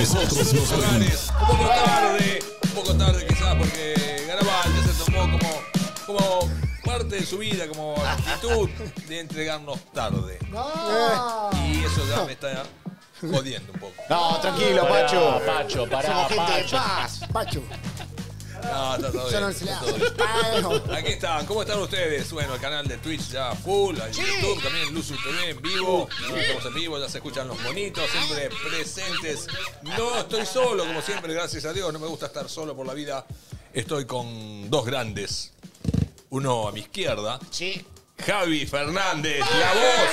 Nosotros nos hogares. Un poco tarde, un poco tarde quizás, porque Garabal ya se tomó como, como parte de su vida, como actitud de entregarnos tarde. Y eso ya me está jodiendo un poco. No, tranquilo, Pacho. Pacho, pará, Somos gente de Pacho. paz. Pacho. No, está todo Yo bien. no está todo bien. Aquí están, ¿cómo están ustedes? Bueno, el canal de Twitch ya full, en YouTube también, Luzu TV en vivo. Estamos en vivo, ya se escuchan los bonitos, siempre presentes. No estoy solo, como siempre, gracias a Dios. No me gusta estar solo por la vida. Estoy con dos grandes. Uno a mi izquierda. Sí. Javi Fernández, la voz.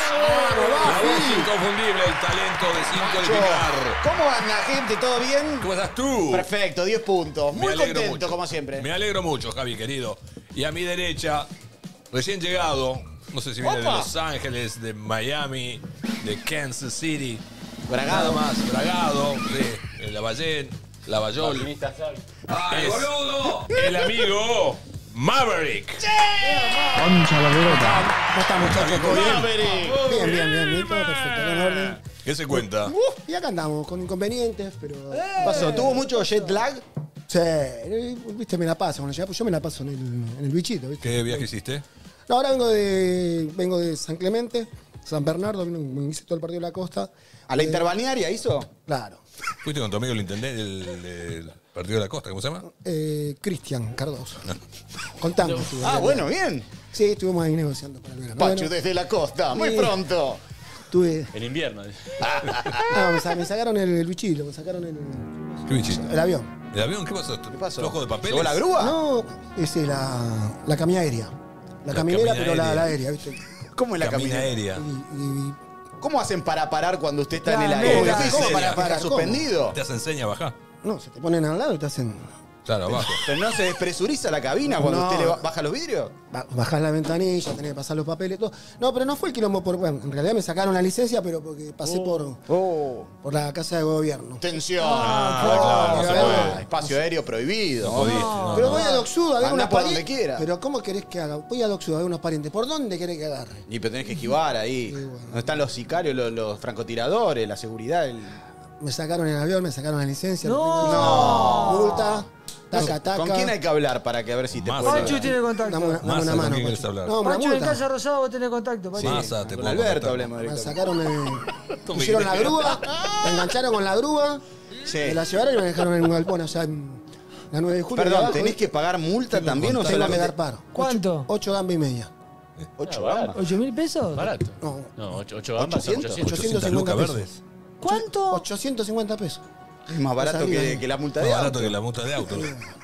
La voz inconfundible, el talento de sin codificar. ¿Cómo anda, gente? ¿Todo bien? ¿Cómo estás tú? Perfecto, 10 puntos. Me Muy alegro contento, mucho. como siempre. Me alegro mucho, Javi, querido. Y a mi derecha, recién llegado, no sé si viene de ¡Opa! Los Ángeles, de Miami, de Kansas City. Bragado. Nada más, Bragado, de Lavallén, Lavallol. Maquinista. ¡Ay, boludo! El amigo Maverick. Concha la pelota. ¿Cómo están, muchachos? ¿Todo bien? Maverick. Bien, bien, bien, bien, todo perfecto, todo en orden. ¿Qué se cuenta? Uh, y acá andamos, con inconvenientes, pero... ¿Qué pasó? ¿Tuvo mucho jet lag? Sí, eh, viste, me la paso. Cuando llega, pues yo me la paso en el, en el bichito, ¿viste? ¿Qué viaje hiciste? No, ahora vengo de, vengo de San Clemente, San Bernardo, me hice todo el partido de la costa. ¿A la Eh, interbalnearia hizo? Claro. ¿Fuiste con tu amigo el intendente del Partido de la Costa? ¿Cómo se llama? Eh, Cristian Cardoso. Contamos. estuve, Ah, bueno, bien. Sí, estuvimos ahí negociando para el verano. Pacho Bueno, desde la costa, muy pronto. tuve... En invierno. No, me, sa- me sacaron el, el bichito, me sacaron el, ¿Qué bichito? el avión. ¿El avión? ¿Qué pasó? ¿Qué pasó? ¿Flojo de papeles? ¿Llegó la grúa? No, esa es la, la camilla aérea. La, La caminera, camina pero la, aérea. la aérea, ¿viste? ¿Cómo es la Camina camina? aérea. Y, y- ¿Cómo hacen para parar cuando usted está en el Claro, aire? no, ¿Qué ¿cómo para ¿Está parar? ¿Cómo? suspendido? Te hacen seña, bajá. No, se te ponen al lado y te hacen... Claro, abajo. ¿Pero no se despresuriza la cabina cuando No. usted le ba- baja los vidrios? ba- Bajás la ventanilla, tenés que pasar los papeles, todo. No, pero no fue el quilombo por... Bueno, en realidad me sacaron la licencia, pero porque pasé por, Oh. por la casa de gobierno. Tensión. Ah, claro, no se Ah, puede. Espacio aéreo prohibido. Jodiste, no, pero no. voy a Doxudo a ver Andá unos por donde parientes. quiera. Pero ¿cómo querés que haga? Voy a Doxudo a ver unos parientes. ¿Por dónde querés que agarre? Y pero tenés que esquivar ahí. bueno. Donde están los sicarios, los, los francotiradores, la seguridad. el- Me sacaron el avión, me sacaron la licencia. No. No. Multa, taca, taca. ¿Con quién hay que hablar para que a ver si te puede... Pachu tiene contacto. Dame una, dame Massa, una ¿con mano. quién querés Pacho. hablar? No, una Pachu, en multa. Casa Rosada vos tenés contacto, Pachu. Massa, te Con puedo Alberto contactar. hablemos Me directamente. sacaron, me pusieron la grúa, me engancharon con la grúa, Sí. me la llevaron y me dejaron en un galpón allá en la 9 de julio. Perdón, abajo, ¿tenés que pagar multa también o tengo que solamente dar paro. ¿Cuánto? 8 gambas y media. ocho gambas? ¿8 mil pesos? Barato. No, No, 8 gambas, 800. 800. 800 lucas 850 pesos. verdes. ¿Cuánto? 850 pesos. Es más barato Salida. que, que la multa Más de barato auto. que la multa de auto.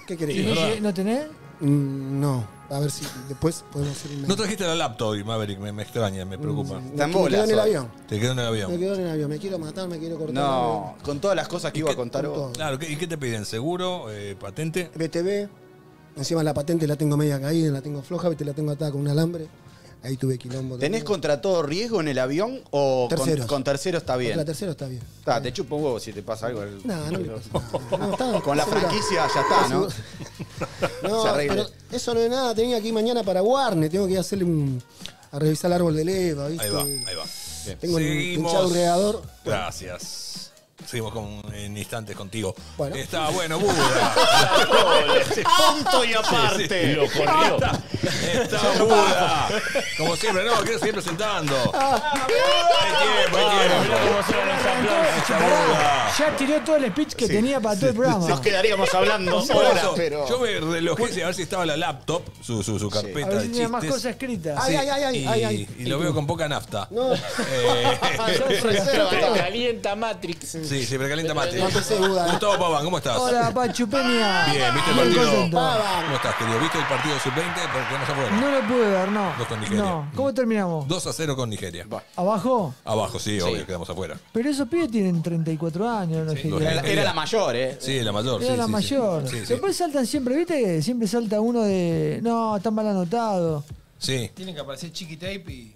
¿Qué ¿Y querés? no, tenés? Mm, no, a ver si después podemos hacer una... No trajiste la laptop hoy, Maverick, me, me extraña, me preocupa. Me Está en quedo bolas en el avión. Te quedó en el Me avión. quedo en el avión. Me quiero matar, me quiero cortar. No, con todas las cosas que iba a contar con vos. Claro, ¿qué- ¿y qué te piden? ¿Seguro? Eh, ¿Patente? BTV. Encima la patente la tengo media caída, la tengo floja, te la tengo atada con un alambre. Ahí tuve quilombo. ¿Tenés también. contra todo riesgo en el avión o con, Terceros. con tercero está bien? La tercera está bien. Ta, te chupo un huevo si te pasa algo. el- No, no me pasa nada. No, está- Con la franquicia ya está, ¿no? No, pero eso no es nada. Tenía que ir mañana para Warner. Tengo que ir a hacerle un. a revisar el árbol de leva, ¿viste? Ahí va, ahí va. Tengo un Seguimos. pinchado un regador. Gracias. Seguimos con, en instantes contigo. Bueno. Está bueno, Buda. Punto y aparte. Lo corrió. Está Buda. Como siempre, no, que seguir presentando. Hay tiempo, hay tiempo. Está Buda. Ya tiró todo el speech que tenía para todo el programa. Nos quedaríamos hablando Por horas, eso, pero. Yo me relojé a ver si estaba la laptop, su, su, su A carpeta ver de si tenía más chistes. cosas escritas. Ay, ay, ay, ay, y, ay, ay. y lo veo con poca nafta. No, Eh. Calienta Matrix. Sí, se precalienta mate. no empecé duda. Gustavo Paván, ¿cómo estás? Hola, Pachu Peña. Bien, ¿viste el partido? ¿Cómo estás, querido? ¿Viste el partido sub-20? Porque quedamos afuera. No lo pude ver, no. Dos con Nigeria. No. ¿Cómo terminamos? 2 a 0 con Nigeria. ¿Abajo? Abajo, sí, obvio, quedamos afuera. Pero esos pibes tienen 34 años, no sé qué. Era, era la mayor, ¿eh? Sí, la mayor. Era sí, la sí, sí. mayor. Sí, sí. Después saltan siempre, ¿viste? que Siempre salta uno de. No, está mal anotado. Sí, Tienen que aparecer Chiqui Tape y.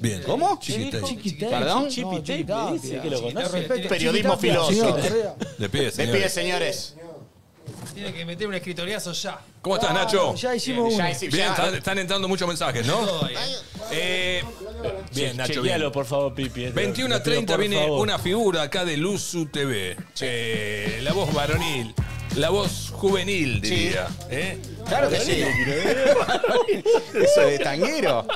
bien. ¿Cómo? Chiquita. Chiquitape. ¿Perdón? Dice que lo conoce. Periodismo filósofo. De pie, De señor. pie, señores. Tiene que meter un escritoriazo ya. ¿Cómo estás, Nacho? Ya hicimos uno. Bien, están, están entrando muchos mensajes, ¿no? ¿eh? Eh, bien, Nacho, bien. Chequealo, por favor, Pipi. 21 a Te pido 30 por viene una figura acá de Luzu TV. Eh, la voz varonil. La voz juvenil, diría. ¿eh? Claro que sí. Eso de tanguero.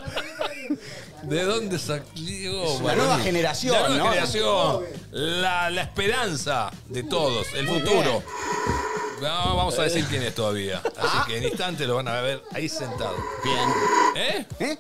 ¿De dónde salió? la varonil? nueva generación, La nueva ¿no? generación. La, la esperanza de todos, el Muy futuro. No, vamos a decir quién es todavía. Así que en instante lo van a ver ahí sentado. Bien. ¿Eh? ¿Eh?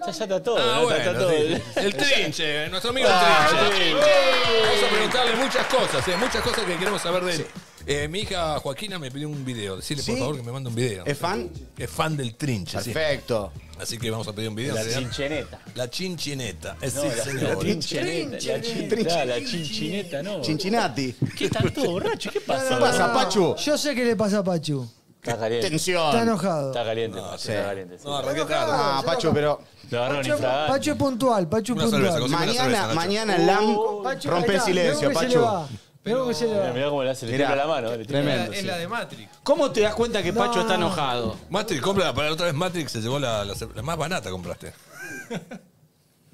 Ya, ya está todo. Ah, ya bueno, está todo. sí. El trinche, nuestro amigo el Ah, trinche. sí. Vamos a preguntarle muchas cosas, eh, muchas cosas que queremos saber de él. Eh, mi hija Joaquina me pidió un video. Decirle por ¿Sí? favor que me mande un video. ¿Es fan? Es fan del trinche, sí. Perfecto. Así que vamos a pedir un video. La chincheneta. La chinchineta. Eh, No, sí, la, la trincheneta. La, chin- Trinche. ah, la chinchineta, no. Cincinnati. ¿Qué están todos borrachos? ¿Qué pasa? ¿Qué pasa, Pachu? Yo sé qué le pasa a Pachu. Está caliente. Tensión. Está enojado. Está caliente, Pacho, sí. está caliente. sí. No, arranqué tarde. Ah, Pachu, pero infragante. Pachu es puntual, Pachu Una puntual. cerveza, mañana, cerveza, mañana el LAM Pachu, rompe el silencio, luego que se Mirá, mirá cómo le hace, le Mirá. tira la mano. le tira la Tremendo. Es la de Matrix. ¿Cómo te das cuenta que Pacho está enojado? Matrix, compra para la otra vez Matrix se llevó la, la, la más barata compraste.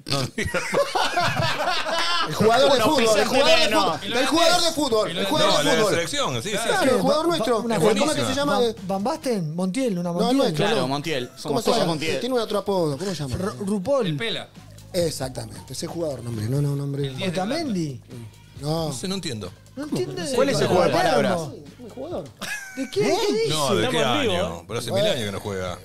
No, El jugador de fútbol, el jugador de fútbol. El jugador de fútbol. El no, jugador de la fútbol. selección, sí, sí. Claro, el jugador nuestro. ¿Cómo es que se llama? Van, Van Basten, Montiel, una No, Montiel. nuestro. Claro, no. Montiel. ¿Cómo Somos se todos llama? Montiel. Tiene un otro apodo. ¿Cómo se llama? R- Rupol. Pela. Exactamente. Ese jugador, nombre. No, no, nombre. Otamendi. No. No sé, no entiendo. No entiende. ¿Cuál es el juego de palabras? Un jugador. ¿De qué? ¿Qué dice? No, ¿de qué Estamos en vivo, año? Pero hace mil años que no juega.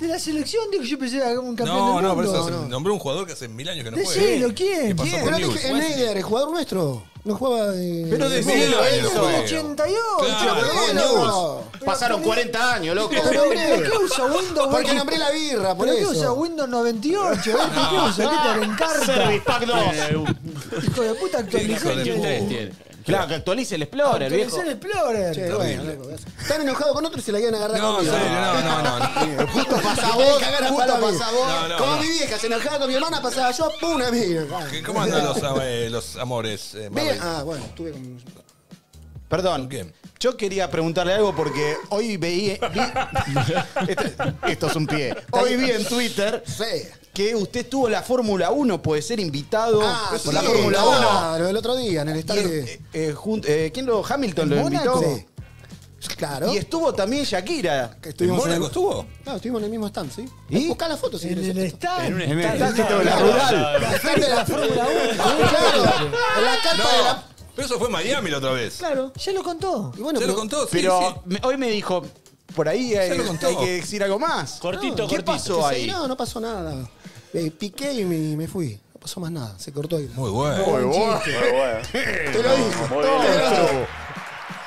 De la selección, digo, yo pensé que era un campeón No, del no, mundo. pero eso no. nombró un jugador que hace mil años que no juega. Decilo, ¿quién? Pasó ¿Quién? por Pero News. dije, el Neider, el jugador nuestro. No juega de. Pero de- decilo Mil años eso. no juega. 88. Claro, bueno. News. No. Pasaron 40 años, loco. Pero, ¿pero qué usa Windows? Porque nombré la birra, por ¿Pero qué usa eso. Windows 98? ¿Viste qué usa? ¿Qué te encarta? Service Pack 2. Hijo de puta, puta. Claro, que actualice el Explorer, viejo. Actualicé el Explorer. Che, bueno, loco, Están enojados con otros y se la quieren agarrar No, conmigo. serio, no, no, no. Justo pasa vos, a justo a pasa vos. No, no, Como no. mi vieja se enojaba con mi hermana, pasaba yo, pum, una amiga. ¿Qué- ¿Cómo andan los, eh, los amores, eh, Bien. Ah, bueno, estuve con. Perdón. Yo quería preguntarle algo porque hoy veí. vi- Este- esto es un pie. Hoy vi en Twitter Sí. Que usted tuvo la Fórmula 1, puede ser invitado Ah, por sí, la Fórmula 1. claro, el otro día en el estadio. eh, eh, jun- eh, ¿Quién lo? Hamilton lo Mónaco? invitó. Sí. Claro. Y estuvo también Shakira. Que ¿En estuvimos Mónaco en el- estuvo? Claro, estuvimos en el mismo stand, ¿sí? ¿Y? Buscá la foto si En querés. el stand. En un En el estadio. estadio de la rural. La stand de la Fórmula 1. Claro. En la carpa de la. Pero eso fue en Miami la otra vez. Claro. Ya lo contó. Y bueno, ¿Se lo pero- contó? Sí, Pero sí. me- hoy me dijo, por ahí hay, que decir algo más. Cortito, ¿Qué cortito. pasó ahí? No, no pasó nada. Eh, piqué y me, me fui. No pasó más nada. Se cortó ahí. Muy bueno. Muy bueno. Te lo dije. Muy Te lo dije.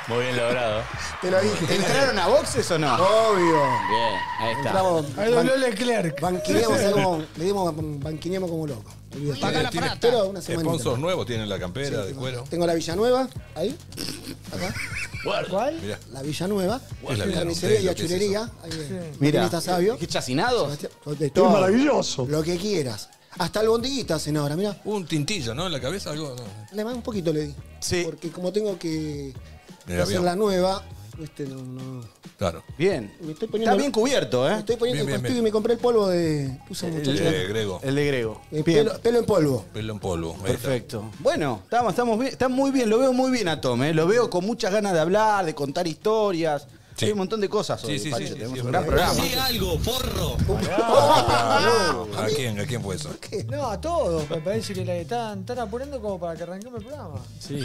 Muy bien logrado. Te lo dije. ¿Entraron a boxes o no? Obvio. Bien, ahí está. Entramos. Ahí dobló Leclerc. Banquineamos como. Le dimos banquineamos como loco. Pero una semana. Sponsors nuevos, tienen la campera de cuero. Tengo la Villanueva, ahí, acá, ¿Cuál? Mirá. la Villanueva, es la Villanueva? carnicería y ¿Qué es ahí, Mira, maquinista sabio, ¿qué chacinado? Todo, maravilloso, lo que quieras, hasta el bondiguita hacen ahora, mira, Un tintillo, ¿no? En la cabeza, algo. no. le un poquito le di, Sí. porque como tengo que Mira, hacer bien. la nueva, este no, no, Claro. Bien. me estoy poniendo, Está bien cubierto, me ¿eh? estoy poniendo Bien, el bien. y me compré el polvo de, ¿qué usa el El de Grego. El de Grego. Eh, pelo, pelo en polvo. Pelo en polvo. Perfecto. Bueno, estamos, estamos bien, está muy bien, lo veo muy bien a Tom, ¿eh? lo veo con muchas ganas de hablar, de contar historias. Sí. Hay un montón de cosas hoy, Sí, sí, sí, sí, tenemos sí, un gran programa. ¿A quién? ¿A quién fue eso? No, a todos. Me parece que la están, están apurando como para que arranquemos el programa. Sí.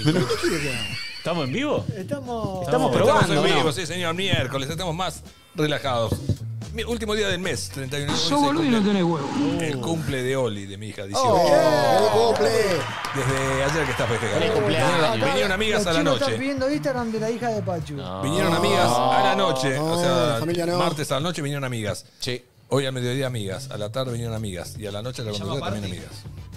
¿Estamos en vivo? Estamos. Estamos Estamos probando, en vivo, ¿no? sí, señor. Miércoles, estamos más relajados. Mi último día del mes, 31 de cumple, El cumple de Oli, de mi hija, 18. Oh. ¡Feliz cumple! Desde ayer que está festejando. Vinieron, vinieron amigas a la noche. pidiendo Instagram de la hija de Pachu. Vinieron amigas a la noche. o no, sea, familia no. martes a la noche vinieron amigas. Sí. Hoy al mediodía amigas. A la tarde vinieron amigas. Y a la noche a la conducción también amigas.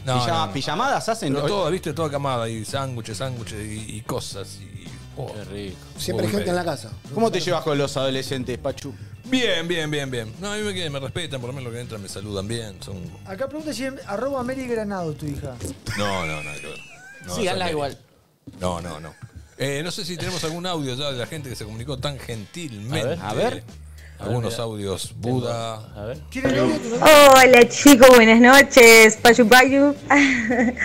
No, Pijama- no, no. ¿Pijamadas hacen? Pero hoy? toda, viste, toda camada. Y sándwiches, sándwiches y, y cosas. Y, oh. Qué rico. Siempre hay gente en la casa. ¿Cómo te llevas con los adolescentes, Pachu? Bien, bien, bien, bien. No, a mí me, me respetan, por lo menos los que entran me saludan bien. Son... Acá pregunta si es arroba Mary Granado tu hija. No, no, nada que ver. No, Síganla son- igual. No, no, no. Eh, no sé si tenemos algún audio ya de la gente que se comunicó tan gentilmente. A ver. A ver. Algunos audios. Buda. A ver. Hola chicos, buenas noches. Pachu Pachu.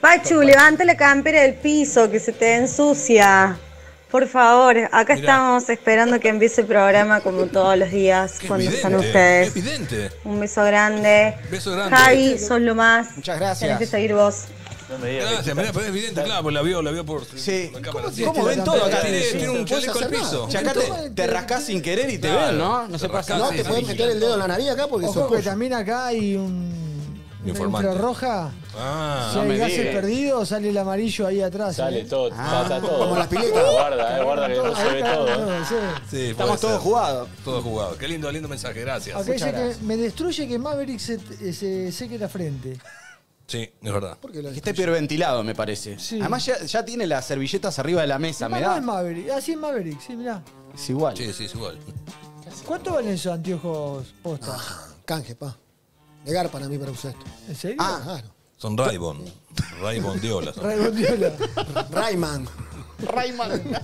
Pachu, levanta la campera del piso que se te ensucia. Por favor, acá Mirá. estamos esperando que empiece el programa como todos los días Qué cuando están evidente, ustedes. qué evidente. Un beso grande. Beso grande. Javi, sos lo más. Muchas gracias. Tenés que seguir vos. No me digas. Gracias, mirá, pero es evidente, claro, pues la vio, la vio por Sí. la cámara. Sí. ¿Cómo ven todo acá? Tiene, tiene un chaleco al nada. piso. Si acá te, te rascás sin querer y te Claro. ven, ¿no? No se pasa rascás, No, nada. te sí. meter el dedo en la nariz acá porque sos Ojo que pollo. también acá hay un. Informante. infrarroja. Ah, Si no hay me gases digas. perdidos, sale el amarillo ahí atrás. Sale ¿eh? todo, Ah, está todo. como las piletas. Guarda, eh, guarda que no se ve todo. eh. no, sí. sí, puede Estamos ser. todos jugados. Todo jugado. Qué lindo, lindo mensaje, gracias. Acá dice gracias. que me destruye que Maverick se, se seque la frente. Sí, es verdad. Porque lo Que esté hiperventilado, me parece. Sí. Además, ya, ya tiene las servilletas arriba de la mesa, me No, no da. es Maverick. Ah, sí es Maverick, sí, mirá. Es igual. Sí, sí, es igual. ¿Cuánto valen esos anteojos posta? Canje, pa. Negar para mí para usar esto. ¿En serio? Ah, claro. Son Raybon. Raybon Diola. son. Ray Bondiola. Rayman. Rayman.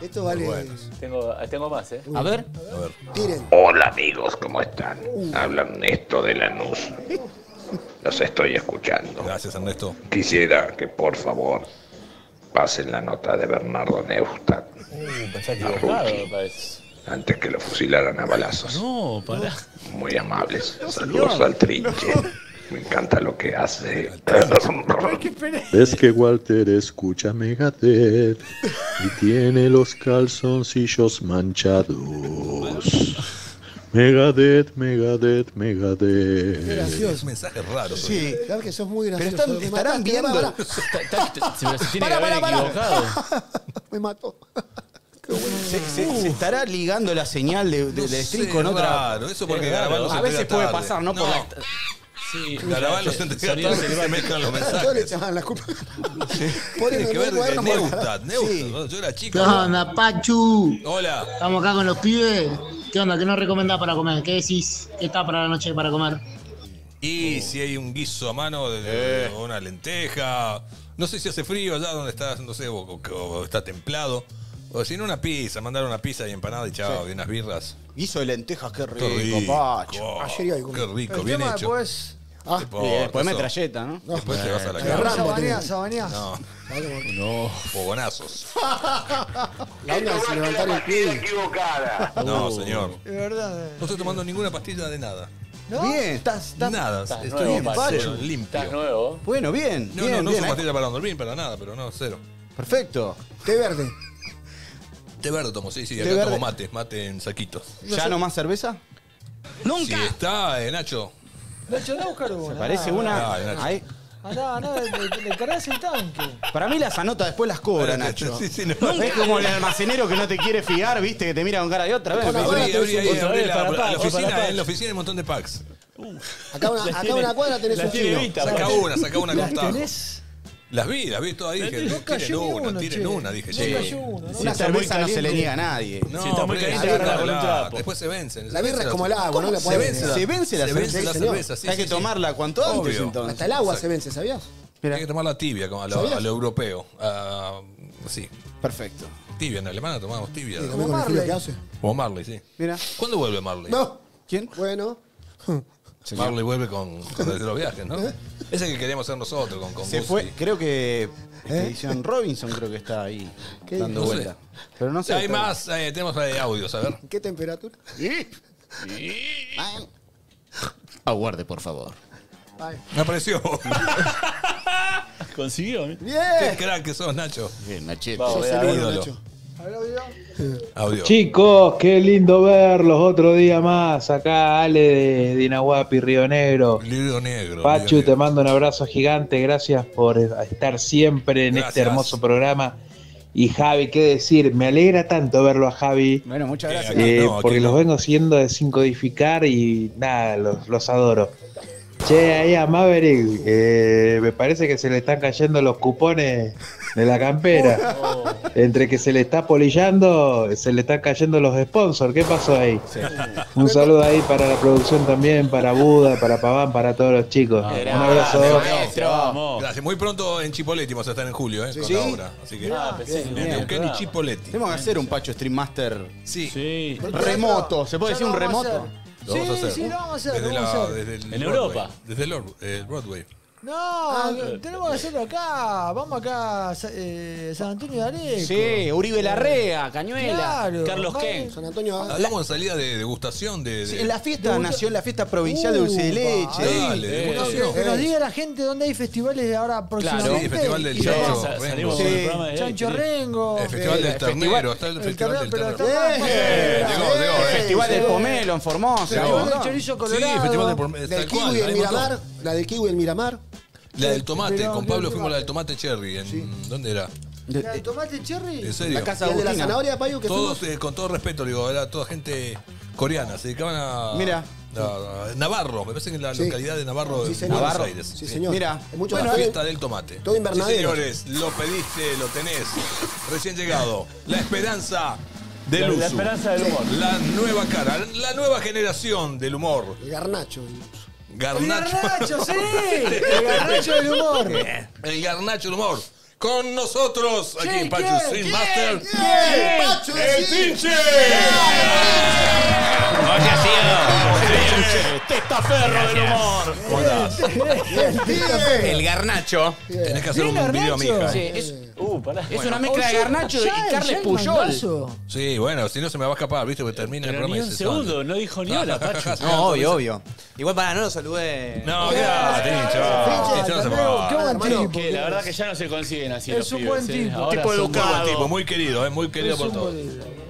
Esto vale. Tengo, tengo más, ¿eh? A ver. A ver. Tiren. Hola amigos, ¿cómo están? Habla Ernesto de Lanús. Los estoy escuchando. Gracias, Ernesto. Quisiera que por favor pasen la nota de Bernardo Neustadt Uh, pensé equivocado, me parece. Antes que lo fusilaran a balazos. No, pará. Muy amables. Saludos al trinche. Me encanta lo que hace. Es que Walter escucha Megadeth y tiene los calzoncillos manchados. Megadeth, Megadeth, Megadeth. Gracioso. un mensaje raro. Sí. Claro que sos muy Pero gracioso. están, Me estarán viendo. pará, pará. equivocado. Me mató. Se, se- se estará ligando la señal de, de- No del stream sé, con otra. Raro. Eso porque Es Garabal raro. no se A veces entera puede tarde. pasar, ¿no? Por la- Sí, Garabal no se entera sonido tarde se mezclan los le mensajes. echaban la culpa. Tiene que ver de Neustadt. Neustadt. Yo era chico. ¿Qué onda, Pachu? Hola. Estamos acá con los pibes. ¿Qué onda? ¿Qué nos recomendás para comer? ¿Qué decís? ¿Qué está para la noche para comer? Y si hay un guiso a mano, de, de- una lenteja. No sé si hace frío allá donde está, no sé, o, o- o está templado. O si no, una pizza, mandar una pizza y empanada y chao, y unas birras. Guiso de lentejas, qué rico, Qué rico, pacho. Ayer iba a comer. Qué rico, El bien tema hecho. después. Ah, Después, Y después eso. metralleta, ¿no? Después te vas a la Agarrá. cama. Sabaneás, sabaneás. No, la no, fogonazos. onda de levantar el pie. equivocada. No, señor. Es verdad. eh. No estoy tomando ninguna pastilla de nada. ¿No? Bien, estás, estás- Nada, Estás estoy nuevo, Pacho. cero, Estás limpio. nuevo. Bueno, bien. No, bien, no, no bien, son ¿eh? pastillas para dormir, para nada, pero no, cero. Perfecto. Té verde. Té verde tomo, sí, sí, Té acá verde. tomo mate, mate en saquitos. ¿Ya no más cerveza? Si está, eh, Nacho. Nacho, anda a buscar una. Parece una. Dale, Nacho. Ahí. Andá, andá, le, le- le cargas el tanque. Para mí las anota después las cobra, Nacho. Sí, sí, no. Es como el almacenero que no te quiere fiar, viste, que te mira con cara de otra vez. Abrí, abrí Otra la, para la oficina, en la oficina hay un montón de packs. Acá una, acá una cuadra tenés un. Vita. Saca una, saca una ¿Las tenés? Las vi, las vi todas, dije, No ni una, uno, tiren che. una, dije, No che. cayó uno, ¿no? Una está muy cerveza no se le caliente. niega a nadie. No, Si está muy pero caliente, la agarra con un birra, trapo. Después se vencen. La birra es como el agua, ¿no? La Se podés vence la, Se vence la se cerveza. vence la Sí, señor. cerveza, sí, Hay sí, que sí. tomarla cuanto antes, Obvio. entonces. Hasta el agua se vence, ¿sabías? Hay que tomarla tibia, como a lo, ¿Sabías? a lo europeo. Ah, sí, Perfecto. tibia, en alemana tomamos tibia. Frío Marley. que hace. Como Marley, sí. Mira. ¿Cuándo vuelve Marley? No. ¿Quién? Bueno. Marley vuelve con, con el de los viajes, ¿no? Ese que queríamos hacer nosotros con, con Se fue, creo que Expedición Robinson creo que está ahí ¿Qué? dando No sé. vuelta. Pero no sé. Hay está- más, eh, tenemos eh, audios, a ver. ¿Qué temperatura? Aguarde, por favor. Ay. Me apareció. Consiguió, ¿eh? Qué Bien. crack que sos, Nacho. Bien, Nachete. Vamos, Sos vea, el ídolo. ídolo, Nacho. A ver, audio. Chicos, qué lindo verlos otro día más. Acá Ale de Dinahuapi, Río Negro. Negro. Pachu, te mando un abrazo gigante. Gracias por estar siempre en Gracias. este hermoso programa. Y Javi, qué decir, me alegra tanto verlo a Javi. Bueno, muchas Eh, gracias. eh, no, porque no. los vengo siguiendo de sin codificar y nada, los, los adoro. Che, ahí a Maverick, eh, me parece que se le están cayendo los cupones de la campera. Entre que se le está polillando, se le están cayendo los sponsors. ¿Qué pasó ahí? Un saludo ahí para la producción también, para Buda, para Paván, para todos los chicos. Un abrazo. Vamos. Gracias. Muy pronto en Chipoletti vamos a estar en julio, ¿eh? Con ¿Sí? la obra. Así que. Ah, Neuquén y. Chipoletti. Tenemos que hacer un Pacho Stream Master Sí. remoto. ¿Se puede decir un remoto? Lo vamos a Sí, hacer. sí, lo vamos a hacer, Desde, lo vamos la- a hacer. desde el En Broadway. Europa. Desde el Broadway. No, tenemos que hacerlo acá. Vamos acá eh, San Antonio de Areco. Sí, Uribe Larrea, Cañuela. Claro. Carlos. Ken. San Antonio. Hablamos de salida de degustación de. de- Sí, en la fiesta nació la fiesta provincial de dulce de leche. Dale, de Que nos- degustación. que nos diga la gente dónde hay festivales de ahora próximamente. Sí, Festival del Chancho Rengo. salimos con el Sí. programa de Chancho. Rengo. El Festival del el Ternero. Está el el Festival del Ternero, Eh, eh. Festival del. Pomelo en Formosa. Festival del. Chorizo Sí, Colorado. Festival del kiwi y el. Miramar. La del kiwi y el Miramar. La del tomate, Pero- con Pablo fuimos a la del tomate cherry. En, ¿Dónde era? ¿La de tomate cherry? ¿En serio? La casa Y el de la Agustina. zanahoria, Payo, que Todos, eh, con todo respeto, digo, era toda gente coreana. Se dedicaban a. Mira. a- a- Navarro, me parece que en la Sí. localidad de Navarro, Sí, señor. Buenos Navarro. Aires. Sí, señor. Mira. Hay Bueno, cafés. fiesta del tomate. Todo invernadero. Sí, señores, lo pediste, lo tenés. Recién llegado. La esperanza del La- la esperanza del humor. La nueva cara, la nueva generación del humor. El garnacho. El Garnacho. garnacho, sí. El garnacho del humor. El garnacho del humor. Con nosotros, aquí ¿Quién, en Pachu quién, Master. ¡El sí. Tinche! Oye, sido. Testaferro del humor. ¿Cómo andás? El garnacho. Tenés que hacer un video, Garnacho. mija. Sí, es, Uh, pará. es una mezcla de Ya- garnacho y Carles Puyol. Sí, bueno, si no se me va a escapar, ¿viste? Porque termina el programa ni y un se segundo, no dijo ni hola, Pacho. No, obvio, obvio. Igual para no lo saludé. No, se va. Qué buen tipo. Que la verdad que ya no se consiguen así Es los un buen ¿eh? tipo. Tipo educado. tipo, muy querido, ¿eh? muy querido Es por todos.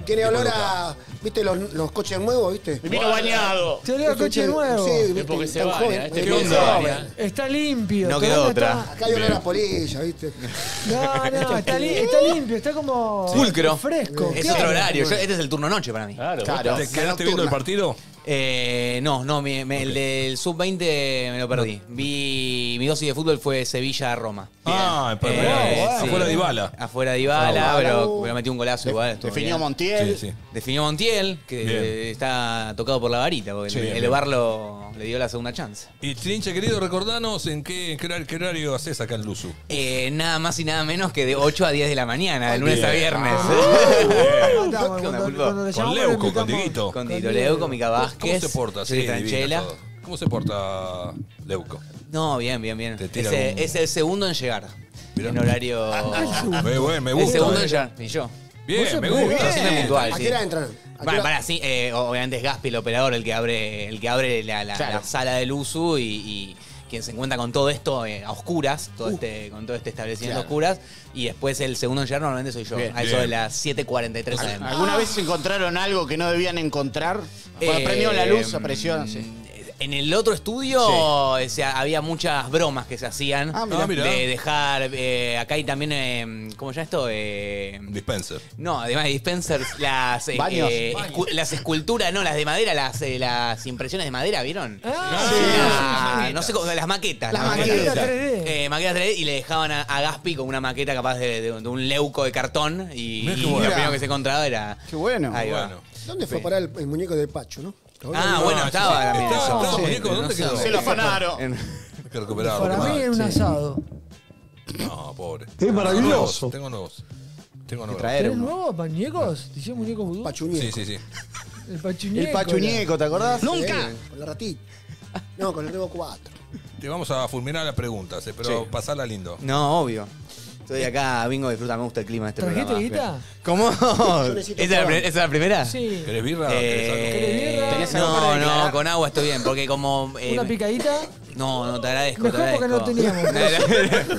Tiene olor a. ¿Viste los, los coches nuevos, viste? Vino bañado. A coche nuevo. Sí, Es viste. porque se tan baña, joven. este se baña. Está limpio. No quedó está- otra. Acá hay olor a polilla, viste. No, no, está, li- está limpio, está como Pulcro. fresco. Es otro horario. yo- este es el turno noche para mí. Claro, Claro. ¿Te quedaste viendo el partido? Eh, no, no, mi- me- el del sub-20 me lo perdí. Vi, mi dosis de fútbol fue Sevilla-Roma. Ah, en Eh, sí. Afuera de Ibala. Afuera de Ibala, Ah, pero, pero metí un golazo igual. estuvo Definió bien. Montiel. Sí, sí. Definió Montiel, que Bien. está tocado por la varita, porque Sí, el, bien, el bien. VAR lo- le dio la segunda chance. Y Trinche, querido, recordanos en qué, en qué horario, qué horario haces acá en Luzu. Eh, nada más y nada menos que de 8 a 10 de la mañana, de lunes a Bien. viernes. Estamos, ¿Qué onda, cuando- Pulpo? cuando le Con llamamos, Leuco, le con invitamos- Dieguito. Con Dito Leuco, Mica Vázquez. ¿Cómo se porta? Sí, divino todo. ¿Cómo se porta Leuco? No, bien, bien, bien. Te tira Es, eh, algún- es el segundo en llegar. Mirá. En horario. Bueno, me el gusta. segundo eh. en llegar. Y yo. Bien, me gusta. Siempre puntual, ¿A sí. qué hora entran? ¿A qué Bueno, hora- para sí, eh, obviamente es Gaspi el operador el que abre, el que abre la, la- Claro. la sala del uso y, y quien se encuentra con todo esto eh, a oscuras, Uh. todo este, con todo este establecimiento a oscuras. Y después el segundo en llegar normalmente soy yo, Bien. a eso Bien. de las 7.43 am. ¿Alguna vez encontraron algo que no debían encontrar? Cuando Eh, prendió la luz, apareció, no sé. En el otro estudio o sea, había muchas bromas que se hacían Ah, mirá. Ah, mirá. de dejar eh, acá hay también eh, ¿cómo se llama esto? Eh, Dispenser. no, además de dispensers, las, eh, Baños. eh, escu- las esculturas, no, las de madera, las, eh, las impresiones de madera, ¿vieron? Ah, Ah, no sé cómo, las maquetas. Las maquetas. maquetas. 3D. Eh, maquetas 3D y le dejaban a, a Gaspi con una maqueta capaz de, de- de un leuco de cartón y, Mirá qué y bueno. lo primero que se encontraba era... Qué bueno. Ahí va. Bueno. ¿Dónde fue a parar el, el muñeco del Pacho, no? Ah, bueno, No, estaba también estaba, estaba, Sí, muñeco, ¿dónde quedó? Se lo afanaron. En- Hay que recuperarlo. Para mí era un asado. No, pobre. Es maravilloso. Tengo nuevos. Tengo nuevos. Traer ¿Tenés uno. nuevos muñecos? ¿Te hicieron muñecos vudú? Pachuñeco. Sí, sí, sí. El pachuñeco. El pachuñeco, ¿te acordás? ¡Nunca! Con la ratita. No, con el Revo 4. Te vamos a fulminar las preguntas, eh, pero Sí. pasarla lindo. No, obvio. Estoy acá, vengo de disfrutar, me gusta el clima de este ¿Trajiste programa. guita? ¿Cómo? ¿Esa es, la, pri- esa es la primera? Sí. ¿Querés birra? Eh, ¿Querés birra? ¿Tenés algo para no, declarar? no, con agua estoy bien, porque como... eh, ¿Una picadita? No, no, te agradezco, Mejor te porque no agradezco.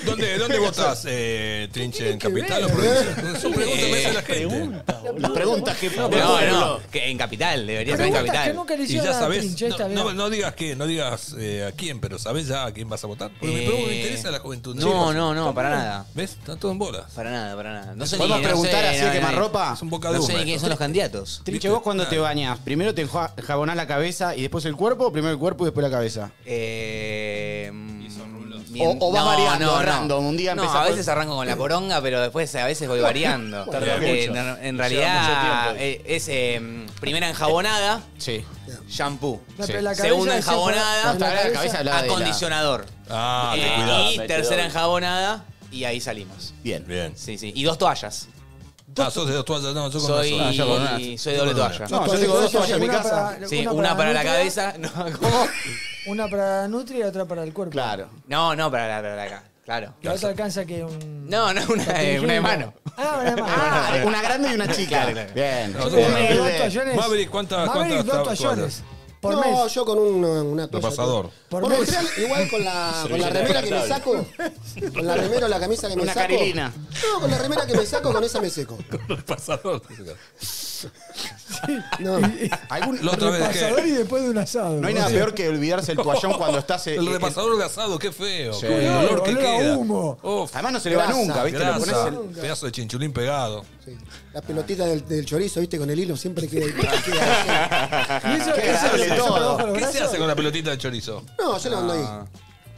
¿Dónde, dónde votás, eh, Trinche? ¿En capital o provincia? Son preguntas que me hace la gente. Las preguntas que No, no, que en capital, debería ser en que capital. nunca le Y ya sabés, no, no, digas qué, no digas eh, a quién, pero sabés ya a quién vas a votar. Porque me, Eh, pregunto, me interesa la juventud. No, no, no, para nada. ¿Ves? Están todos en bolas. Para nada, para nada. No sé ¿Podemos ni- no preguntar sé, así quemar no, ropa? Es un No sé ni quiénes son los candidatos. Trinche, vos cuando te bañas, primero te enja- jabonás la cabeza y después el cuerpo, o primero el cuerpo y después la cabeza. Eh, O- o vas variando, random, un día no, empezás a con- veces arranco con la poronga, pero después a veces voy variando. Tarda Porque mucho. en, en Lleva realidad mucho eh, es eh, primera enjabonada, Sí. shampoo. No, pero la cabeza Segunda enjabonada, No, está, la cabeza hablaba de la- acondicionador. Ah, Eh, y tercera enjabonada y ahí salimos. Bien. Bien. Sí, sí. Y dos toallas. Ah, sos de dos toallas. No, yo con Soy, una sola. soy doble toalla. No, yo tengo dos toallas en mi casa. para- Sí, una para la cabeza. No, ¿cómo? Una para la nutria y otra para el cuerpo. Claro. No, no, para la, para la acá. Claro. La otra alcanza que un. No, no, una, eh, una de mano. Ah, una de mano. Ah, una grande y una chica. Claro, claro. Bien. Yo tengo con- dos toallones. Maverick, ¿cuántas- Maverick, cuántas dos toallones. Por no, mes. yo con una, una toalla. Repasador. Por Bueno, mes. en realidad, igual con la, con la remera que me saco, con la remera o la camisa que me Una saco. carilina. No, con la remera que me saco, con esa me seco. Repasador. No. ¿Algún- La otra vez Pasador que. y después de un asado. No hay nada peor que olvidarse el toallón cuando estás. eh, El eh, repasador de asado, qué feo. Sí. Con el olor que Olor a queda. humo. Uf, Además no se le va Grasa, nunca, ¿viste? Lo pones en- pedazo de chinchulín pegado. Sí. La pelotita del, del chorizo, viste, con el hilo siempre queda. Y queda- eso, Qué eso todo. abajo los ¿Qué se brazos. hace con la pelotita de chorizo? No, yo le mando ahí.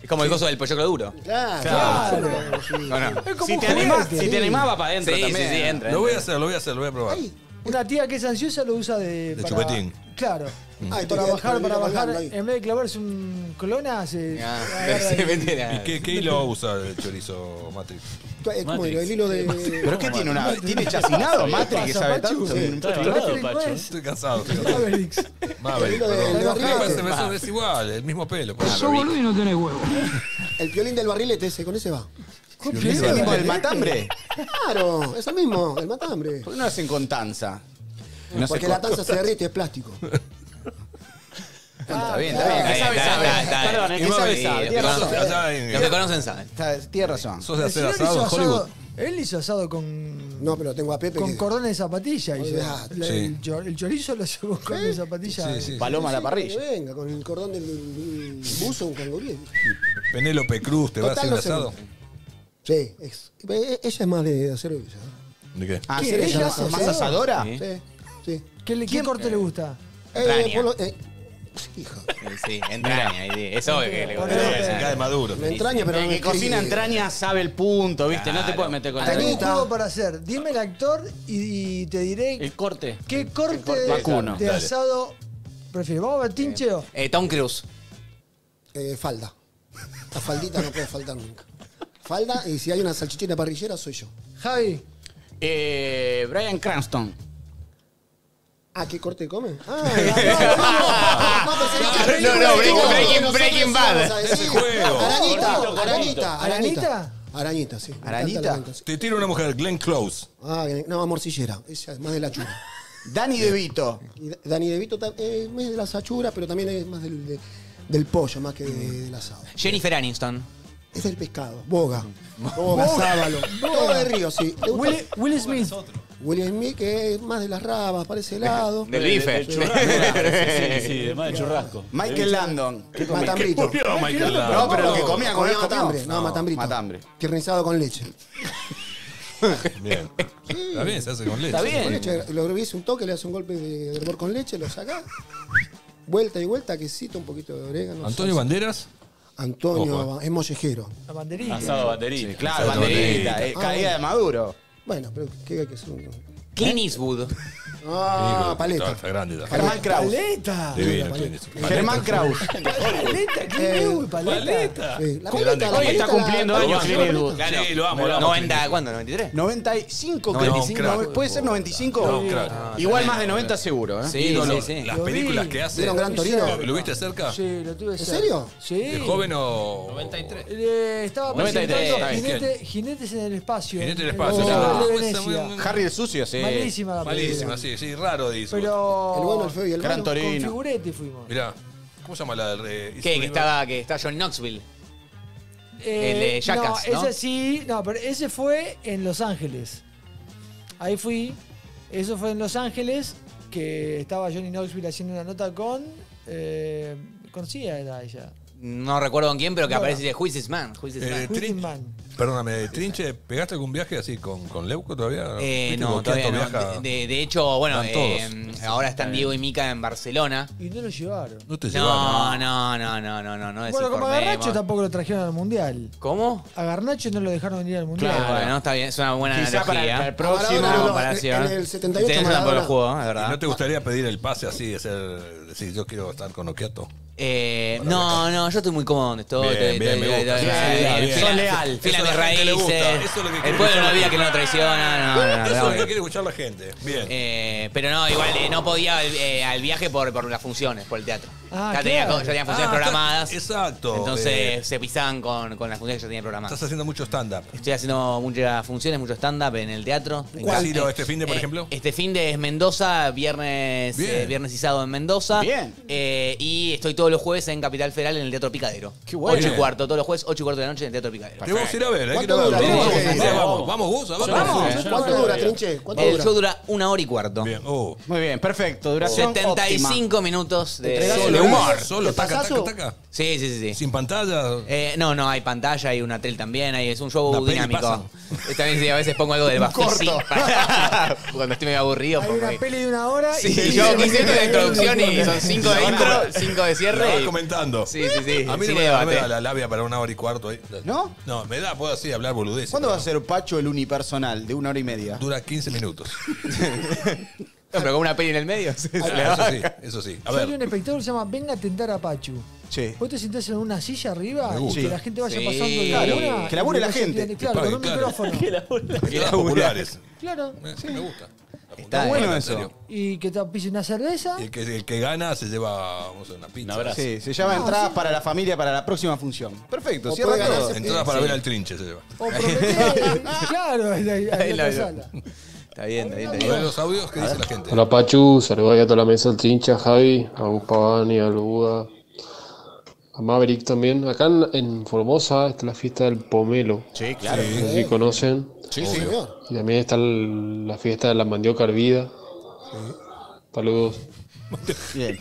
Es como el coso del polloclo duro. Claro. Claro. sí. ¿O no? Es como Si un te, anima, juguete. si te animaba para adentro Sí, sí, también. sí, entra. Lo voy a hacer, lo voy a hacer, lo voy a probar. Ahí. Una tía que es ansiosa lo usa de. De para- chupetín. Claro. Ay, para te queda- bajar, para bajar. En vez de clavarse un clona, se. Ah, agarra sí, ahí. mentira. ¿Y qué, qué hilo usa el chorizo, Matrix? Es como el hilo de. ¿Pero qué tiene una. ¿Tiene chacinado, Matrix, que sabe tanto? No es Estoy cansado. estoy cansado. Mavericks. Maverick, El hilo de- perdón. No, barrilete. parece- me son- es igual, el mismo pelo. pues. El piolín del barrilete ese, con ese va. ¿Es el mismo del matambre? Claro, es el mismo, el matambre. ¿Por qué no lo hacen con tanza? No Porque la tanza se derrite, es plástico. Está bien, está bien. Ahí ¿Qué sabe está, sabe? está, está. Perdón, el Y que sabe sabe. los Tiene que razón. Los que conocen saben. Tiene razón. ¿Sos de hacer asado en Hollywood? asado. Él hizo asado con. No, pero tengo a Pepe Con que- cordones de zapatilla. hizo. La- Sí. el, chor- el chorizo lo hizo con cordones de zapatilla. Sí, sí. Paloma a la parrilla. Venga, con el cordón del, del buzo, un cangurí. Penélope Cruz, ¿te va a Total, hacer no asado? Sí, es, e- ella es más de hacer ella. ¿De qué? Ah, ¿Qué? ¿sí? ¿Ella ¿Más hace más asado? asadora? Sí. Sí, sí. ¿Qué, le- qué corte le gusta? Eh, Entraña. por lo- eh, hijo, Sí, entraña. de- Es obvio que le gusta. eso. Se cae maduro. me entraña, pero El que cocina entraña sabe el punto, ¿viste? No te Claro. puedes meter con Tengo un juego para hacer. Dime el actor y, y te diré el corte. qué corte? Vacuno. de Dale. asado prefieres. ¿Vamos a ver Tincheo? Eh, Tom Cruise. Eh, falda. La faldita no puede faltar nunca. Falda, y si hay una salchichita parrillera, soy yo. Javi. Eh, Brian Cranston. Ah, ¿qué corte come? Ah, no, No, Breaking- Breaking- Breaking Bad. Arañita, arañita. ¿Aranita? Arañita, sí. ¿Aranita? arañita. Te tira una mujer, Glenn Close. Ah, no, morcillera. Esa es más de la chura. Danny DeVito. Dani De Vito ta- eh, más de la sachura, pero también es más del, de- del pollo, más que de- del asado. Jennifer Aniston. Es del pescado. Boga. Boga, sábalo. Todo de río, sí. Will, Will Smith. William Smith, que es más de las rabas, parece helado. Del bife. Sí, sí, sí, además de churrasco. Michael Landon. ¿Qué? Matambrito. Murió Michael Landon. No, pero lo que comía, Comía matambre, no, matambrito. Matambre. Tiernizado con leche. Bien. Está bien, se hace con leche. Está bien. Con leche, lo hice un toque, le hace un golpe de hervor con leche, lo saca. Vuelta y vuelta, quesito, un poquito de orégano. Antonio salsa. Banderas. Antonio Ojo. es mollejero. La banderita. Asado banderita. Claro, banderita. banderita. eh, caída de Maduro. Bueno, pero ¿qué hay que hacer? Clint Eastwood. Ah, paleta. Está grande. está. Germán Kraus. Paleta. Divino. Clint Eastwood. Germán Kraus. Paleta. ¿Qué Eh, es, paleta? Sí, la paleta, la Hoy está cumpliendo la- años la- Clint Eastwood. Claro. Sí, lo amo, lo amo. 90, ¿cuándo? ¿93? 95, No, creo. no, crack. ¿Puede ser 95? No, crack. Igual más de 90 seguro, ¿eh? Sí, Ídolo. sí, sí. Las Lo vi. películas que hace. ¿Vieron Gran Torino? ¿Lo viste cerca? Sí, lo tuve ¿En cerca. serio? Sí. ¿De joven o.? 93. Eh, estaba 93, presentando está bien. jinete- Jinetes en el espacio. Jinete en el en espacio, sí. Ah, Harry el Sucio, sí. Malísima la película. Malísima, sí, sí, raro Eastwood. Pero. El bueno, el feo y el Gran malo. Torino. Con figurete fuimos. Mirá, ¿cómo se llama la del rey? ¿Qué? Que estaba, que está John Knoxville. Eh, El de Jackass, no, ¿no? ese sí, no, pero ese fue en Los Ángeles. Ahí fui. Eso fue en Los Ángeles, que estaba Johnny Knoxville haciendo una nota con. Eh, conocida era ella. No recuerdo con quién, pero que aparece y dice, Who is this man? Who is this Eh, man?" Trin- Perdóname, Trinche, ¿pegaste algún viaje así con, con Leuco todavía? Eh, ¿Viste no, todavía no. viaja? De, de- de hecho, bueno, Van eh, ahora están Diego y Mica en Barcelona. Y no lo llevaron. No te No, llevaron. no, no, no, no, no, no Bueno, como a desinformemos. Garnacho tampoco lo trajeron al mundial. ¿Cómo? A Garnacho no lo dejaron venir al mundial. Claro, bueno, está bien, es una buena Quizá para- analogía. para el próximo- Maradona no, comparación. en el 78 Tenés tampoco Maradona- el juego, es ¿Y verdad. no te gustaría pedir el pase así, de ser, decir, yo quiero estar con Okiato? Eh, no, no, yo estoy muy cómodo donde estoy. Bien, estoy- bien, estoy- me gusta. estoy- Bien, estoy- bien, bien. fila- Sos leal. Fila Eso mis a la gente le gusta. raíces. Eso es lo que El quiere pueblo escuchar no la olvida que gente. no traiciona. No, no, no, Eso es lo que no. quiere escuchar la gente. Bien. Eh, pero no, igual eh, no podía eh, al viaje por, por las funciones, por el teatro. Ah, ya, tenía, claro. co- ya tenía funciones Ah, programadas. exacto. Entonces Eh, se pisaban con, con las funciones que ya tenía programadas. Estás haciendo mucho stand-up. Estoy haciendo muchas funciones, mucho stand-up en el teatro. ¿En Casino Eh, este fin de, por eh, ejemplo? Este fin de es Mendoza, viernes, Bien. eh, viernes y sábado en Mendoza. Bien. Eh, y estoy todos los jueves en Capital Federal en el Teatro Picadero. Qué bueno. 8 y cuarto, todos los jueves, 8 y cuarto de la noche en el Teatro Picadero. Te vamos a ir a ver, hay que ir a ¿Cuánto verlo. Sí, vamos, sí, vamos, vamos, Gus. Vamos. ¿Cuánto dura, Trinche? ¿Cuánto El dura? show dura una hora y cuarto. Bien, oh. Muy bien, perfecto. Duración 75 minutos de, ¿Entregás de solo humor. ¿Solo? ¿Taca, taca, taca? Sí, sí, sí. sí. ¿Sin pantalla? Eh, no, no, hay pantalla, hay una tele también, hay, es un show ¿Una peli dinámico. Eh, También sí, a veces pongo algo de Bafisi cuando estoy medio aburrido. Hay pongo una ahí. peli de una hora Sí, y te yo dicen quise que la introducción y son 5 de intro, 5 de Vas comentando. Sí, sí, sí. A mí no sin me, da, no me debate. da la labia para una hora y cuarto ahí. ¿No? No, me da, puedo así hablar boludeces. ¿Cuándo va a ser Pacho el unipersonal de una hora y media? Dura 15 minutos. No, pero con una peli en el medio. se- se le Ah, va. eso sí, eso sí. A Yo vi ver, un espectáculo que se llama Venga a tentar a Pachu. Sí. Vos te sentás en una silla arriba Me y gusta. que la gente vaya Sí. pasando de Claro, una. que labure y la vaya gente. tirando- Claro, Que con un pague, claro. micrófono. entradas populares. Claro. Eh, sí, me gusta. Está bueno en eso. serio. Y que te pise una cerveza. Y el que, el que gana se lleva, vamos a una pizza. abrazo. Sí, se llama Ah, entradas sí. para la familia para la próxima función. Perfecto, O cierra todo. Entradas para Sí. ver al trinche se lleva. O prometer. claro, en la la sala. Está bien, está bien, está A bien. ver los audios, ¿qué dice la gente? Hola Pachu, saludos a toda la mesa, al Trincha, a Javi, a Gus Pavani, a Luda, a Maverick también. Acá en, en Formosa está la fiesta del Pomelo. Sí, claro. No sé si conocen. Sí, señor. Y también está el- la fiesta de la mandioca hervida. Saludos. Bien.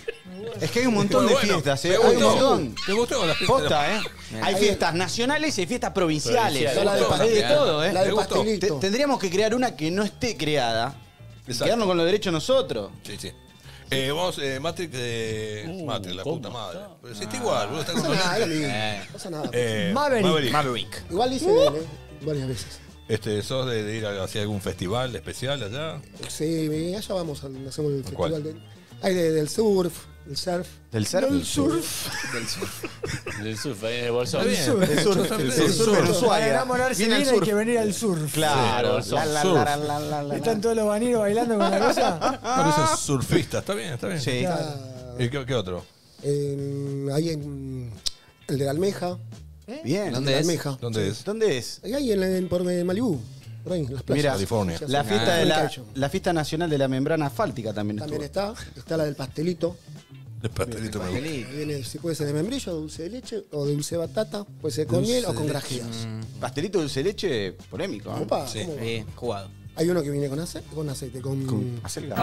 Es que hay un montón de bueno. fiestas, ¿eh? ¿Te Hay un montón. ¿Te gustó la fiesta? Posta, ¿eh? Hay fiestas nacionales y hay fiestas provinciales. La del pastelito. todo, ¿eh? La del pastelito. Te- Tendríamos que crear una que no esté creada. Y quedarnos con los derechos nosotros. Sí, sí. Eh, vos, eh, Matrix, eh, Matrix, la ¿cómo puta madre. está? Pero si está igual, boludo, está No con pasa nada. Eh. No pasa nada. Eh, Maverick. Maverick. Igual dice él, ¿eh? Varias veces. Este, ¿Sos de, de ir a- hacia algún festival especial allá? Sí, allá vamos, al- hacemos el festival del, hay de- del surf, del surf. ¿Del surf? Del surf. Del surf, ahí en el bolsón. Está bien. El surf, Yo el también. surf Para enamorarse Viene el bien hay surf. que venir al surf. Claro. Surf. Están todos los bañeros bailando con la cosa. Parecen surfistas, está bien, está bien. Sí. ¿Y qué, otro? ahí en el de la almeja. Bien. ¿Dónde la es? almeja. ¿Dónde es? ¿Dónde es? Ahí en, por eh, Las playas. Mira, California. Sí, La sí. fiesta, Ah, de la, fiesta nacional de la membrana asfáltica también También estuvo. está. Está la del pastelito. El pastelito me gusta. Ahí viene, si puede ser de membrillo, dulce de leche o de dulce de batata. Puede ser con Dulce miel o de con leche. grajías. Pastelito de dulce de leche, polémico. ¿eh? Opa, Sí. ¿cómo va? Sí, jugado. Hay uno que viene con aceite, con aceite, con... Acelga.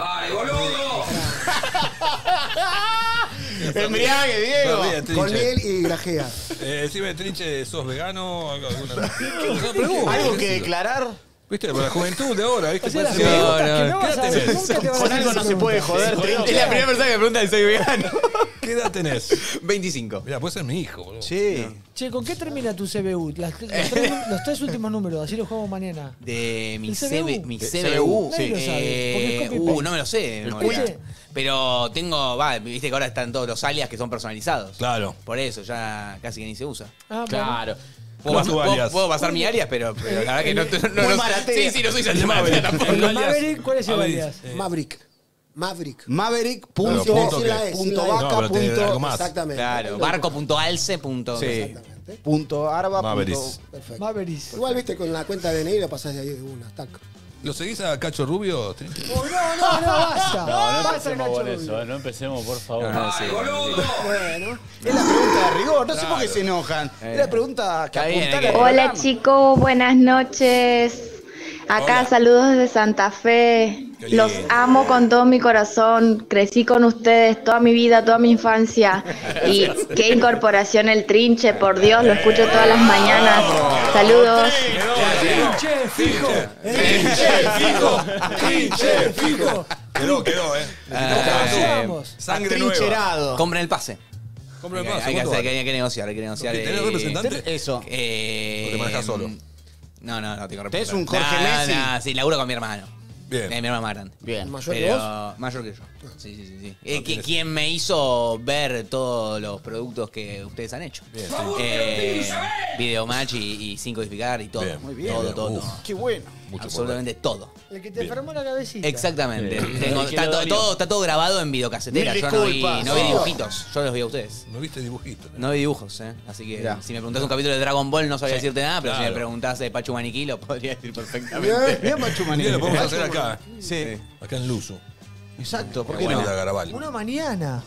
Embriague, Diego. Está bien, con Trinche. miel y grajeas. Eh, decime, Trinche, ¿sos vegano? ¿Algo- alguna- Una pregunta, ¿Algo que declarar? ¿Viste? Para la juventud de ahora, ¿viste? O sea, las Parece- preguntas que ¿Qué no vas edad tenés? nunca te vas a Con hacer algo no se puede joder, Trinche. Es la primera persona que me pregunta si soy vegano. ¿Qué edad tenés? 25. Mira, puede ser mi hijo, boludo. Sí. Che, ¿con qué termina tu CBU? Las- los, tres, los tres últimos números, así lo jugamos mañana. De mi, ¿El CB, CBU? mi CBU. Nadie lo sabe, porque es Eh, copy-paste. uh, no me lo sé. de ¿El memoria. cuche? Pero tengo, va, viste que ahora están todos los alias que son personalizados. Claro. Por eso ya casi que ni se usa. Ah, Claro. Puedo, ¿Cuál es puedo- pasar mi alias, pero, pero la verdad que no, no, no- maratea. Sí, sí, no soy Santi Maverick. tampoco. El Maverick, ¿cuál es el Maverick, alias? eh, Maverick. Maverick. Maverick, No, punto, punto la qué. E, punto E. vaca, No, punto, algo más. Exactamente. Claro, barco.alce. punto- Sí. Exactamente. punto arba, Maverick. punto- Perfecto. Maverick. Igual, viste, con la cuenta de DNI pasás de ahí de una. Tac. ¿Lo seguís a Cacho Rubio? Oh, no, no, no, basta. No, no basta, empecemos Nacho Rubio. eso, eh, no empecemos, por favor. No, no, sí. Bueno. Es la pregunta de rigor, no sé por qué se enojan. Es la pregunta que Está bien, apuntala hay que- Hola chicos, buenas noches. Acá Hola. saludos desde Santa Fe. Qué Los lindo. amo con todo mi corazón. Crecí con ustedes toda mi vida, toda mi infancia. Y qué incorporación el trinche, por Dios, lo escucho todas las mañanas. Saludos. Trinche, fijo. Trinche, fijo. Trinche, fijo. Quedó, quedó, eh. Ah, Vamos. Sangre nueva. Compren el pase. Compra el que- pase, hay, que ¿cuánto hacer- hay que negociar, hay que negociar. ¿Tenés eh, representante? Eso. Eh, ¿O te manejas solo? No, no, no tengo ¿Tenés representante. un Jorge No, Messi? no, sí, laburo con mi hermano. Bien. Eh, mi hermano más grande. Bien. ¿Mayor que Pero vos? mayor que yo. Sí, sí, sí. sí. Eh, qui- tienes- quien me hizo ver todos los productos que ustedes han hecho. Bien, sí. Eh, Videomatch y, y sin codificar y todo. Bien, muy bien. Todo, todo, todo. Qué bueno. Mucho Absolutamente todo. El que te enfermó la cabecita. Exactamente. Bien. Tengo- ¿Y qué está, le to- dolió? todo, está todo grabado en videocasetera. Mil Yo no vi, disculpas. no vi dibujitos. Yo los vi a ustedes. ¿No viste dibujitos? No vi dibujos, ¿eh? Así que Mirá. si me preguntás un capítulo de Dragon Ball no sabría decirte nada, pero si Claro. me preguntás de Pachu Maniquí lo podría decir perfectamente. Bien, bien, Un día lo podemos hacer acá. Sí. Acá en Luzu. Exacto, ¿por qué no? de Garabaldi. Una mañana.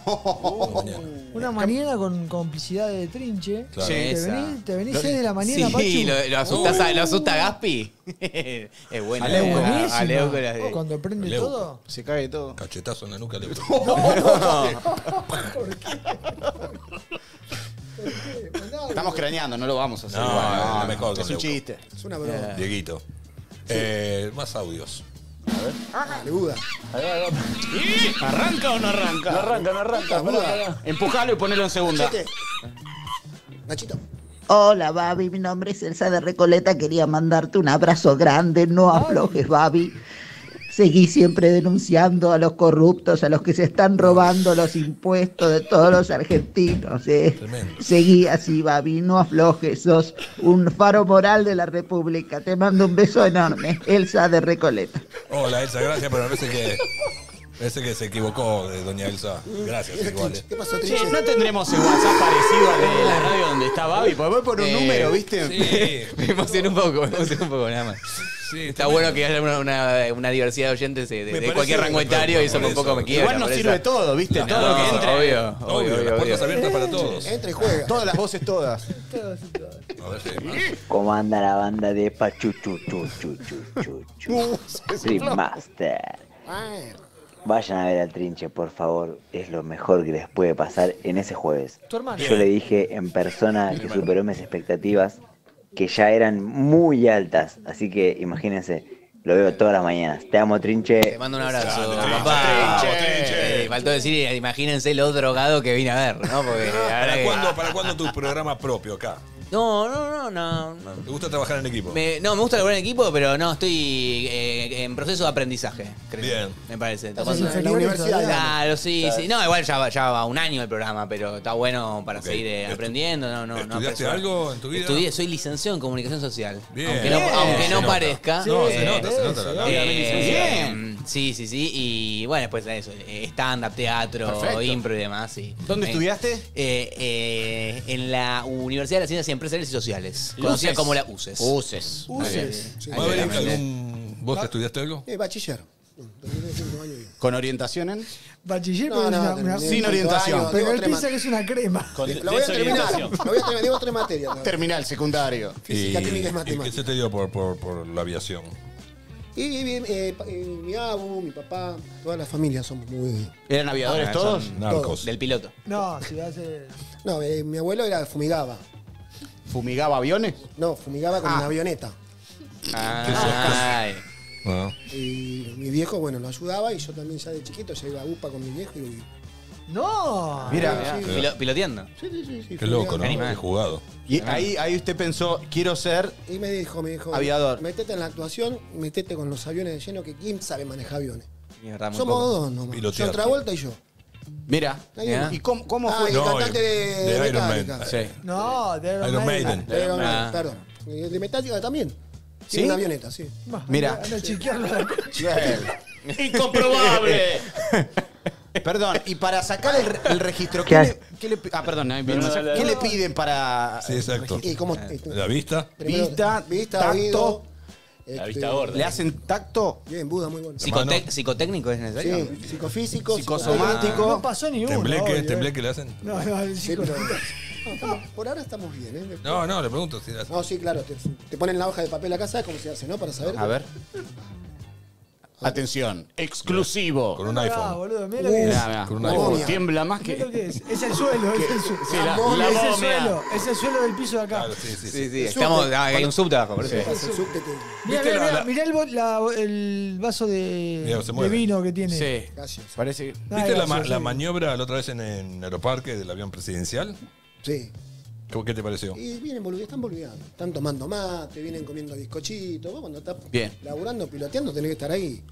Una mañana con complicidad de trinche. Claro. Te Esa. venís, te venís 6 de la mañana, Sí, Pachu. lo, lo asustás a- lo asusta a Gaspi. es bueno. Aleuco. Buenísima. Aleuco era de- Cuando prende todo. Se cae todo. Cachetazo en la nuca le Estamos craneando, no lo vamos a hacer. No, igual, no, mejor Es un Leuco. chiste. Es una broma. Dieguito. Eh, más audios. Dale, Buda. ¿Arranca o no arranca? No arranca, no arranca. pará, pará. Empujalo y ponelo en segunda. Chete. Nachito. Hola, Babi. Mi nombre es Elsa de Recoleta. Quería mandarte un abrazo grande. No aflojes, Babi. Seguí siempre denunciando a los corruptos, a los que se están robando los impuestos de todos los argentinos. ¿eh? Seguí así, Babi. No aflojes. Sos un faro moral de la República. Te mando un beso enorme. Elsa de Recoleta. Hola, Elsa, gracias, pero parece que. Parece que se equivocó de doña Elsa. Gracias, igual. eh. ¿Qué pasó, Che, Trinche? ¿no tendremos el WhatsApp parecido al de la radio donde está Babi? Porque voy por un Eh, número, ¿viste? Sí. Me emocioné un poco, me emocioné un poco nada más. Sí, Está bueno que haya una, una- una diversidad de oyentes de, de- Me de parece cualquier rango etario y eso por un poco eso. me quiebra. Igual nos por sirve esa- todo, ¿viste? No, todo lo que entre. Obvio, Obvio, obvio, las obvio, puertas obvio. abiertas para todos. Entra y juega. Todas las voces, todas. A ver si hay más. ¿Cómo anda la banda de Pachuchu chu chu chu chu chu? Remaster. Vayan a ver al Trinche, por favor. Es lo mejor que les puede pasar en ese jueves. Yo le dije en persona que superó mis expectativas, que ya eran muy altas. Así que imagínense, lo veo todas las mañanas. Te amo, Trinche. Te mando un abrazo, Grande, papá. Trinche. Trinche. Eh, faltó decir, imagínense lo drogado que vine a ver, ¿no? Porque la verdad ¿Para que- cuándo, ¿Para cuándo tu programa propio acá? No, no, no, no. ¿Te gusta trabajar en equipo? Me- no, me gusta laburar en equipo, pero no, estoy eh, en proceso de aprendizaje, creo. Bien. Me parece. En la universidad. Claro, sí, sí. No, igual ya, va- ya va un año el programa, pero está bueno para seguir eh, aprendiendo. No, no, no ¿Estudiaste apresurar. algo en tu vida? Estudié, soy licenciado en comunicación social. Bien. Aunque no, Bien. aunque Se no nota. parezca. No, se Eh, nota, se nota la eh, Sí, sí, sí. Y bueno, después de eso, stand-up, teatro, Perfecto. impro y demás. Sí. ¿Dónde Eh, estudiaste? eh, eh, en la Universidad de las Ciencias Empresariales y Sociales. Conocida Luces. como la UCES. Uses. Uses. Sí. ¿Va a haber Exactamente. algún... ¿Vos estudiaste algo? Eh, bachiller. ¿Con orientación en? Bachiller, No, una- Sin orientación. Pero él piensa que es una crema. Con Lo voy a terminar. Lo voy a terminar. Debo tres materias. Terminal, secundario. Física, Y- química y ¿Y qué se te dio por, por, por la aviación? Y, y, eh, eh, mi abu, mi papá, toda la familia somos muy... ¿Eran aviadores Ah, todos? son Narcos. Del piloto. No, si va a ser. No, eh, mi abuelo era fumigaba. ¿Fumigaba aviones? No, fumigaba con Ah. una avioneta. Ay. Ah. Y mi viejo, bueno, lo ayudaba y yo también ya de chiquito ya iba a UPA con mi viejo y... No. Mira. Sí, Pilo- piloteando. sí, sí, sí, sí, Qué loco, ¿no? Qué jugado. Y ahí, ahí usted pensó, quiero ser Y me dijo, me dijo, Aviador. metete en la actuación, metete con los aviones de lleno, que quién sabe manejar aviones. Mierda, muy Somos poco. dos nomás. Pilotear. John Travolta y yo. Mira. Ahí nomás. ¿Y cómo, cómo Ah, fue? y el cantante de- de, de Iron Man. Sí. No, de Iron, Iron Maiden. De Iron Ah. Man, perdón. Y De Metallica también. ¿Sí? Tiene una avioneta, sí. Mira. anda- a chequearlo. ¡Incomprobable! Perdón, y para sacar el, el registro, ¿qué, ¿Qué le, qué le pi- ah, perdón, no, vino un mensaje. ¿qué le piden para Sí, exacto. Y cómo, ¿La vista? primero, Vista, vista, tacto. oído. La este, vista gorda. le hacen tacto? Bien, Buda, muy bueno. Psicotec- ¿Psicotécnico es necesario? Sí, psicofísico, Psicosomático. No pasó ni uno. ¿Tembleque? obvio, ¿Tembleque le hacen? No, no, el no, estamos- por ahora estamos bien, ¿eh? No, no, le pregunto si le hacen. No, sí, claro. Te, te ponen la hoja de papel acá, ¿sabes cómo se hace, no? Para saber. A ver. Atención, exclusivo. Con un Ah, iPhone. boludo, mira lo que es. Mirá, mirá. Con un Uh, iPhone. tiembla más Mira que. lo que es. Es el suelo, es el suelo. Sí, la- Momia, la es el momia. suelo, es el suelo del piso de acá. Claro, sí, sí, sí. Sí, estamos, ah, hay un subte abajo, por eso. El subte te- Mirá, ¿Viste mirá, la- mirá, la- mirá el, bo- la- el vaso de, Mirá, se de mueve. vino que tiene. Sí, Gracias. parece que. Ah, ¿Viste la, ma- gracias, la sí. maniobra la otra vez en, en Aeroparque del avión presidencial? Sí. ¿Qué, te pareció? Y vienen boludeando, están boludeando. Están tomando mate, vienen comiendo bizcochitos. Vos cuando estás Bien. laburando, piloteando, tenés que estar ahí.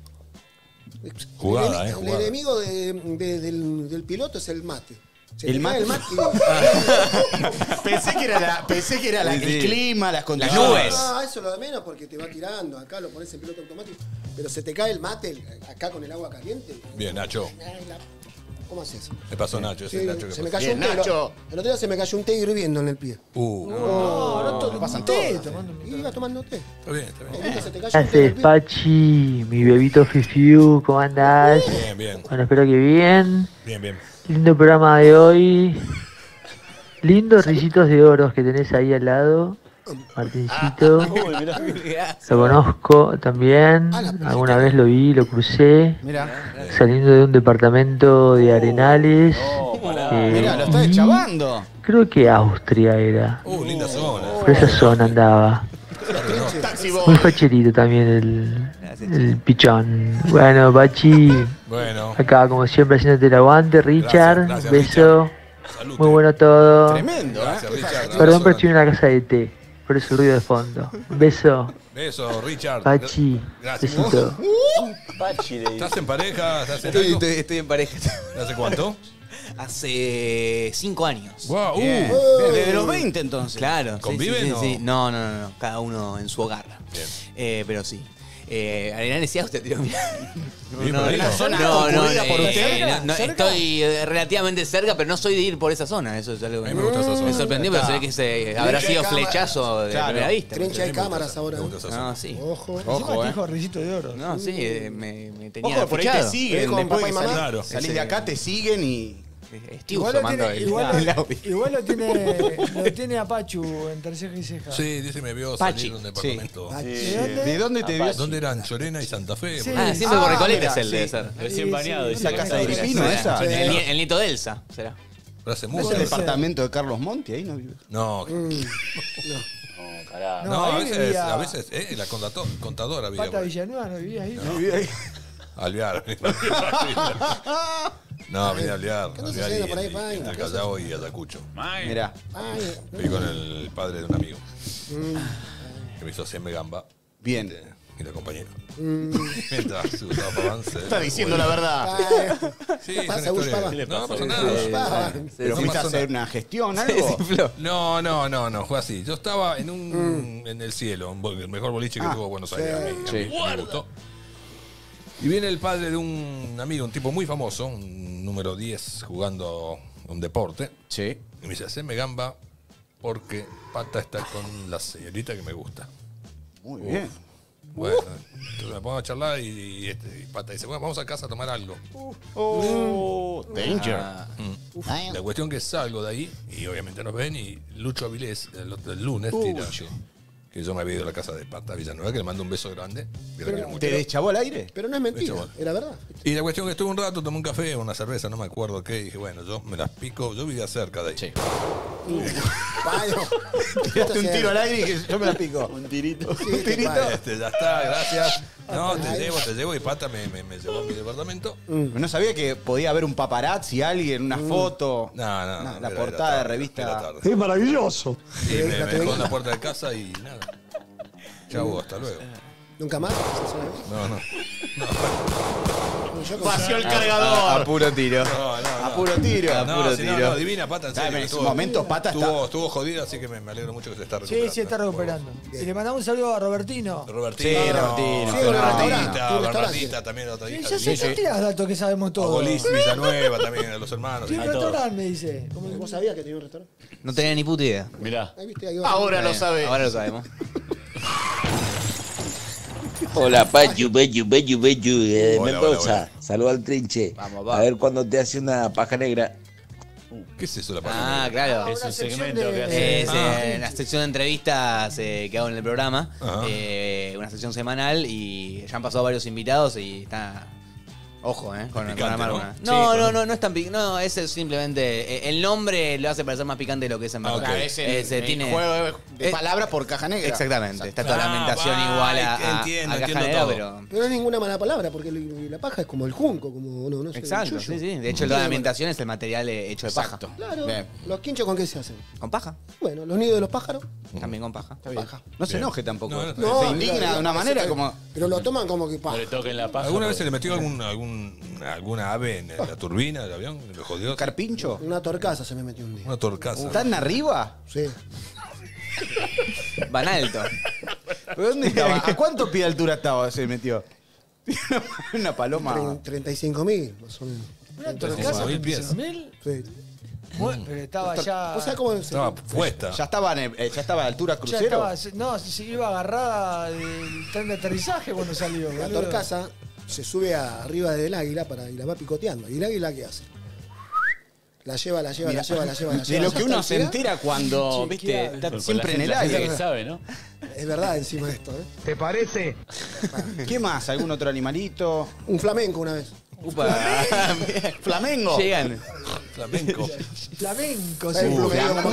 Jugada, el, eh, jugada. el enemigo de- de- del, del piloto es el mate. Se El te cae mate. el mate y- pensé que era, la, pensé que era la- Sí, sí. el clima, las Las condiciones. nubes. Ah, eso lo de menos porque te va tirando. Acá lo pones en piloto automático. Pero se te cae el mate el- acá con el agua caliente. Bien, Nacho. Ay, la- ¿Cómo haces? Me pasó Nacho, ese Sí, Nacho que se me pasó. cayó Bien, un té. Nacho. El otro día se me cayó un té hirviendo en el pie. Uh, No, no, to- pasan té. Iba tomando té. está bien, está bien. Ahorita se te cayó un té en haces, el pie. Pachi? Mi bebito Fifiu, ¿cómo andás? Bien, bien, Bueno, espero que bien. bien, bien. Lindo programa de hoy. Lindos risitos de oros que tenés ahí al lado. Martincito. Lo conozco también. Alguna vez lo vi, lo crucé. Saliendo de un departamento de Arenales. eh, mira, lo está y deschavando. Creo que Austria era. Uh, linda zona. Por esa zona andaba. Muy facherito también el, el pichón. Bueno, Pachi. Bueno, Acá, como siempre, haciéndote el aguante, Richard. Gracias, gracias, un beso. Muy bueno todo. Tremendo, ¿eh? Gracias, Richard. Perdón, pero estoy en una casa de té. Por eso el ruido de fondo. Beso, Beso, Richard. Pachi. Gracias. Besito. ¿Estás en pareja? ¿Estás en Estoy, algo? estoy- estoy en pareja. ¿Hace cuánto? Hace cinco años. Wow, uh. Bien. Desde los 20 entonces. Claro. sí, ¿Conviven sí, sí, o? sí. No, no, no, no. Cada uno en su hogar. Bien. Eh, pero sí. Eh, Arenales y Austria, tío. Bien No, no, ¿no? zona no, no, concurrida por eh, usted. no, no, ¿Cerca? estoy eh, relativamente cerca, pero no soy de ir por esa zona. Eso es algo que me gusta esa zona. me sorprendió, pero se ve que se, habrá sido cámara. flechazo de Claro. primera vista. Trencha de cámaras ahora. Me gusta esa zona. No, sí. Ojo. Encima Ojo, te eh. dijo risito de oro. No, sí, eh, me, me tenía Ojo, por ahí te fichado. siguen. con Después papá y mamá. salís, Claro. salís de acá, te siguen y. Estoy Igual lo, tiene, el, igual, el lo, audio. igual lo tiene, lo tiene a Pachu entre ceja y ceja. Sí, dice me vio Pachi. salir de un departamento. ¿De dónde? ¿De dónde te vio? ¿Dónde eran? ¿Chorena y Santa Fe? Sí. Ah, siempre por Recoletas mira, el sí. debe ser. Recién bañado. Esa casa de Gripino, esa. El, nie- el nieto de Elsa, será. Pero hace ¿No mucho. es el departamento de Carlos Monti? Ahí no vive. No, No, carajo. no, a ahí veces, vivía a veces, eh, la contato- contadora había. Pata Villanueva, ¿no vivía ahí? Alvear. no, venía a Alvear. ¿Qué andas haciendo y, por ahí, Pai? entre. Callao y Ayacucho. Mirá. Fui con el padre de un amigo mm, que me hizo 100 gamba. Bien. este, Y la compañera. mm. Mientras se usaba para avance. Está diciendo la verdad. Ay, Sí, ¿Qué es pasa, una historia. Gustavo? No, no pasa Eh, nada. Pero No fuiste a hacer una gestión, algo. No, no, no, no, fue así. Yo estaba en un en el cielo, el mejor boliche que Ah, tuvo Buenos Aires. a mí, a sí. mí me gustó. Y viene el padre de un amigo, un tipo muy famoso, un número 10 jugando un deporte. Sí. Y me dice, haceme gamba porque Pata está con la señorita que me gusta. Muy bien. Bueno, entonces me pongo a charlar y, y este, y Pata dice, bueno, vamos a casa a tomar algo. Oh, danger. Ah, mm. La cuestión que salgo de ahí y obviamente nos ven y Lucho Avilés el, otro- el lunes tira que yo me había ido a la casa de Pata Villanueva, que le mando un beso grande. que la quiero mucho. ¿Te deschavó al aire? Pero no es mentira, era verdad. Y la cuestión que estuve un rato, tomé un café, una cerveza, no me acuerdo qué, y dije, bueno, yo me las pico, yo vivía cerca de ahí. Payo. Tiraste un tiro al aire y que yo me la pico. Un tirito. Sí, Un tirito. Este, ya está, gracias. No, te llevo, te llevo, y Pata me, me, me llevó a mi departamento. No sabía que podía haber un paparazzi, alguien, una foto. No, no, No, la era- portada de tarde, revista. era tarde. Es maravilloso. Y me, me dejó en la puerta de casa y nada. Chau, hasta luego. ¿Nunca más? No, no. Con- Vació el A, cargador. puro tiro. No, no, A no. puro tiro. A No, puro sí, no, tiro. no, divina pata, en Dame, serio. en estuvo- ese momento, Pata estuvo, está- estuvo jodida, así que me, me alegro mucho que se está Sí, recuperando. sí, está recuperando. Y le mandamos un saludo a Robertino. Robertino. Sí, Robertino. Sí, restaurante. Bernardita también, la otra Sí, hija. ya sé, no tiras datos que sabemos todos. Bolis Villanueva también, a los hermanos. Tiene un restaurante, me dice. ¿Vos sabías que tenía un restaurante? No tenía ni puta idea. Mirá. Ahora lo Bien, sabe. Ahora lo sabemos. Hola, Pachu, Pachu, Pachu, Pachu, eh, Mendoza. al trinche. Vamos, va. A ver cuándo te hace una paja negra. ¿Qué es eso, la Ah, palabra? claro. Es un una sección segmento de- que hace- Es Ah. eh, la sección de entrevistas eh, que hago en el programa. Eh, una sección semanal y ya han pasado varios invitados y está. Ojo, ¿eh? Con, con picante, ¿no? una. Sí, No, no, con- no, no es tan picante. No, ese es simplemente. eh, El nombre lo hace parecer más picante de lo que es en verdad. Claro, es el- Ese el tiene- juego de eh, palabras por caja negra. Exactamente. Está toda la Ah, ambientación va, igual a, a- entiendo, a caja entiendo negra, todo. pero. Pero no es ninguna mala palabra, porque la paja es como el junco, como no, no sé, el Exacto, yuyo. sí, sí. De hecho, toda la ambientación es el material eh, hecho de paja. Claro. ¿Los quinchos con qué se hacen? ¿Con paja? Bueno, los nidos de los pájaros. También con paja. Paja. No se enoje tampoco. No, no, No, se indigna de una manera como. Pero lo toman como que paja. No le toquen la paja. ¿Alguna vez se le metió algún, algún, alguna ave en la turbina del avión? ¿Le jodió? ¿Carpincho? Una torcaza se me metió un día. Una torcaza. ¿Tan arriba? Sí. Van alto. ¿Pero dónde estaba? ¿A cuánto pie de altura estaba? Se metió. una paloma. 35 mil, más o menos. Una 35.000 torcaza de pies. 35.000. Sí. Bueno, pero estaba ya. ¿Vos sabés cómo se- Estaba puesta. Ya estaba, en eh, ya estaba a altura ya crucero. estaba, se- no, se iba agarrada del tren de aterrizaje cuando salió. La boludo. torcaza se sube a- arriba del águila para, y la va picoteando. ¿Y el águila qué hace? La lleva, la lleva, Mira, la lleva, la lleva, la de lleva. lo ya que uno se entera cuando, viste, está siempre en el aire. que sabe, ¿no? Es verdad encima de esto, ¿eh? ¿Te parece? ¿Qué más? ¿Algún otro animalito? Un flamenco una vez. Upa. ¿Flamengo? Llegan. Flamenco. Flamenco, sí. Que- ¿Flamenco?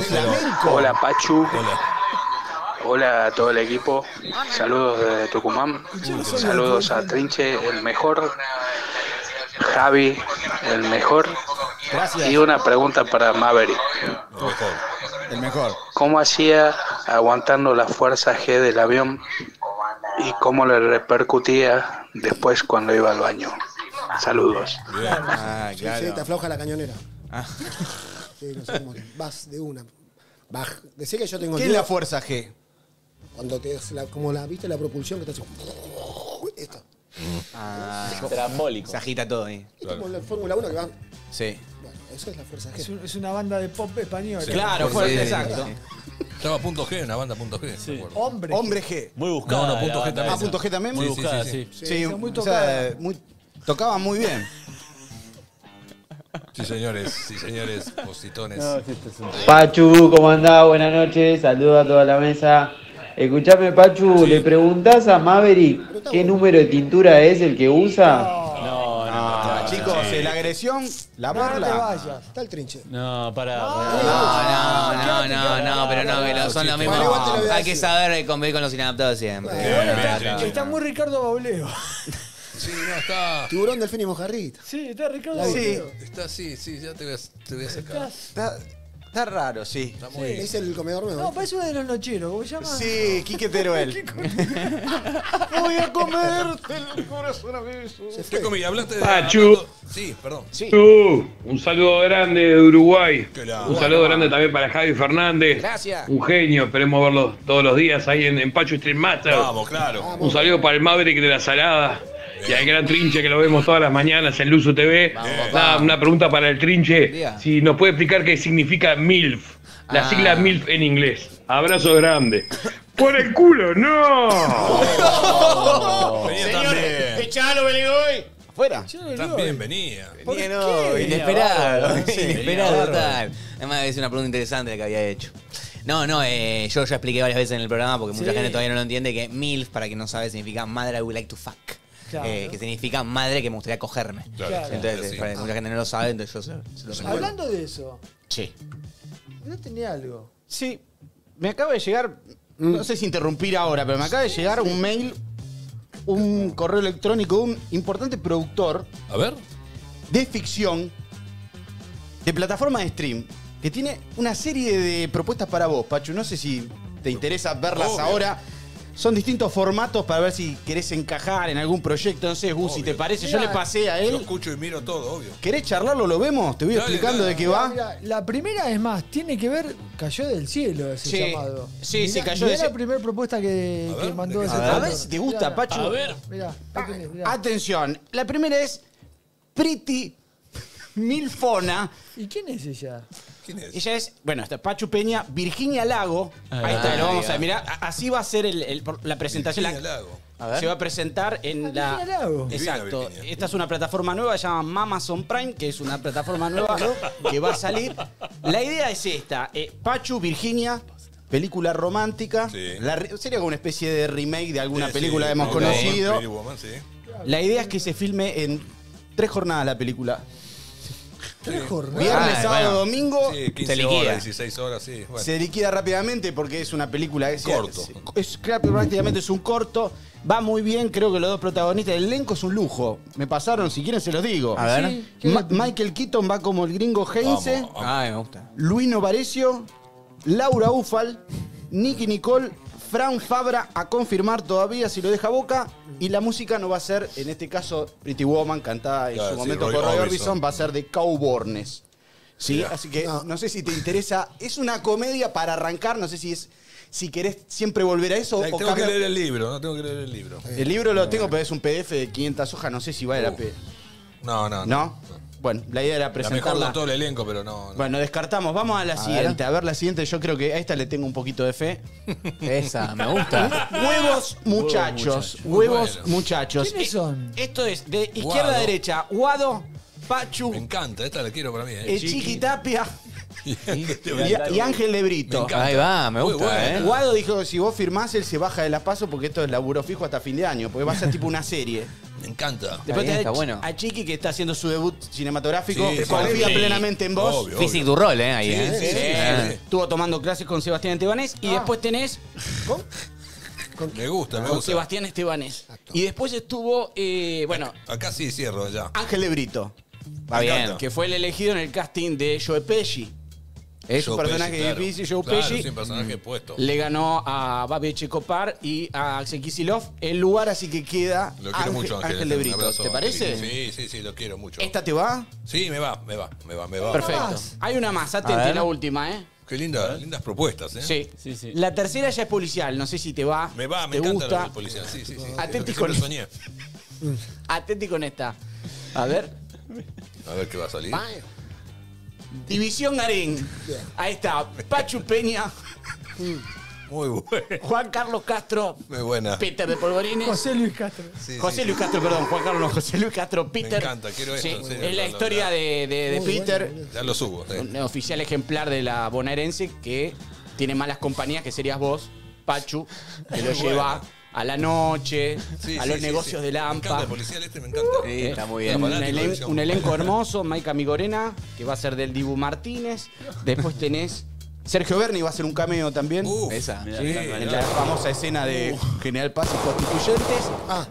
Hola Pachu. Hola. Hola a todo el equipo. Saludos desde Tucumán. Saludos a Trinche, el mejor. Javi, el mejor. Gracias. Y una pregunta para Maverick. El mejor. ¿Cómo hacía aguantando la fuerza G del avión y cómo le repercutía después cuando iba al baño? Saludos. Ah, Sí, claro. sí, te afloja la cañonera. Ah. Sí, no sé cómo Vas de una. Baj. Decí que yo tengo ¿Qué es la fuerza G? Cuando te la, como la viste la propulsión que te hace. Esto. Ah, Trambólico. se agita todo ahí. Es como la Fórmula 1 que va. Sí. Bueno, eso es la fuerza Es, G. un- es una banda de pop española. Claro, Sí, fuerte, sí, exacto. sí. Estaba punto G, una banda punto G. acuerdo. Hombre. Hombre G. Muy buscada. No, no, punto la G banda también. Ah, esa. punto G también. Muy Sí, sí, buscada, sí, sí. sí. Sí, está muy o sea, tocada. muy- tocaba muy bien. Sí, señores, sí, señores, positones. Pachu, ¿cómo andás? Buenas noches, saludos a toda la mesa. Escuchame, Pachu, ¿le preguntás a Maverick qué número de tintura es el que usa? No, no, Ah, no, chicos, sí. eh, la agresión, la No, no te burla. vayas. Está el trinche. No, para. No, no, no, no, pero no, que lo- son igual te lo voy a Hay que decir. saber convivir con los inadaptados siempre. Está muy Ricardo Bauleo. Sí, no, está. Tiburón, delfín y mojarrita. Sí, está Ricardo Sí. Bauleo. Está, sí, sí, ya te voy a, te voy a sacar. Está, está raro, sí. Está muy. Es el comedor nuevo. No, parece uno de los nocheros. ¿Cómo se llama? Sí, Quique Teruel. Voy a comerte el corazón a besos. Se ¿Qué comí? ¿Hablaste de.? Pachu. hablando- Sí, perdón. Sí. Tú, un saludo grande de Uruguay. Que la- Un saludo grande también para Javi Fernández. Gracias. Un genio, esperemos verlo todos los días ahí en, en Pachu Street Master. Vamos, claro. Un saludo para el Maverick de la Salada. Y al gran Trinche que lo vemos todas las mañanas en Luzu TV. Nada, una pregunta para el Trinche. Si nos puede explicar qué significa MILF. La Ah. sigla MILF en inglés. Abrazo grande. ¡Por el culo! ¡No! Venía también. echalo, Beligoy. No También venía. ¿Por Venía, qué? no, Venía inesperado. sí, inesperado total. Además, es una pregunta interesante la que había hecho. No, no, eh, yo ya expliqué varias veces en el programa porque mucha Sí. gente todavía no lo entiende que MILF, para quien no sabe, significa Mother I would like to fuck. Claro. Eh, que significa madre que me gustaría cogerme. Claro. Entonces, Sí. mucha gente no lo sabe, entonces yo se, se lo recuerdo. Hablando de eso, Sí. yo tenía algo. Sí. Me acaba de llegar, no sé si interrumpir ahora, pero me acaba de llegar un mail, un correo electrónico de un importante productor A ver. de ficción de plataforma de stream que tiene una serie de propuestas para vos, Pachu. No sé si te interesa verlas Obvio. ahora. Son distintos formatos para ver si querés encajar en algún proyecto. No sé, Gus, si te parece. Yo le pasé a Yo él. escucho y miro todo, obvio. ¿Querés charlarlo? ¿Lo vemos? Te voy Dale, explicando dale. de qué va. Mira, la primera es más, tiene que ver, cayó del cielo ese Sí, llamado. sí, se Mirá- cayó del la cielo. primera propuesta que, A que ver, mandó ¿de qué ese se A trata? ver si te gusta, Pachu. A ver. Mirá, ahí tenés, mirá. Atención. La primera es Pretty Milfona. ¿Y quién es ella? ¿Quién es? Ella es, bueno, está Pachu Peña, Virginia Lago. Ah, Ahí está, ah, lo vamos a ah. ver. Mirá, a- así va a ser el- el- la presentación. Virginia La- Lago. se va a presentar en la. Virginia Lago. Exacto. Esta es una plataforma nueva, se llama Amazon Prime, que es una plataforma nueva que va a salir. La idea es esta: eh, Pachu, Virginia. Película romántica. La re- sería como una especie de remake de alguna Sí, película sí, que hemos Pretty Woman, conocido. Pretty Woman, sí. La idea es que se filme en tres jornadas la película. Tres jornadas. Viernes, Ah, sábado, bueno. domingo. Sí, 15 horas, 16 horas, sí. Bueno. Se liquida rápidamente porque es una película que Corto. Es, es- prácticamente es un corto. Va muy bien, creo que los dos protagonistas. El elenco es un lujo. Me pasaron, si quieren se los digo. A ver. Sí, Ma- Michael Keaton va como el gringo Heinze. Ay, me gusta. Luis Novarecio, Laura Ufal, Nicky Nicole, Fran Fabra a confirmar todavía si lo deja boca. Y la música no va a ser, en este caso, Pretty Woman, cantada en Claro, su sí, momento Roy por Roy Orbison. Orbison, va a ser de Cowbornes. ¿Sí? Así que no. sé si te interesa. Es una comedia para arrancar, no sé si es. Si querés siempre volver a eso. Tengo o que cambia- leer el libro, no tengo que leer el libro. El libro lo tengo, pero es un PDF de 500 hojas, no sé si vale la pena. No, no, ¿No? Bueno, la idea era La mejor presentarla. con todo el elenco, pero no. no. Bueno, descartamos. Vamos a la A siguiente. A ver la siguiente. Yo creo que a esta le tengo un poquito de fe. Esa, me gusta. Huevos muchachos. muchachos. Huevos Bueno. muchachos. ¿Quiénes Eh, son? Esto es de izquierda a derecha. Guado, Pachu, Me encanta, esta la quiero para mí. ¿eh? el Chiqui Tapia Y- y, Ángel de Brito. Encanta. Ahí va, me Muy gusta, buena. ¿eh? Guado dijo que si vos firmás, él se baja de la paso porque esto es laburo fijo hasta fin de año. Porque va a ser tipo una serie. Me encanta. Después bien, tenés está bueno. a Chiqui que está haciendo su debut cinematográfico. Sí, sí, confía sí. plenamente en vos. Obvio, Physic du rol, ¿eh? Ahí, Sí, ¿eh? sí, sí, Eh, sí. Estuvo tomando clases con Sebastián Estebanés. Y después tenés Me gusta, me con gusta. Sebastián Estebanés. Y después estuvo, eh, bueno, Acá sí cierro ya. Ángel de Brito. Va Me bien. encanta. que fue el elegido en el casting de Joe Pesci. Es un personaje Pesci, claro. difícil, Joe Claro, Pesci. sí, un personaje puesto. Le ganó a Babi Checopar y a Axel Kicillof el lugar, así que queda Lo quiero Ángel, mucho, Ángel. Ángel de Un Brito. abrazo, ¿Te parece? Angelito. Sí, sí, sí, lo quiero mucho. ¿Esta te va? Sí, me va, me va, me va, me va. Perfecto. Hay una más, atenti, ver. la última, ¿eh? Qué linda, lindas propuestas, ¿eh? Sí. Sí, sí. La tercera ya es policial, no sé si te va. Me va, me te encanta gusta. la policial. Sí, sí, sí. Atenti Lo que con- siempre soñé. Atenti con esta. A ver. A ver qué va a salir. División Garín. Ahí está. Pachu Peña, Muy buena. Juan Carlos Castro, Muy buena. Peter de Polvorines. José Luis Castro. Sí, José sí, Luis Castro, perdón, Juan Carlos, no, José Luis Castro, Peter. encanta, quiero esto, Sí, en serio, es la historia de, de- de Muy Peter, bueno, Ya lo subo. sí. un oficial ejemplar de la bonaerense que tiene malas compañías, que serías vos, Pachu, que lo lleva bueno. A la noche, Sí, a sí, los sí, negocios sí. de Me encanta Lampa. el policial este, me encanta. Sí, está muy Un, bien. fanático un elenco hermoso, Maika Migorena, que va a ser del Dibu Martínez. Después tenés Sergio Berni, va a ser un cameo también. Uf, Esa. sí, en la famosa escena de General Paz y Constituyentes. Ah,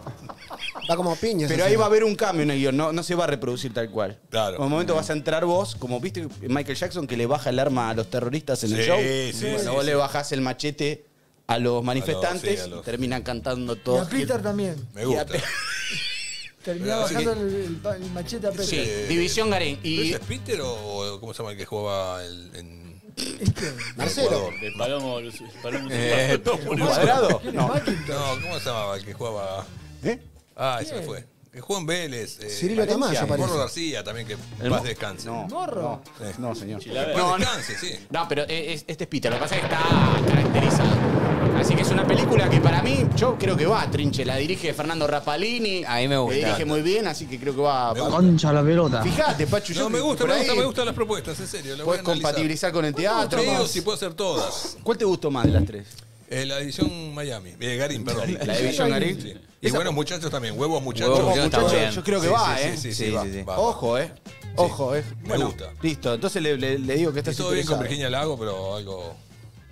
va como piña. Pero ahí va a haber un cambio en el guion, no, no se va a reproducir tal cual. Claro. En un momento vas a entrar vos, como viste Michael Jackson que le baja el arma a los terroristas en el Sí, show. sí, bueno, sí, vos sí. le bajás el machete a los manifestantes sí, a los- y terminan cantando Y todo. a Peter también. Me gusta. Terminaba Así bajando el, el pa- el machete a Peter. Sí, Eh, División Garín. ¿Pero Y ese es Peter o o cómo se llama el que jugaba el- en Este, Marcelo. Ecuador? El palomo, el palomo Eh, cuadrado. ¿quién es No. Mackintosh? No, ¿cómo se llamaba el que jugaba? ¿Eh? Ah, ese me fue. Que jugó en Vélez. eh, Cirilo Tamayo Morro parece. García también, que El más Mo- descanse. No, Morro. no, no, señor. Paz No, no. descanse, sí. No, pero es- este es Peter. Lo que pasa es que está caracterizado. Una película que para mí, yo creo que va a Trinche. La dirige Fernando Rapalini. A mí me gusta. La dirige muy bien, así que creo que va. Concha la pelota. Fíjate, Pachu, yo No, me gusta, me ahí gusta, me gustan las propuestas, en serio. voy Puedes a analizar. compatibilizar con el teatro. Creo más. si puedo hacer todas. ¿Cuál te gustó más de las tres? Eh, la edición Miami. Eh, Garín, perdón. La de División Garín. Sí. Y buenos muchachos también, huevos muchachos. Huevos muchachos, yo creo que Sí, va, sí, ¿eh? sí, sí, Sí, sí, va, sí, sí. va, va. Ojo, ¿eh? Ojo, ¿eh? Me Bueno, gusta. listo. Entonces le, le- le digo que estás todo bien con interesado. Virginia Lago, pero algo.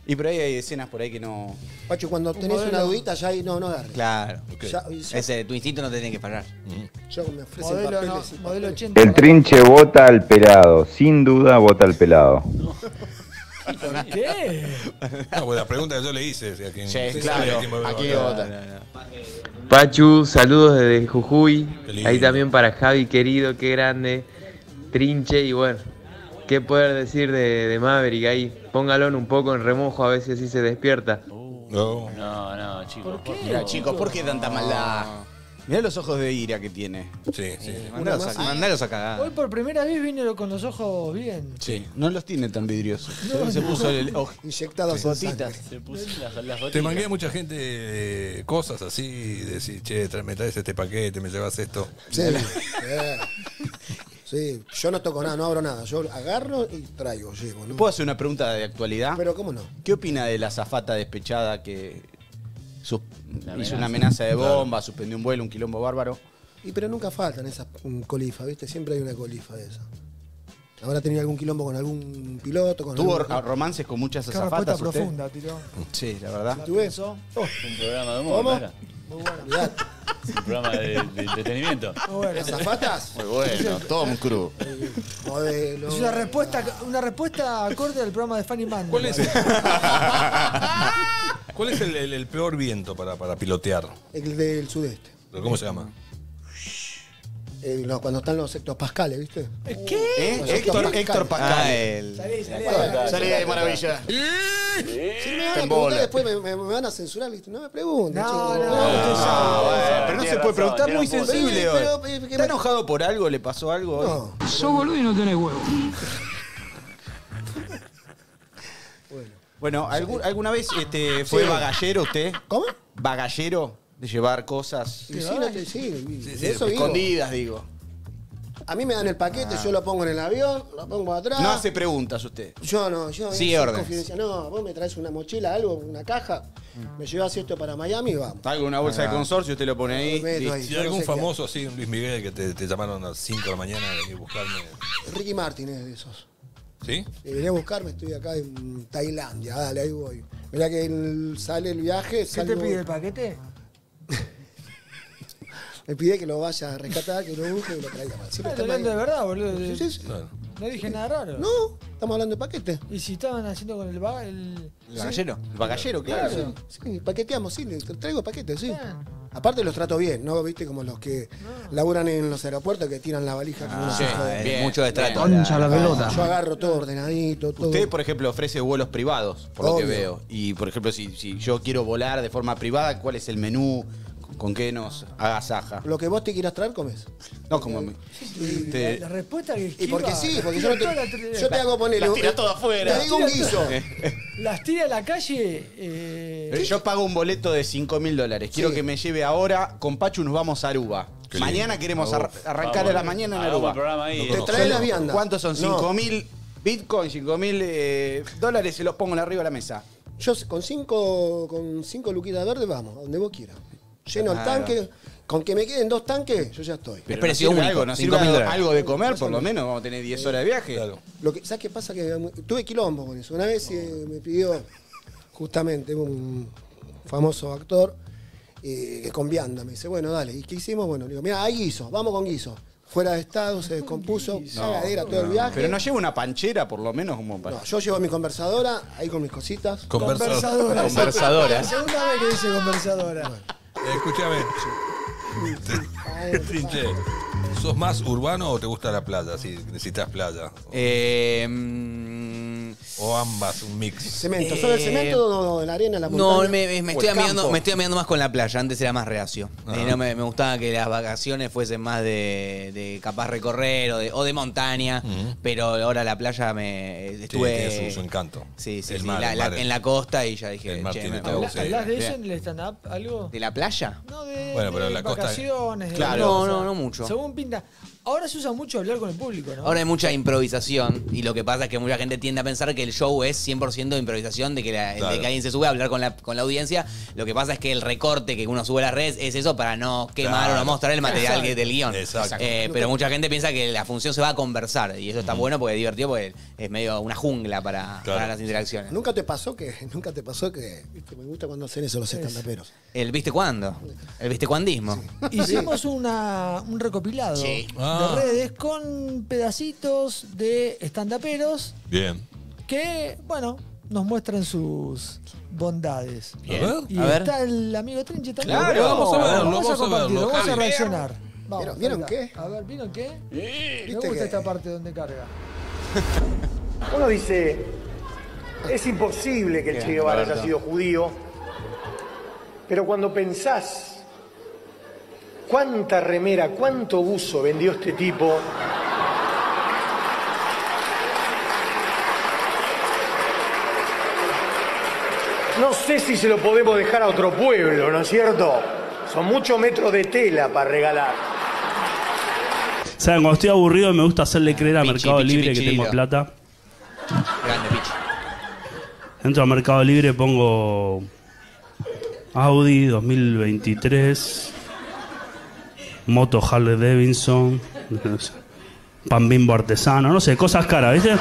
Y por ahí hay escenas por ahí que no... Pacho, cuando tenés modelo. una dudita, ya ahí no, no agarres. Claro. Ok. Ya- ya- Ese, tu instinto no te tiene que fallar. yo me ofrecen Modelo, no, papeles. y modelo papeles. 80. El trinche vota al pelado, sin duda vota al pelado. ¿Qué? No, pues la pregunta que yo le hice. o sea, ¿quién- Sí, claro. Aquí vota. Pachu, saludos desde Jujuy. Qué lindo. Ahí también para Javi querido, qué grande. Trinche y bueno, qué poder decir de, de Maverick ahí. Póngalo un poco en remojo a ver si así se despierta. No. No, no, chicos. ¿Por qué? Mira, chicos, ¿por qué tanta maldad? Mirá los ojos de ira que tiene. Sí, sí. Mandalos a, mandalos a cagar. Hoy por primera vez vine con los ojos bien. Sí, no los tiene tan vidriosos. No, se no. puso el ojo. Inyectados en gotitas. Se puso las, las Te gotitas. mangué mucha gente eh, cosas así, decir, che, me traes este paquete, me llevas esto. Sí, eh. Sí, yo no toco nada, no abro nada. Yo agarro y traigo, llevo. ¿no? ¿Puedo hacer una pregunta de actualidad? Pero cómo no. ¿Qué opina de la zafata despechada que sus- hizo una amenaza de Claro. bomba, suspendió un vuelo, un quilombo bárbaro? Y pero nunca faltan esas colifas, ¿viste? Siempre hay una colifa de esa. ¿Habrá tenido algún quilombo con algún piloto? Con ¿Tuvo algún- romances con muchas Qué azafatas respuesta usted? profunda, tiró. Sí, la verdad. ¿Tuve? Eso. Un programa de humor, ¿Cómo? Muy bueno. Olvidate. Un programa de, de entretenimiento. Muy bueno. ¿Azafatas? Muy bueno, Tom Cruise. Modelo. Es una respuesta, una respuesta acorde al programa de Fanny Man. ¿Cuál es, ¿Cuál es el, el- el peor viento para, para pilotear? El del sudeste. ¿Pero ¿Cómo se llama? Eh, no, cuando están los hectopascales, ¿viste? ¿Qué? ¿Eh? Los Héctor. Héctor Pascal. Ah, el. Salí, salí. Salí de maravilla. Si me van a preguntar después me, me- me van a censurar, ¿viste? No me pregunten. No, chicos. no, bueno, pero no se puede preguntar muy sensible hoy. pero, pero, ¿Está enojado por algo? ¿Le pasó algo hoy? No. Sos boludo y no tenés huevo. Bueno, ¿algún- ¿alguna vez este, fue Sí. bagallero usted? ¿Cómo? ¿Bagallero? De llevar cosas Sí, sí, no te- sí, sí, de eso vivo. escondidas, digo. A mí me dan el paquete, yo lo pongo en el avión, lo pongo atrás. No hace preguntas usted. Yo no, yo Sí, es órdenes. confidencia. No, vos me traes una mochila, algo, una caja, me llevas esto para Miami y vamos. Algo, una bolsa de consorcio, usted lo pone ahí. Lo meto listo. ahí. Si yo hay no algún sé famoso así, un Luis Miguel, que te, te llamaron a las 5 de la mañana a venir a buscarme. Ricky Martin es de esos. ¿Sí? Y venía a buscarme, estoy acá en Tailandia, dale, ahí voy. Mirá que el- sale el viaje, ¿Qué te salgo- pide el paquete? me pide que lo vaya a rescatar, que lo busque y lo traiga. Siempre estamos hablando de verdad, boludo. Sí, sí, sí. Claro. No dije nada raro. No, estamos hablando de paquete. ¿Y si estaban haciendo con el vaga? El... ¿El bagallero? El bagallero, claro. Claro, sí, paqueteamos, sí, le traigo paquetes, sí. Aparte los trato bien, ¿no? Viste como los que laburan en los aeropuertos que tiran la valija. como uno sí, se jode. bien, mucho de trato. Concha la pelota. Yo agarro todo ordenadito, todo. Usted, por ejemplo, ofrece vuelos privados, por lo que Obvio. veo. Y, por ejemplo, si, si yo quiero volar de forma privada, ¿cuál es el menú? ¿Con qué nos agasaja? Lo que vos te quieras traer, comes. No, como... me- te- La respuesta que Y porque sí, porque yo, no Toda la te, tri- yo te hago poner. Las tira todo afuera. Te digo un guiso. Las tira a la calle. eh, Yo pago un boleto de 5 mil dólares. Quiero Sí. que me lleve ahora. Con Pachu nos vamos a Aruba. Qué Mañana lindo. queremos ar- arrancar Vamos, a la mañana en hagamos Aruba. el programa ahí. Te trae la vianda. ¿Cuántos son? No. 5 mil bitcoins, 5 mil eh, dólares. Se los pongo arriba de la mesa. Yo con cinco, con cinco luquitas verdes vamos, a donde vos quieras. Lleno el Claro. tanque, con que me queden dos tanques, yo ya estoy. Pero precio sirve único, algo, 5.000 sirve algo, dólares. algo de comer, por lo menos. Vamos a tener 10 horas de viaje. Claro. Lo que, ¿Sabes qué pasa? Que tuve quilombo con eso. Una vez eh, me pidió justamente un famoso actor eh, que con vianda. Me dice, bueno, dale. ¿Y qué hicimos? Bueno, le digo, mira, hay guiso, vamos con guiso. Fuera de estado, se descompuso, cagadera todo el viaje. Pero no lleva una panchera, por lo menos, como para. No, yo llevo mi conversadora, ahí con mis cositas. Conversadora. Conversadora. La segunda vez que dice conversadora. Escúchame. Trinche, ¿sos más urbano o te gusta la playa? Si necesitas playa. Eh, mm, O ambas, un mix. Cemento, ¿sos del Eh, cemento o no, de la arena, la No, montaña? me, me- me ¿O estoy el amigando, me estoy amigando más con la playa. Antes era más reacio. Eh, no me, me gustaba que las vacaciones fuesen más de, de capaz recorrer o de, o de montaña. Pero ahora la playa me Sí, estuve. tiene su, su encanto. Sí, sí, El sí, mar, la- el la- mar. en la costa y ya dije. El mar che, tiene me- todo, me- sí. ¿Hablas de eso en el stand-up? ¿Algo? ¿De la playa? No, de, Bueno, pero de la costa- vacaciones. de Claro. No, no, no mucho. Según pinta. Ahora se usa mucho hablar con el público, ¿no? Ahora hay mucha improvisación y lo que pasa es que mucha gente tiende a pensar que el show es 100% improvisación, de que, la- de Claro. que alguien se sube a hablar con la, con la audiencia. Lo que pasa es que el recorte que uno sube a las redes es eso para no quemar Claro. o no mostrar el material Exacto. que del guion. Exacto. Eh, pero mucha gente piensa que la función se va a conversar y eso está bueno porque es divertido porque es medio una jungla para, Claro. para las interacciones. ¿Nunca te pasó que, nunca te pasó que, viste, me gusta cuando hacen eso los estandaperos? ¿El viste cuándo? El viste cuandismo. Hicimos una, un recopilado Sí. Ah. de redes con pedacitos de estandaperos Bien. que, bueno, nos muestran sus bondades. A ver. Y A ver. está el amigo Trinche también. Claro, vamos a verlo, Vamos a vamos a compartirlo, verlo, vamos a reaccionar. Vamos, ¿Vieron- qué? A ver, ¿vieron qué? Me ¿Viste gusta esta parte donde carga. Uno dice, es imposible que el Che Guevara haya sido judío, pero cuando pensás cuánta remera, cuánto buzo vendió este tipo. No sé si se lo podemos dejar a otro pueblo, ¿no es cierto? Son muchos metros de tela para regalar. Saben, cuando estoy aburrido me gusta hacerle creer a Pichi, Mercado pichi, Libre que tengo plata. Grande, pichi. Entro a Mercado Libre, pongo Audi 2023, moto Harley Davidson, pan bimbo artesano, no sé, cosas caras, ¿viste?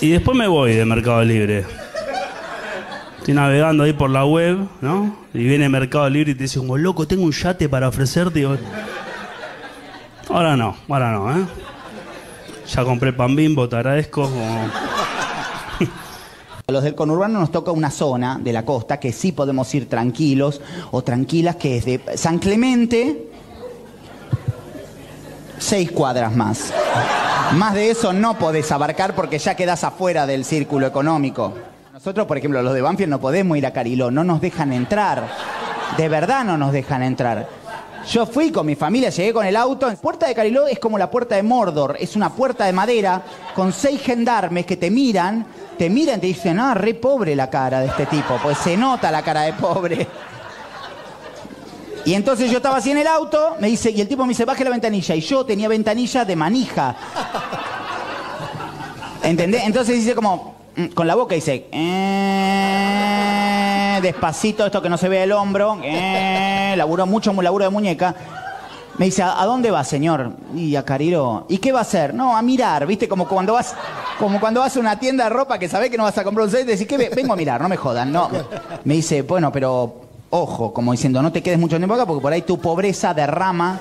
Y después me voy de Mercado Libre. Estoy navegando ahí por la web, ¿no? Y viene Mercado Libre y te dice como, loco, tengo un yate para ofrecerte. Ahora no, ahora no, ¿eh? Ya compré pan bimbo, te agradezco. A los del conurbano nos toca una zona de la costa que sí podemos ir tranquilos o tranquilas, que es de San Clemente, seis cuadras más. Más de eso no podés abarcar porque ya quedás afuera del círculo económico. Nosotros, por ejemplo, los de Banfield no podemos ir a Cariló, no nos dejan entrar. De verdad no nos dejan entrar. Yo fui con mi familia, llegué con el auto. Puerta de Cariló es como la puerta de Mordor, es una puerta de madera con seis gendarmes que te miran, te miran y te dicen, ah, re pobre la cara de este tipo, pues se nota la cara de pobre. Y entonces yo estaba así en el auto, me dice, y el tipo me dice, baje la ventanilla. Y yo tenía ventanilla de manija. ¿Entendés? Entonces dice como, mm, con la boca dice, eh, despacito, esto que no se ve el hombro, eh, laburó mucho, mu- laburo de muñeca. Me dice, ¿a dónde va, señor? Y a Cariro. ¿Y qué va a hacer? No, a mirar, ¿viste? Como cuando vas, como cuando vas a una tienda de ropa que sabés que no vas a comprar un set, decís, ¿qué ve- vengo a mirar, no me jodan, no. Me dice, bueno, pero ojo, como diciendo, no te quedes mucho tiempo acá porque por ahí tu pobreza derrama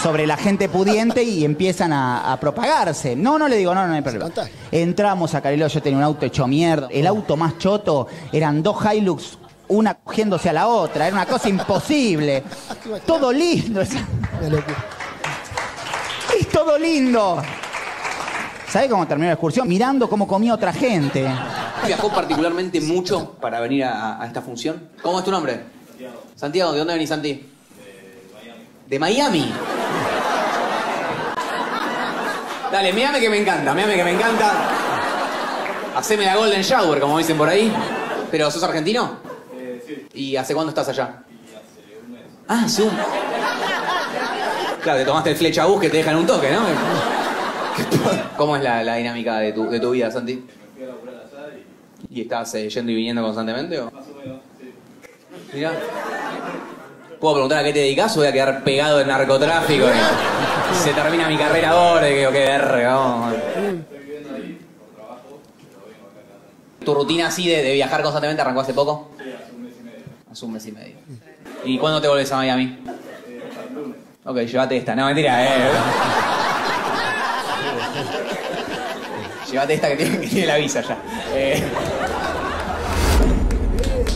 sobre la gente pudiente y empiezan a, a propagarse. No, no le digo, no, no hay problema. Entramos a Cariló, yo tenía un auto hecho mierda. El auto más choto eran dos Hilux, una cogiéndose a la otra. Era una cosa imposible. Todo lindo. Es es todo lindo. ¿Sabés cómo terminó la excursión? Mirando cómo comía otra gente. ¿Viajó particularmente mucho para venir a, a esta función? ¿Cómo es tu nombre? Santiago. ¿de dónde venís, Santi? De Miami. Dale, mírame que me encanta, mírame que me encanta. Haceme la Golden Shower, como dicen por ahí. ¿Pero sos argentino? ¿Y hace cuándo estás allá? Ah, sí. Claro, te tomaste el flecha bus que te dejan un toque, ¿no? ¿Cómo es la, la dinámica de tu, de tu vida, Santi? ¿Y estás eh, yendo y viniendo constantemente? O? Mirá. ¿Puedo preguntar a qué te dedicas o voy a quedar pegado en narcotráfico? y se termina mi carrera ahora y digo, qué verga. vamos. ¿Tu rutina así de, de viajar constantemente arrancó hace poco? Hace un mes y medio. ¿Y cuándo te volvés a Miami? Ok, llévate esta. No, mentira, eh. Llévate esta que tiene, que tiene la visa ya. Eh,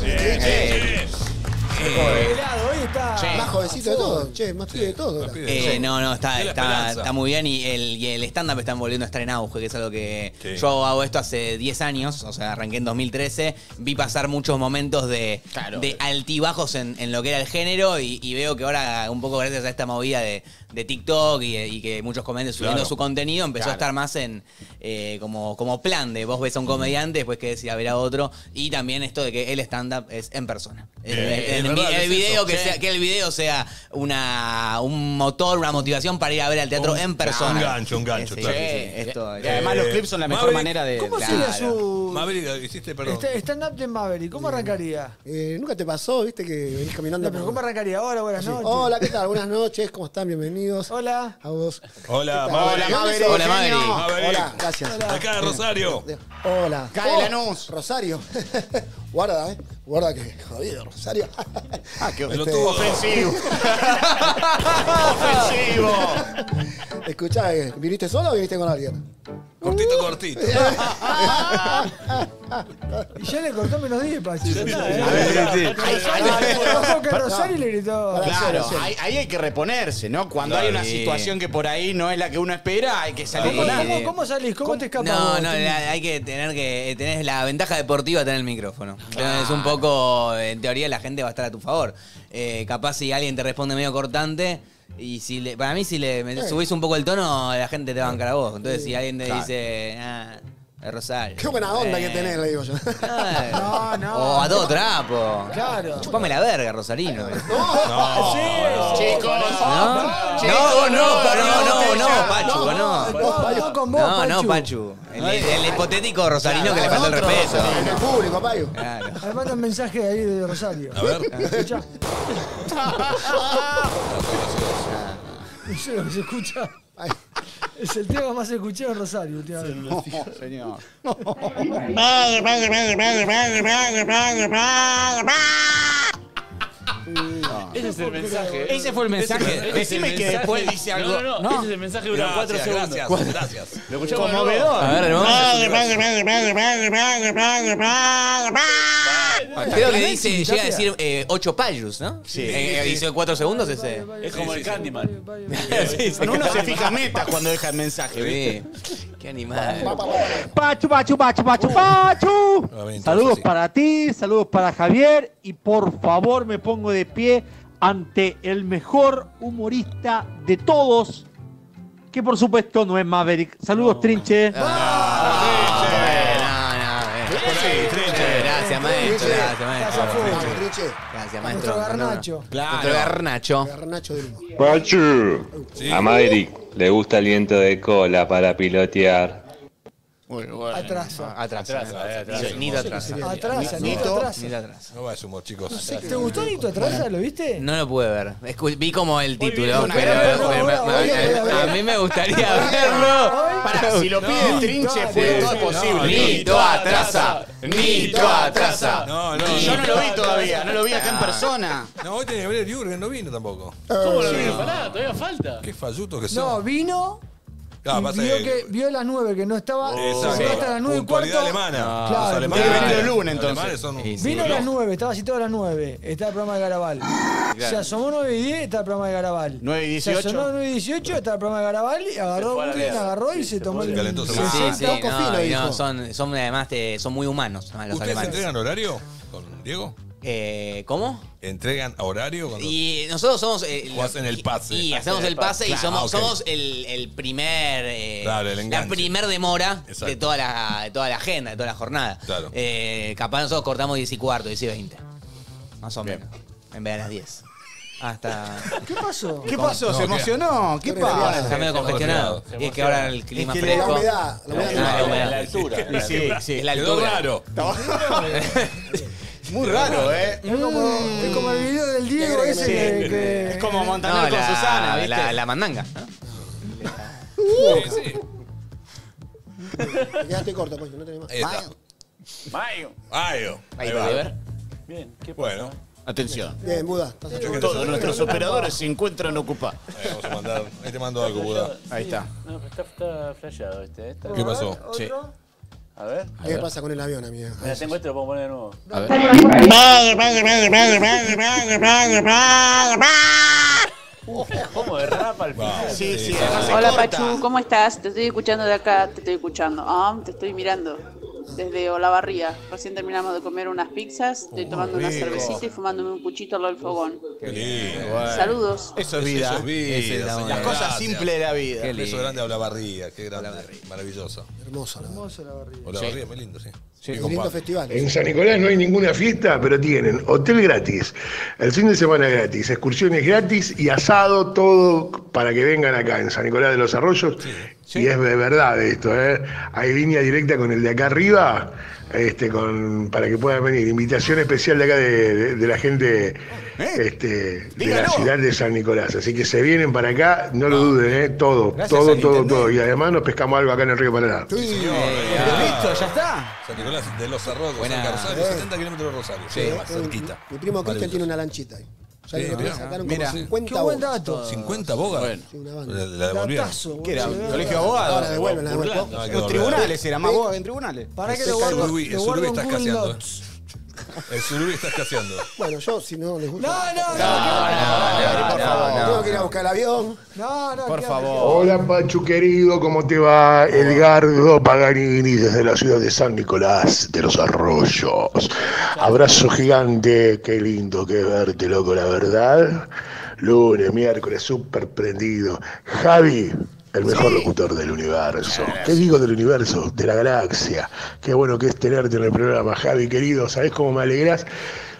eh, Hoy está De todo, che, más pibe de todo. ahora. Eh, no, no, está, Tiene la está, esperanza. está muy bien y el, y el stand-up está volviendo a estar en auge, que es algo que Sí. yo hago esto hace 10 años, o sea, arranqué en 2013, vi pasar muchos momentos de, de altibajos en, en lo que era el género y, y veo que ahora, un poco gracias a esta movida de, de TikTok y, y que muchos comediantes subiendo Claro. su contenido, empezó a Claro. estar más en eh, como, como plan de vos ves a un comediante, después que decir a ver a otro, y también esto de que el stand-up es en persona. El, Eh, el- es verdad, el es video eso. que Sí. sea, que el video sea una, un motor, una motivación para ir a ver al teatro Un- en persona. un gancho, un gancho, Sí, claro. sí, Sí. esto- Y además los clips son la mejor Maverick, manera de. ¿Cómo de- sería Claro. su Maverick, hiciste, perdón. este- stand-up de Maverick? ¿Cómo arrancaría? Eh, ¿Nunca te pasó, viste, que venís caminando? No, pero por- ¿Cómo arrancaría? Hola, buenas noches. Hola, ¿qué tal? Buenas noches, ¿cómo están? Bienvenidos. Hola. A vos. Hola, ¿Qué tal? Maverick. ¿De dónde Hola, Maverick. Hola, gracias. Hola. Acá de Rosario. Hola. Cae Oh, Lanús. Rosario. Guarda, eh. Guarda que jodido, Rosario. Ah, qué tuvo ofensivo. ofensivo. Escuchá, eh, ¿viniste solo o viniste con alguien? Cortito, cortito. Y ya le cortó menos 10, Pachi. que Rosario le gritó. Claro, ahí, ahí hay que reponerse, ¿no? Cuando Claro, hay una situación que por ahí no es la que uno espera, hay que salir ¿Cómo, con cómo, algo. cómo salís? ¿Cómo te escapas? No, vos, no, la- hay que tener que tener la ventaja deportiva de tener el micrófono. Entonces, un poco, en teoría, la gente va a estar a tu favor. Eh, capaz si alguien te responde medio cortante. Y si le, para mí, si le me Eh. subís un poco el tono, la gente te va a bancar a vos. Entonces, si alguien te Claro. dice, ah, es Rosario. Qué buena onda que Eh, tenés, le digo yo. No, no. O a todo trapo. Claro. Chupame la verga, Rosarino. No. Sí, Chicos, No, no, no, no, no, no, Pachu, no. No, no con vos, No, no, Pachu. Pachu. El, el hipotético Rosarino que le faltó el respeto. En el público, payo. Claro. Ahí manda un mensaje ahí de Rosario. A ver. Escucha. Eso es lo que se escucha. Es el tema más escuchado en Rosario últimamente. No, señor. Ese es el mensaje. Ese fue el mensaje. Ese Decime que mensaje. después dice algo. No, no, no. Ese es el mensaje dura cuatro Gracias, segundos. gracias, gracias. Lo escuchamos Conmovedor. A ver, hermano. Creo que dice, llega a decir eh, 8 payus, ¿no? Sí. Eh, dice 4 segundos ese. Es como el Candyman. Sí, sí. Uno se fija metas cuando deja el mensaje. Qué animal. Pachu, Pachu, Pachu, Pachu, Pachu. Ver, entonces Saludos para ti, saludos para Javier y por favor me pongo de pie ante el mejor humorista de todos, que por supuesto no es Maverick. Saludos, Trinche. No, no, eh. Gracias, maestro. Gracias, maestro. Gracias, maestro. Garnacho. Nuestro garnacho. Garnacho del humor. Pachu. A Maverick le gusta el viento de cola para pilotear. Atrasa. Atrasa. Nito atrasa. Atrasa, Nito atrasa. Nito atrasa. No va ese humor, chicos. ¿Te gustó Nito atrasa? ¿Lo viste? No lo pude ver. Escu- Vi como el título, bien, pero, a a mí me gustaría verlo. Pará, si lo pide trinche, fue todo es posible. Nito atrasa. Nito atrasa. No, no, Yo no. no lo vi todavía, no lo vi acá en persona. No, hoy tenía que ver el Jürgen, no vino tampoco. ¿Cómo lo vino? Pará, todavía falta. Qué fallutos que No, son. vino Ah, pasa vio, que- que, vio las 9 que no estaba. Exacto. se quedó hasta las 9 y Puntualidad cuarto. alemana. Claro, Los alemanes, tiene que venir el lunes, los entonces. alemanes son un- Sí, sí. Vino a las 9, estaba citado a las 9. Está el programa de Garabal. Se asomó 9 y 10, está el programa de Garabal. 9 y Se 18. asomó 9 y 18, está el programa de Garabal y agarró Jürgen, mierda. agarró y se tomó el. calentó, se se. Sí, no, no, son, son además te- son muy humanos los ¿Ustedes alemanes. entregan horario con Diego? Eh, ¿Cómo? ¿Entregan horario? Cuando... Y nosotros somos. eh, O hacen el pase. Y hacemos el pase y Claro, somos, ah, ok. somos el, el primer. eh, Claro, el la enganche. primer demora Exacto. de toda, la, de toda la agenda, de toda la jornada. Claro. Eh, capaz nosotros cortamos 10 y cuarto, 10 y 20. Más o menos. En vez de las 10. Hasta. ¿Qué pasó? ¿Qué pasó? ¿Se emocionó? ¿Qué pasa? Está medio congestionado. Y es que ahora el clima Es que fresco. La humedad, la humedad. Ah, la humedad. La altura. Sí, sí, sí. Es la Quedó altura. raro. Muy raro, ¿eh? Es como, es como el video del Diego ese que, que- Es como No, Montaner con la, Susana, ¿viste? la, la mandanga. ¿no? Sí, sí. Te quedaste corto, pues, no tenés más. Ahí está. Mayo. Ayo. Ahí Ahí va, a. Bien, ¿qué pasa? Bueno, Atención. Bien, Buda. estás hecho. Todos nuestros operadores se encuentran ocupados. ahí vamos a mandar. Ahí te mando algo, Buda. Ahí está. No, pero está, está flasheado este. Está- ¿Qué pasó? Sí. A ver. ¿Qué me pasa con el avión, amiga? Mira, tengo este, lo puedo poner de nuevo. A ver. ¿Cómo derrapa al final? Sí, sí. Hola Pachu, ¿cómo estás? Te estoy escuchando de acá, te estoy escuchando. Ah, te estoy mirando desde Olavarría. Recién terminamos de comer unas pizzas, estoy tomando una rico. cervecita y fumándome un puchito al lado del fogón. Qué lindo. Saludos. Eso es vida. Eso es vida, es la- señor. Las cosas Gracias. simples de la vida. Qué beso lindo. grande a Olavarría. Qué grande. Maravillosa. Hermoso, la. Hermoso la barriga. Olavarría, muy lindo, sí. Sí, Lindo compadre. festival. En San Nicolás no hay ninguna fiesta, pero tienen hotel gratis, el fin de semana gratis, excursiones gratis y asado, todo para que vengan acá en San Nicolás de los Arroyos. Y es de verdad esto, ¿eh? Hay línea directa con el de acá arriba, este, con, para que puedan venir. Invitación especial de acá de, de- de la gente este, de la ciudad de San Nicolás. Así que se vienen para acá, no lo duden, ¿eh? Todo, Gracias todo, todo, todo. Y además nos pescamos algo acá en el río Paraná. Pero listo, ya está. San Nicolás de los cerca de Rosario, 70 kilómetros de Rosario. Sí, más Mi- cerquita. Mi primo Cristian tiene una lanchita ahí. Ya Mira. como 50 Qué buen dato. 50 bogas. Bueno. Sí, una banda. La, la devolvieron. Datazo, ¿Qué era? boludo. ¿Colegio de abogados? Ahora devuelven, la devuelven. Los tribunales era más boga que en tribunales. Para que Ese lo guardo, lo en está Google escaseando. Docs. El Surubí está escaseando. Bueno, yo, si no les gusta. No, no, no. no, por no, favor. no, Tengo que ir a buscar el avión. No, no, Por favor. Hola Pachu querido, ¿cómo te va? Edgardo Paganini desde la ciudad de San Nicolás de los Arroyos. Abrazo gigante, qué lindo que verte, loco, la verdad. Lunes, miércoles, súper prendido. Javi, el mejor locutor del universo. ¿Qué digo del universo? De la galaxia. Qué bueno que es tenerte en el programa, Javi querido. ¿Sabés cómo me alegras?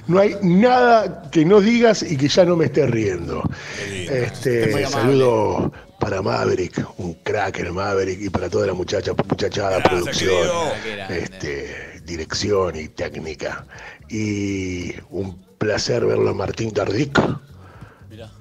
No hay nada que no digas y que ya no me esté riendo. Este, saludo para Maverick, un crack el Maverick, y para toda la muchacha, muchachada, producción, este, dirección y técnica. Y un placer verlo a Martín Tardic,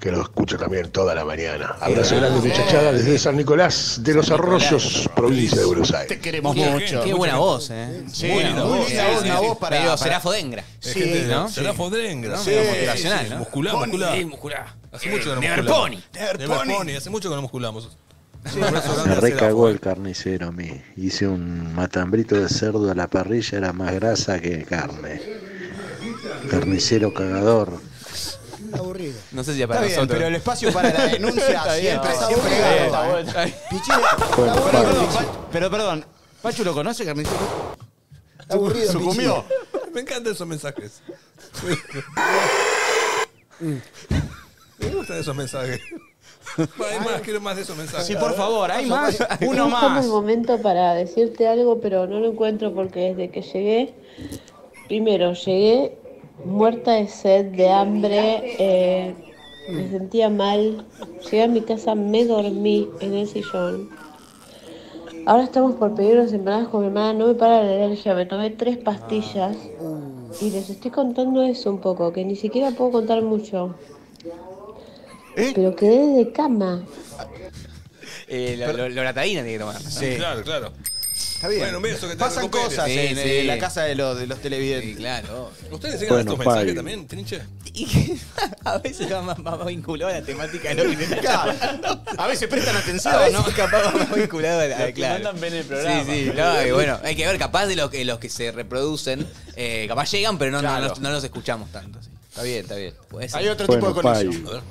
que lo escucho también toda la mañana. Abrazo grande, muchachada, desde San Nicolás de los Arroyos, provincia de Buenos Aires. Te queremos Mucha mucho. Qué buena voz, eh. Sí, Muy muy voz. linda Sí, voz, sí, una sí. voz para. Medio para- Serafo Dengra. Es ¿no? Será Fodrengra. Sí. Sí, motivacional, sí, sí, ¿no? Muscular, Pony, muscular. sí, muscular. Hace mucho que no Never musculamos. Pony. Never Pony. Hace mucho que no musculamos. Me recagó el carnicero a mí. Hice un matambrito de cerdo a la parrilla, era más grasa que carne. Carnicero cagador. Aburrido. No sé si es Está para bien, nosotros. pero el espacio para la denuncia Está bien, siempre, está siempre bien, gana, está ¿eh? bueno, está bien. Pichín, Bueno. Pa- pero perdón, ¿Pachu lo conoce, Carnicero? Está aburrido. ¿Sucumió? Me encantan esos mensajes. Me gustan esos mensajes. Hay más, quiero más de esos mensajes. Sí, por favor, hay más. Uno Es como más. el momento para decirte algo, pero no lo encuentro porque desde que llegué, primero llegué muerta de sed, de hambre, eh, me sentía mal. Llegué a mi casa, me dormí en el sillón. Ahora estamos por pedir unas empanadas con mi hermana, no me para la alergia, me tomé tres pastillas y les estoy contando eso un poco, que ni siquiera puedo contar mucho. Pero quedé de cama. Eh, lo, lo, loratadina tiene que tomar. Sí. Claro, claro. Está bien. Bueno, un beso, que te Pasan recuperes. cosas Sí, en, sí. en la casa de los, de los televidentes. Sí, claro. ¿Ustedes llegan Bueno, estos mensajes también, Trinche? Y a veces va más, más vinculado a la temática de lo que te. A veces prestan atención, A veces ¿no? capaz va más vinculado a la Los que claro. mandan ven el programa. Sí, sí, no, y bueno, hay que ver, capaz de los que, los que se reproducen, eh, capaz llegan, pero no, no- Claro. no, no los escuchamos tanto. sí. Está bien, está bien. Puede ser. Hay otro Bueno, tipo de conexión.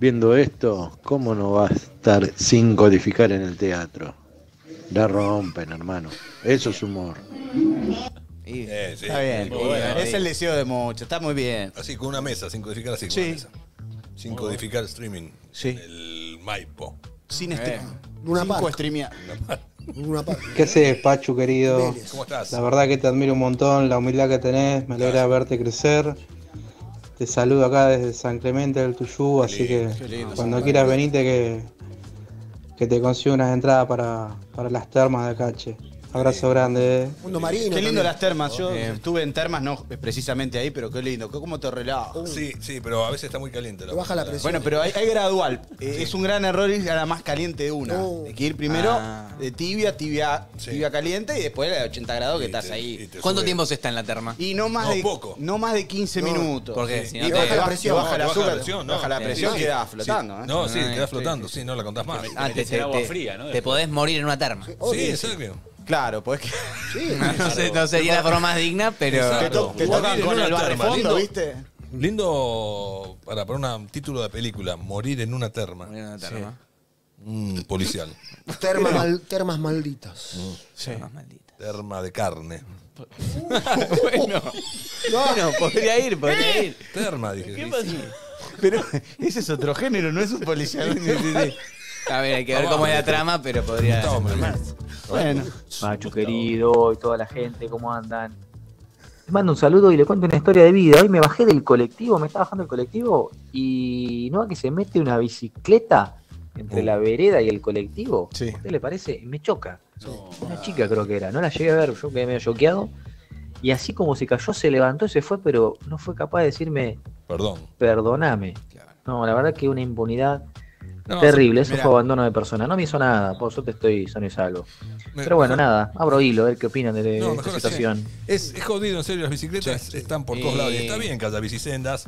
Viendo esto, ¿cómo no va a estar sin codificar en el teatro? La rompen, hermano. Eso es humor. Y- Eh, sí. Está bien. Muy bueno. Es el deseo de muchos. Está muy bien. Así, con una mesa, sin codificar así, con Sí. una mesa. Sin codificar streaming. Sí. en El Maipo. Sin Eh. stream. Luna Cinco Park. streamea. Una ¿Qué haces, Pachu querido? Vélez. ¿Cómo estás? La verdad que te admiro un montón, la humildad que tenés, me alegra verte crecer. Te saludo acá desde San Clemente del Tuyú, así que cuando quieras venite que, que te consigo unas entradas para, para las termas de Acache. Abrazo grande. Mundo marino. Qué lindo también. las termas. Yo Bien. estuve en termas, no precisamente ahí, pero qué lindo. ¿Cómo te relajas? Sí, sí, pero a veces está muy caliente. Te baja la presión. Bueno, pero hay, hay gradual. Eh, Es un gran error ir a la más caliente de una. No. Hay que ir primero Ah. de tibia, tibia, Sí. tibia caliente y después a 80 grados que Y estás te- ahí. ¿Cuánto sube. tiempo se está en la terma? Y no más No, de poco. no más de 15 No. minutos. Porque si no y te- baja la presión, la baja la No, azúcar, presión, no. baja la presión sí. y queda Sí. flotando. ¿eh? No, sí, Ah, queda sí, flotando, sí, no la contás más. Ah, te, metes en te- agua fría, ¿no? te podés morir en una terma. Sí, exacto. Claro, pues que Sí. No, sé, no sería la forma más digna, pero. te, to- te tocan con el bar de fondo, lindo. ¿viste? Lindo para, para un título de película, Morir en una terma. Morir en una terma. Mm, policial. Terma mal- termas malditas. Más maldita. Terma de carne. bueno, bueno, podría ir, podría ir. Terma, dije. Pero ese es otro género, no es un policial. A ver, hay que ver cómo es la trama, pero podría. Bueno. Macho querido y toda la gente, ¿cómo andan? Les mando un saludo y le cuento una historia de vida. Hoy me bajé del colectivo, me estaba bajando el colectivo y no que se mete una bicicleta entre Uh. la vereda y el colectivo. Sí. ¿A usted le parece? Me choca. Una chica creo que era, no la llegué a ver, yo quedé medio choqueado. Y así como se cayó, se levantó y se fue, pero no fue capaz de decirme, Perdón. perdoname. No, la verdad que una impunidad No, terrible, eso fue abandono de persona. No me hizo nada, por suerte estoy sano y salvo. Me- Pero bueno, mejor- nada, abro hilo, a ver qué opinan de, de No, esta situación. Es, es jodido, en serio, las bicicletas están por todos lados. Y está bien que haya bicisendas,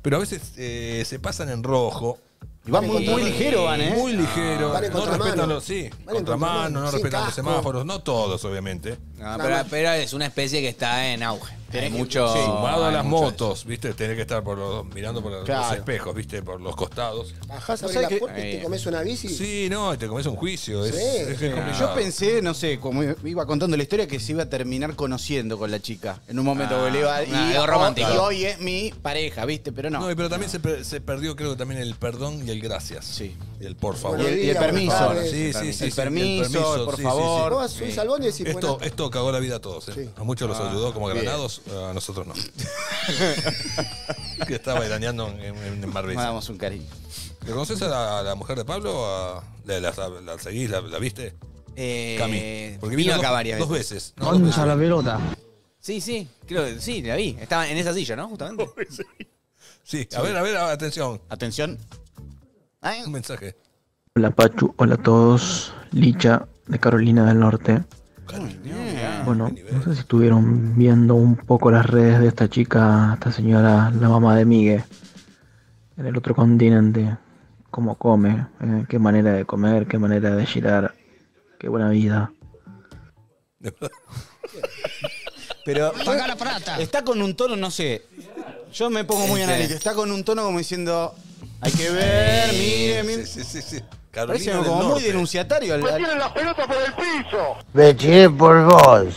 pero a veces eh, se pasan en rojo. Y van muy, muy ligero, van, ¿eh? Muy ligero. En no contramano. respetan los, sí, Van en contramano, no respetan los semáforos, no todos, obviamente. No, pero, pero es una especie que está en auge. Hay mucho. Sumado a hay las mucho motos, ¿viste? Tenés que estar por los- mirando por los Claro. espejos, ¿viste? Por los costados. Bajás, ¿No abrís sabés la qué? puerta y te comes una bici. Sí, no, y te comes un juicio. Es, Sí. es complicado. Yo pensé, no sé, como iba contando la historia, que se iba a terminar conociendo con la chica. En un momento Ah, que le iba y, algo romántico. y hoy es mi pareja, ¿viste? Pero no. No, y pero también se, per- se perdió, creo que también el perdón y el gracias. Sí. Y el por favor. Y el, y el permiso. Sí, sí, sí. El sí, permiso, por sí, sí, favor. Vos y decís, Esto, bueno, esto cagó la vida a todos. ¿eh? A muchos los Ah, ayudó como bien. granados, a nosotros no. que estaba iraneando en, en, Marbella. Mandamos un cariño. ¿Le conoces a la, a la mujer de Pablo? A- ¿La, la, la- la seguís? ¿La, la viste? Eh, Cami. Porque vino vino acá dos, varias dos veces. No, dos veces. Concha la pelota. Sí, sí, creo que sí, la vi. Estaba en esa silla, ¿no? Justamente. Sí, a ver, a ver, atención. Atención. Un mensaje. Hola Pachu, hola a todos. Licha de Carolina del Norte. Bueno, no sé si estuvieron viendo un poco las redes de esta chica, esta señora, la mamá de Migue, en el otro continente. Cómo come, eh, qué manera de comer, qué manera de girar, qué buena vida. Pero está con un tono, no sé. Yo me pongo muy Este. analítico. Está con un tono como diciendo, hay que ver, mire, mire. Sí, sí, sí. Parece Carolina del como muy Norte. denunciatario. al- al- la pelota por el piso! Me tiré por vos.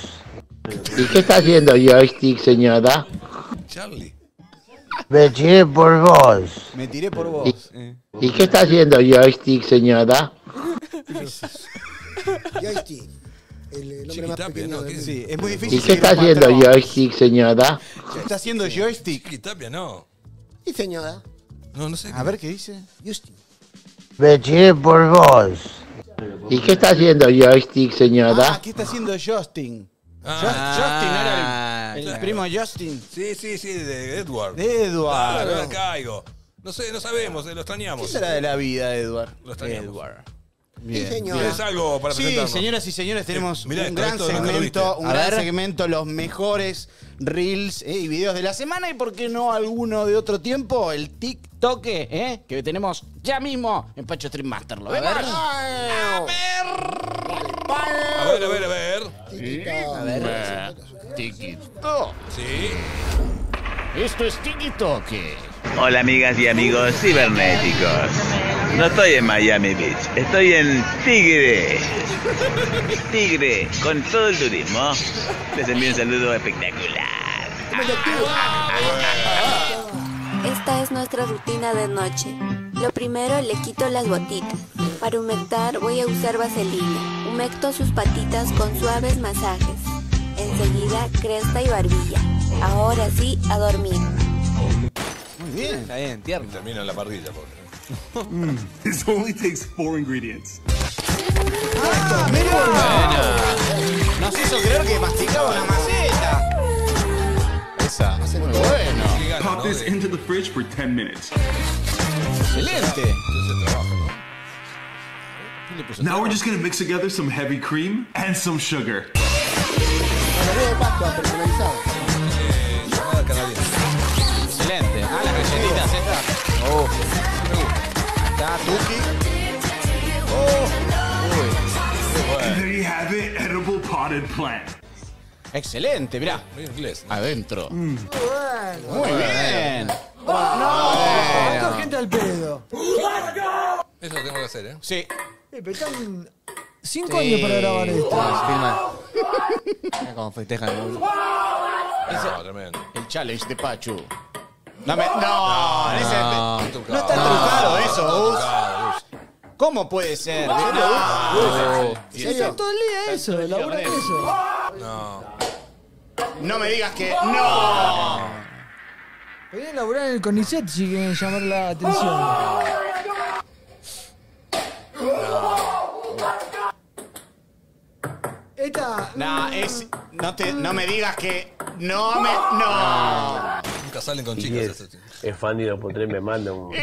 ¿Y qué está haciendo joystick, señora? Charlie. Me tiré por vos. Me tiré por vos. ¿Y qué está haciendo joystick, señora? joystick. El, el hombre más Chiquitapia, pequeño ¿no? del ¿Qué- mundo. Sí, es muy difícil. ¿Y qué está haciendo patrón. joystick, señora? Está haciendo joystick. Chiquitapia, no. Y señora. No, no sé. A ver qué dice. Justin. Me tiré por vos. ¿Y qué está haciendo joystick, señora? Ah, ¿qué está haciendo Justin? Ah. Justin era el, el claro. primo Justin. Sí, sí, sí, de Edward. De Edward. Claro, caigo. No sé, no sabemos, eh, lo extrañamos. ¿Qué será de la vida de Edward? Lo extrañamos. Edward. Sí, señora. ¿Tienes algo para Sí, presentarnos? señoras y señores, tenemos Eh, mirá un esto, gran esto nunca lo segmento, viste. un A gran ver. segmento, los mejores reels eh, y videos de la semana y por qué no alguno de otro tiempo, el TikTok eh, que tenemos ya mismo en Pacho Stream Master. ¿Lo A vemos? ver. A A ver, a ver, a ver. A ver. TikTok. Sí. Esto es TikTok. Hola amigas y amigos cibernéticos. No estoy en Miami Beach, estoy en Tigre. Tigre, con todo el turismo. Les envío un saludo espectacular. Esta es nuestra rutina de noche. Lo primero le quito las botitas. Para humectar voy a usar vaselina. Humecto sus patitas con suaves masajes. Enseguida cresta y barbilla. Ahora sí, a dormir. Muy bien. Está bien, tierno. Termina en la parrilla, pobre. This only takes four ingredients. Nos hizo creer que masticaba una maceta. Esa. Muy bueno. Pop this into the fridge for 10 minutes. Excelente. Now we're just gonna mix together some heavy cream and some sugar. Excelente. Ah, las galletitas estas. Oh. Está Tuki. Oh. And there you have it, edible potted plant. Excelente, mirá. Muy inglés. Adentro. Bueno. Muy bien. No, esto es gente al pedo. Eso lo tenemos que hacer, ¿eh? Sí. Eh, pero están cinco años para grabar esto. Filma. Mira cómo festejan. boludo. No, tremendo. El challenge de Pachu. Dame. No, ese- No. no está trucado eso, Gus. ¿Cómo puede ser? No. ¿En ¿En serio? Todo el día eso, laburan eso. No. No me digas que. ¡No! Podrían laburar en el CONICET si quieren llamar la atención. Esta. No, es. No, te, no me digas que. No me. No. Nunca salen con chicas. es, es fan tres me manda un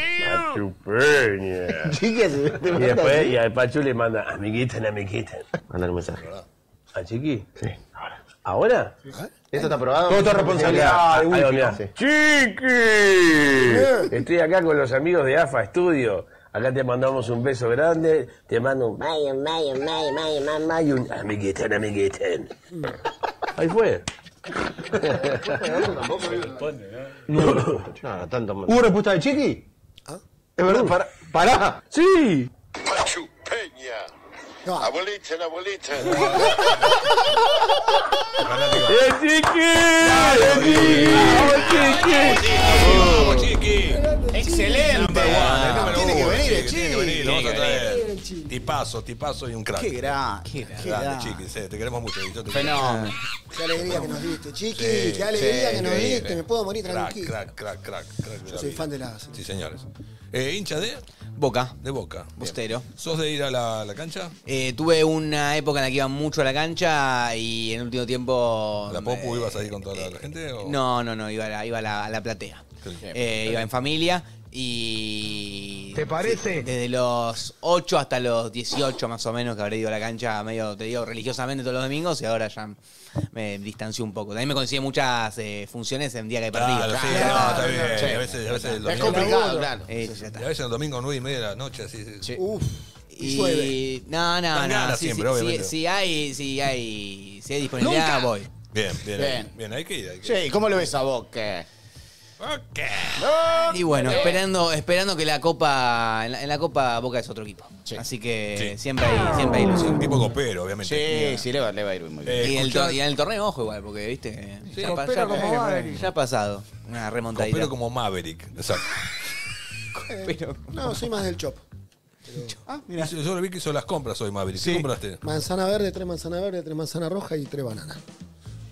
chupeña. Chicas, Y después, y al Pachu le manda amiguita, amiguita. Manda un mensaje. ¿A Chiqui? Sí. ¿Ahora? ¿Esto está aprobado? Todo tu responsabilidad de ¿no? mirá. ¡Chiqui! Estoy acá con los amigos de AFA Studio. Acá te mandamos un beso grande. Te mando un mayo, mayo, mayo, mayo, mayo, mayo, un amiguetén, amiguetén. Ahí fue. No, no, tanto más. ¿Hubo respuesta de Chiqui? Es verdad, pará. pará. Sí. Pachu Peña. Abuelita, abuelita. ¡Eh, Chiqui! ¡Eh, ¡Vamos, Chiqui! ¡Excelente! Tiene que venir, Tiene Chiqui. que venir, lo vamos a Tiene traer. Tipazo, tipazo y un crack. Qué gran, qué Grande, gran. Chiqui, sí, te queremos mucho. y yo te Fenómeno. Qué alegría que nos diste, chiqui. Sí, qué alegría sí, que nos diste. Me puedo morir tranquilo. crack, crack, crack, crack. Yo soy fan de la. Sí, señores. Eh, ¿Hincha de? Boca. De Boca. Bien. Bostero. ¿Sos de ir a la, la cancha? Eh, tuve una época en la que iba mucho a la cancha y en el último tiempo. ¿A la Popu ibas ahí con toda la, la gente? O? No, no, no, iba a la, iba a la, a la platea. Eh, iba en familia y. ¿Te parece? sí, desde los 8 hasta los 18 más o menos que habré ido a la cancha medio, te digo, religiosamente todos los domingos y ahora ya me distancio un poco. También me coinciden muchas eh, funciones en día que hay partido. Claro, sí, Claro. no, está bien. Sí. A veces, a veces el Es complicado, claro. Eh, a veces el domingo nueve y media de la noche, así. sí. Uf. Y no, no, no. sí, siempre, sí, obviamente. sí, si hay, si hay, si hay disponibilidad, voy. Bien, bien, Bien. bien. Hay que ir. Hay que ir. Sí, ¿cómo lo ves a vos? Y bueno, esperando, esperando que la Copa, en la, en la Copa Boca es otro equipo. Así que Sí. siempre hay, siempre hay ilusión. Un tipo copero, obviamente. Sí, sí, le va, le va a ir muy bien. Eh, y, en el, escuchá- tor- y en el torneo, ojo igual, porque viste, Sí, ya, ya- como ya- ha pasado una remontadita. Copero como Maverick. Exacto. No, soy más del chop. Ah, mira. Yo, yo lo vi que hizo las compras hoy, Maverick. ¿Qué compraste? Manzana verde, tres manzanas verdes, tres manzanas rojas y tres bananas.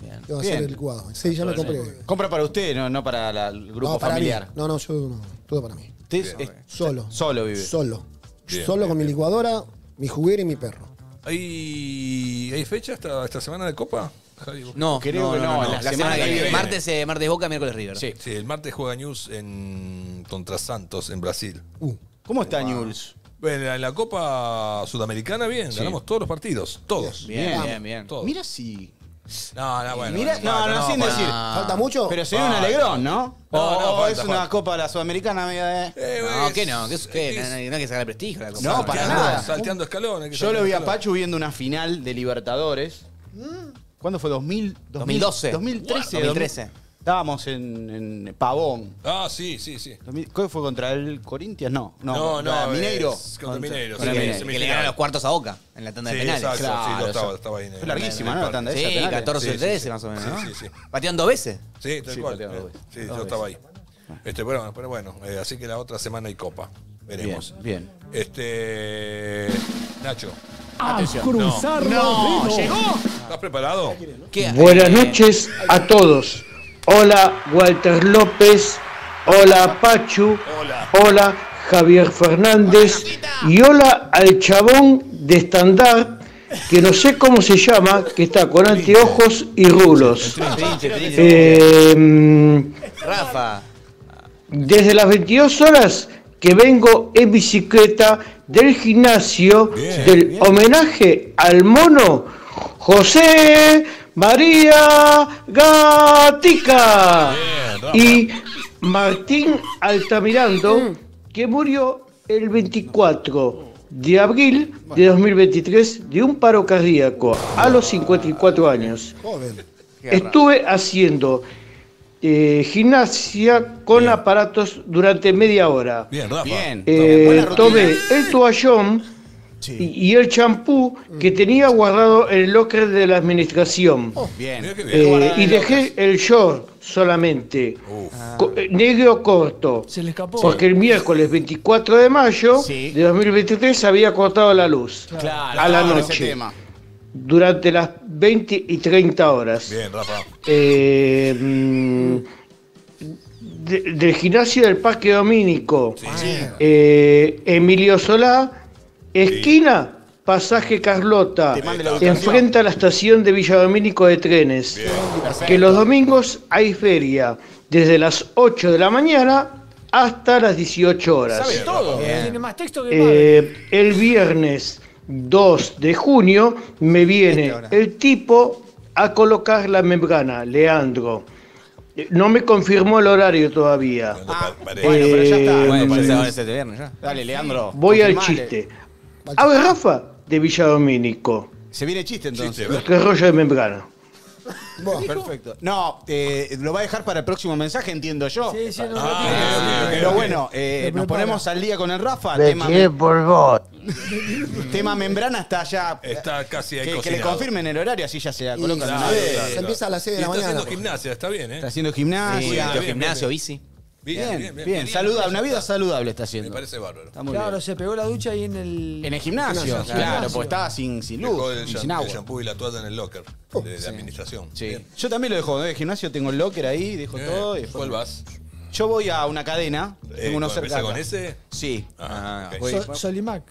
Bien. Yo voy a Bien. hacer el licuado. Sí, ya me compré. Compra para usted, no, no para la- el grupo no, para familiar. mí. No, no, yo no. Todo para mí. Usted es- es- Solo. solo vive. Solo. Bien, Solo bien, con mi licuadora, mi juguera y mi perro. ¿Hay, ¿Hay fecha esta, esta semana de Copa? Javi, vos? No, Creo no, que no, no, no, la La semana semana que viene. Martes, eh, martes Boca, miércoles River. Sí. Sí, el martes juega News en, contra Santos en Brasil. Uh, ¿Cómo está Newell's? Bueno, en la, en la Copa Sudamericana, bien, Sí. ganamos todos los partidos. Todos. Bien, Bien. bien, bien. Todos. Mira si. No, no, bueno. Mira, no, no, sin decir. ¿Falta mucho? Pero sería un Falta. alegrón, ¿no? No, o no, o falta, es una falta. copa de la Sudamericana media de. Eh, No, es- que no, que es, que es- no, no hay que sacar el prestigio a la Copa. No, para salteando- nada. Salteando escalones. que Yo lo vi a escalones. Pachu viendo una final de Libertadores. ¿Cuándo fue? ¿2000? 2012. 2013. 2013. Estábamos en, en Pavón. Ah, sí, sí, sí. 2000 ¿Qué fue contra el Corinthians? No, no, No, contra no, Mineiro. es contra Mineiro, contra sí, Que, Mineiro. sí, que le ganan los cuartos a Boca en la tanda Sí, de penales. exacto, sí, Claro, yo estaba, estaba ahí. en el- Fue larguísima, ¿no? La tanda esa, Sí, penales. 14 Sí, sí, 13 sí. más o menos, Sí, ¿no? sí, sí. Patearon dos veces. Sí, tal Sí, cual. dos Eh, veces. Sí, Dos yo estaba ahí. Este, pero, pero bueno, eh, así que la otra semana hay copa. Veremos. Bien, bien. Este. Nacho, A Atención. cruzar No, los dedos. llegó. ¿estás preparado? ¿Qué? Buenas Eh, noches a todos. Hola Walter López, hola Pachu, Hola. Javier Fernández y hola al chabón de estandar que no sé cómo se llama, que está con anteojos y rulos. Eh, mm, Rafa. desde las 22 horas que vengo en bicicleta del gimnasio Bien, del homenaje al mono José María Gatica y Martín Altamirando que murió el 24 de abril de 2023 de un paro cardíaco a los 54 años. Joven. Estuve haciendo eh, gimnasia con aparatos durante media hora. Bien, Rafa. Bien. Eh, tomé el toallón y, y el champú que tenía guardado en el locker de la administración. Bien. Eh, bien. guardado y dejé el short solamente, co- eh, negro corto. Se le escapó. Porque el miércoles 24 de mayo Sí. de 2023 había cortado la luz Claro, a la claro, ese noche tema. durante las 20 y 30 horas. Bien, Rafa. Eh, mm, de- del gimnasio del Parque Domínico, eh, Emilio Solá, esquina Pasaje Carlota, enfrente a la estación de Villadomínico de trenes. Que los domingos hay feria, desde las 8 de la mañana hasta las 18 horas. Sabe todo. Tiene más texto que. Eh, el viernes 2 de junio me viene el tipo a colocar la membrana, Leandro. Eh, No me confirmó el horario todavía. Bueno, pero ya está. Eh, Bueno, ahora este viernes ya. Dale, Leandro. Voy al chiste. A ver, Rafa, de Villa Domínico. Se viene chiste entonces. Los tres rollos de membrana. Perfecto. No, eh, lo va a dejar para el próximo mensaje, entiendo yo. Sí, sí, no, no Ah, Pero bueno, eh, nos ponemos al día con el Rafa. Me Tema, por vos. tema membrana está ya. Está casi ahí Que, que le cocinado. confirmen el horario, así ya se la Y colocan. de una claro, vez. claro, Se empieza a las 6 de Y la está mañana. haciendo gimnasia, está bien, ¿eh? Está haciendo gimnasia. Sí, Gimnasio, bien, gimnasio, bien. bici. Bien, bien, Saludable, una vida saludable está Me haciendo. parece bárbaro. Está muy Claro, bien. se pegó la ducha ahí en el. En el gimnasio, Gimnasio, claro, gimnasio. porque estaba sin, sin luz Dejó el, y sin agua. el shampoo y la toalla en el locker de, de administración. Sí. Bien. Yo también lo dejo, ¿eh? el gimnasio tengo el locker ahí, dejo Eh, todo. Y después- ¿Cuál vas? Yo voy a una cadena, Eh, tengo uno ¿con- cerca. ese? Sí. Ah, Sol- Solimac.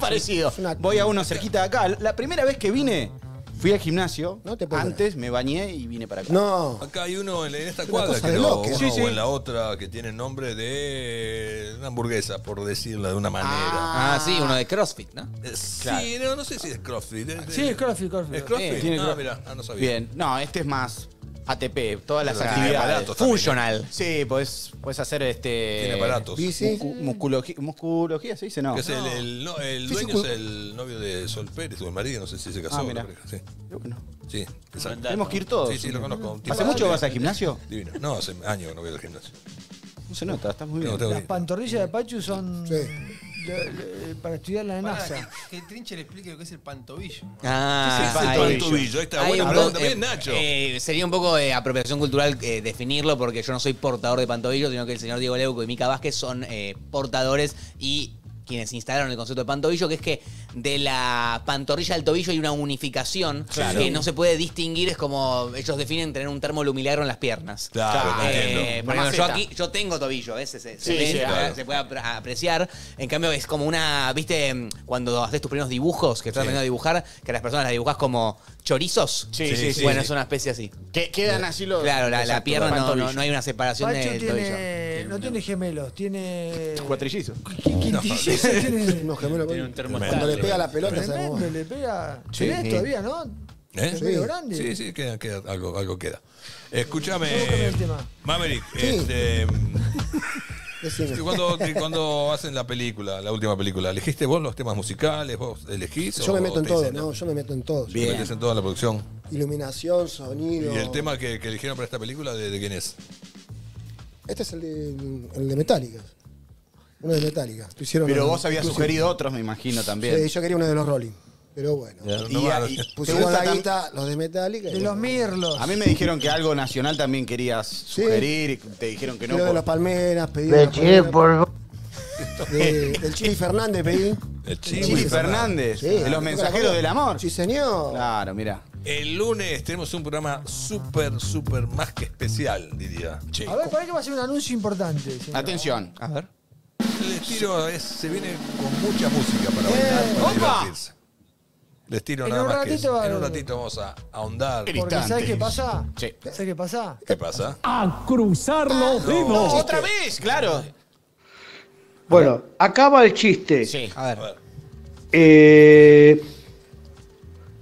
Parecido. Voy a uno cerquita de acá. La primera vez que vine, fui al gimnasio. Antes me bañé y vine para acá. No. Acá hay uno en esta Una cuadra cosa de loco. uno Sí, sí. o en la otra que tiene nombre de una hamburguesa, por decirlo de una manera. Ah, sí, uno de CrossFit, ¿no? Eh, Sí, no, no sé si es CrossFit. es- Sí, es CrossFit, CrossFit. ¿Es CrossFit? Eh, tiene ah, cro- mira, ah, no sabía. Bien. No, este es más ATP, todas las Pero tiene actividades. aparatos también, ¿eh? Funcional. Sí, podés, podés hacer este. Tiene aparatos. Muscu- musculogi- musculología, ¿se dice? No. Que es el, el, no, el dueño Físico- es el novio de Sol Pérez, o el marido, no sé si se casó. Ah, mira. la pareja, Sí. Bueno. Sí, exacto. Tenemos que ir todos. Sí, sí, lo conozco. Un tipo ¿Hace mucho divino. vas al gimnasio? Divino. No, hace años que no voy al gimnasio. No se nota, estás muy bien. No, tengo Las que- pantorrillas de Pachu son. le- para estudiar la Pará, NASA. que, que Trinche le explique lo que es el pantobillo. Ah, ¿Qué es el pantobillo? Un poco, también, eh, Nacho. eh, sería un poco de apropiación cultural eh, definirlo porque yo no soy portador de pantobillo, sino que el señor Diego Leuco y Mica Vázquez son eh, portadores y quienes instalaron el concepto de pantobillo, que es que de la pantorrilla al tobillo hay una unificación Claro. que no se puede distinguir, es como ellos definen tener un termo lumilagro en las piernas. Claro, te Eh, entiendo. por ejemplo, yo maceta. aquí, yo tengo tobillo, a veces se, se Sí, ve, sí, se, claro. se puede apre- apreciar. En cambio, es como una, viste, cuando haces tus primeros dibujos, que estás aprendiendo a dibujar, que a las personas las dibujás como chorizos. Sí, sí, sí, Bueno, sí. es una especie así. Que quedan así los. Claro, la, la Exacto, pierna no, pantobillo. no, no hay una separación Pachu del tobillo. tiene. No tiene gemelos, tiene. Cuatrillizos. Tiene. Unos gemelos. Tiene un termostato. Cuando le pega la pelota, Tremendo, le pega. Sí. Tenés todavía, ¿no? ¿Eh? Gemelo grande. Sí, sí, queda, queda, algo, algo queda. Escúchame. Maverick, Sí. este, Decime. cuando, cuando hacen la película, la última película, ¿elegiste vos los temas musicales? ¿Vos elegís? Yo o me meto en todo, dicen, ¿no? Yo me meto en todo. ¿Te metes en toda la producción? Iluminación, sonido. ¿Y el tema que, que eligieron para esta película, de, de quién es? Este es el de, el de Metallica. Uno de Metallica. Lo hicieron Pero los- vos habías inclusive. sugerido otros, me imagino también. Sí, yo quería uno de los Rolling. Pero bueno. Y- No, y- no, ¿te Pusieron gusta la tam- guita, los de Metallica. y De los bueno. mirlos. A mí me dijeron que algo nacional también querías sugerir y te dijeron que no. Quiero de por- los Palmeras, pedí. De tiré Palmeras, de- del Chili Fernández pedí. El Chili Fernández, Sí, de los ¿toca la mensajeros del amor. Sí, señor. Claro, mira. El lunes tenemos un programa súper, súper más que especial, diría. Che. A ver, para que va a ser un anuncio importante. señor. Atención. A ver. El estilo es, se viene con mucha música para bailar, para ¡Opa! divertirse. Les tiro En nada un más que ratito eso. va- En un ratito vamos a ahondar. Porque Instante. ¿sabes qué pasa? Sí. ¿Sabes qué pasa? ¿Qué pasa? A cruzar los No, dedos. otra vez, claro. Bueno, acaba el chiste. Sí. A ver. Eh,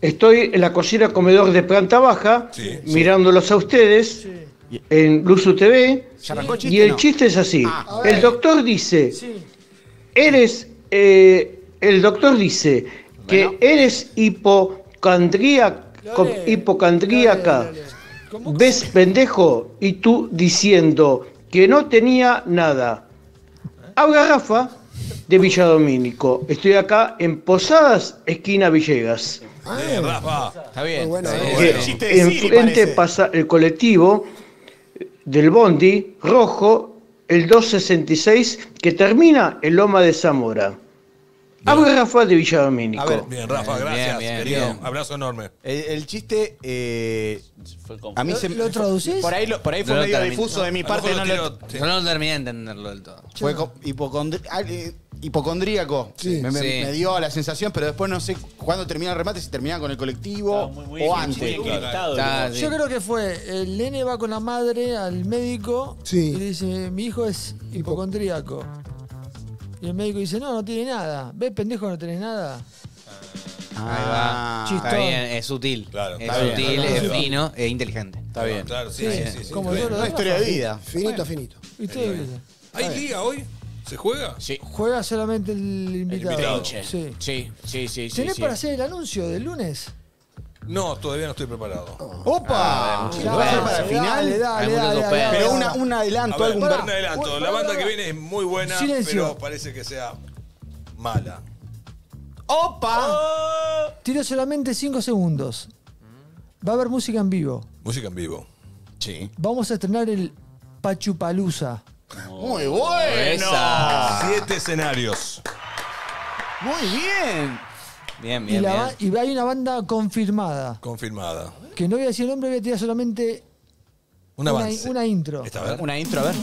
estoy en la cocina comedor de planta baja, Sí, mirándolos a ustedes en Luzu TV. ¿Ya arrancó el chiste, Y el no? chiste es así. Ah, el doctor dice, Sí. eres, eh, el doctor dice que eres hipocondríaca, hipocondríaca. dale, dale. ¿Cómo que ¿Ves, pendejo? Y tú diciendo que no tenía nada. Habla Rafa de Villadomínico. Estoy acá en Posadas, esquina Villegas. Bien, Rafa. Está bien. Bueno, bueno. Enfrente pasa el colectivo del Bondi rojo, el 266, que termina en Loma de Zamora. Habla Rafa de Villadomínico. A ver. Bien, Rafa, Bien, gracias, bien, querido. bien. Abrazo enorme. El, el chiste, eh, a mí ¿Lo- se lo traducís? Por ahí, lo- por ahí fue No lo medio difuso de mi lo parte. No lo lo- tiro- sí. Yo no terminé de entenderlo del todo. fue co- hipocondri- ah, eh, hipocondríaco. Sí. me, me- Sí. me dio la sensación, pero después no sé cuándo termina el remate, si termina con el colectivo Estaba muy- muy- o antes. Está- sí. Yo creo que fue, el nene va con la madre al médico Sí. y le dice, mi hijo es hipocondríaco. Y el médico dice, no, no tiene nada. ¿Ves, pendejo, no tenés nada? Ah, Ahí va. Está chistón. bien, es sutil. Claro, es está bien, sutil, está es fino, es inteligente. Está bien. Claro, sí, Sí, sí, sí. sí, como está yo bien. lo Una historia de vida. Finito, finito. ¿Viste? ¿Hay liga hoy? ¿Se juega? Sí. Juega solamente el invitado. invitado. Sí. Sí, sí, sí, sí. ¿Tenés sí. para hacer el anuncio del lunes? No, todavía no estoy preparado. ¡Opa! mucho ¿Lo va a hacer para el final? Dale, dale, mucho dale, dale, Pero dale. una, un adelanto, A ver, algún un ver- adelanto. La banda que viene es muy buena, Silencio. pero parece que sea mala. ¡Opa! Tiro solamente 5 segundos. Va a haber música en vivo. Música en vivo. Sí. Vamos a estrenar el Pachupalusa. Muy bueno. Esa. Siete escenarios. Muy bien. Bien, Y, bien, la bien. y hay una banda confirmada. Confirmada. Que no voy a decir el nombre, voy a tirar solamente Un una, avance. una intro. Esta, a ver. Una intro, a ver.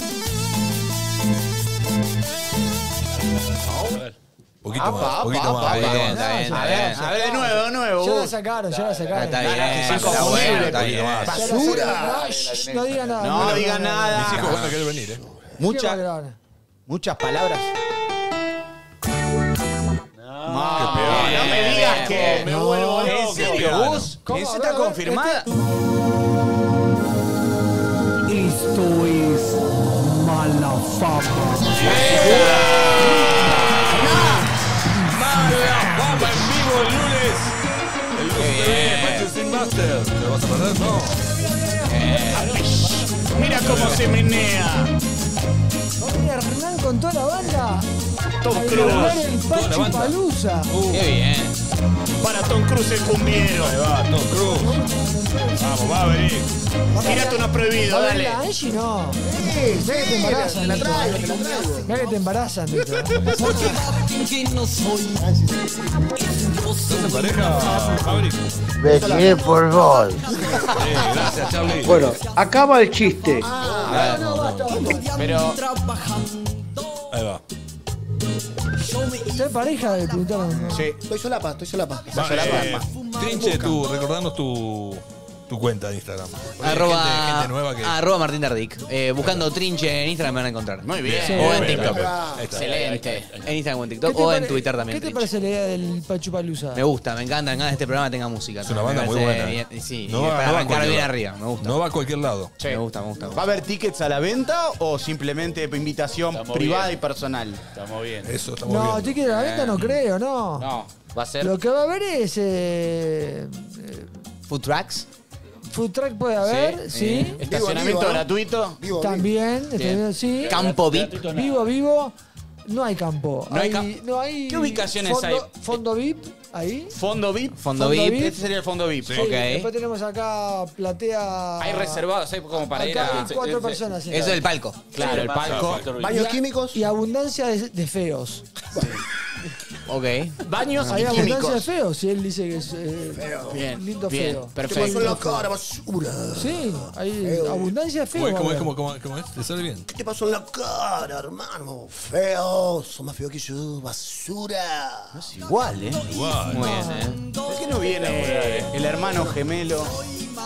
Poquito Apa, más, apa, poquito apa, más, Está poquito bien, más. está bien, A está ver, bien. a ver, de nuevo, de nuevo. Ya la sacaron, ya la sacaron. Está bien, está bueno, está bien. ¡Basura! No diga nada. No diga nada. Mis hijos van a querer venir, ¿eh? Muchas. muchas palabras. No, peor. no me digas que. Me vuelvo ¿En serio, vos? ¿Cómo? ¿Esa A está confirmada? Esto es mala fama. Mala fama en vivo el lunes. El lunes Pancho Sin Master. ¿Te lo vas a perder? No. Mira cómo se menea. Oye, Hernán con toda la banda. Tom Cruise. el la banda. Pachupalusa. Qué bien. Para Tom Cruise el cumbiero. Ahí va, Tom Cruise. Vamos, va a venir. Tirate uno prohibido, A ver, dale. la Angie no. Sí, Mira que te embarazan. traigo. Mira que te embarazan. ¿Estás en pareja, Fabri? Decime por gol. Sí, gracias, Charlie. Bueno, acaba el chiste. Pero Ahí va. ¿Usted pareja? Le preguntaron. Sí. Estoy solapa, estoy solapa. Va, eh, Trinche, tú, recordanos tu, tu cuenta de Instagram. Porque hay Arroba, gente, gente nueva que. arroba Martín Dardic. Eh, buscando Trinche en Instagram me van a encontrar. Muy bien. Sí. O en Bien, TikTok. bien, bien. Ahí está. Excelente. En Instagram o en ¿Qué TikTok. te O en pare- Twitter también. ¿Qué te Trinche. parece la idea del Pachupalusa? Me gusta, me encanta, me encanta que este programa tenga música. Es una banda muy buena. bien- sí, No y va- para a arrancar cualquier bien lado. arriba. Me gusta. No va a cualquier lado. Me gusta, me gusta. me ¿Va a gusta. haber tickets a la venta o simplemente invitación Estamos privada bien. y personal? Estamos bien. Eso estamos No, viendo. ticket de la venta no creo, no. No, va a ser. Lo que va a haber es. eh, eh, Food tracks. Food truck puede haber, sí. Estacionamiento Vivo, ¿no? gratuito. Vivo, También, también, sí. Campo VIP. Vivo, vivo. No hay campo. No hay cam- no hay ¿Qué ubicaciones fondo, hay? Fondo VIP, ahí. Fondo VIP. Fondo Fondo VIP. VIP. Este sería el fondo VIP. Sí, Ok. Después tenemos acá platea. Hay reservados, hay como para ir Acá a. hay cuatro personas. Eso es el palco. Claro, el palco. Baños químicos. Y abundancia de, de feos. Ok. Baños Hay abundancia de químicos. feos. Y él dice que es eh, Bien, lindo bien, feo. ¿Qué pasó perfecto. en la cara, basura? Sí, hay Feo. abundancia de ¿Cómo feos. es? a ¿Cómo es? ¿Cómo, cómo, cómo es? ¿Te sale bien? ¿Qué te pasó en la cara, hermano? Feo, sos más feo que yo, basura. Es igual, ¿eh? Igual. Muy bien, ¿eh? ¿Por qué no viene el hermano gemelo?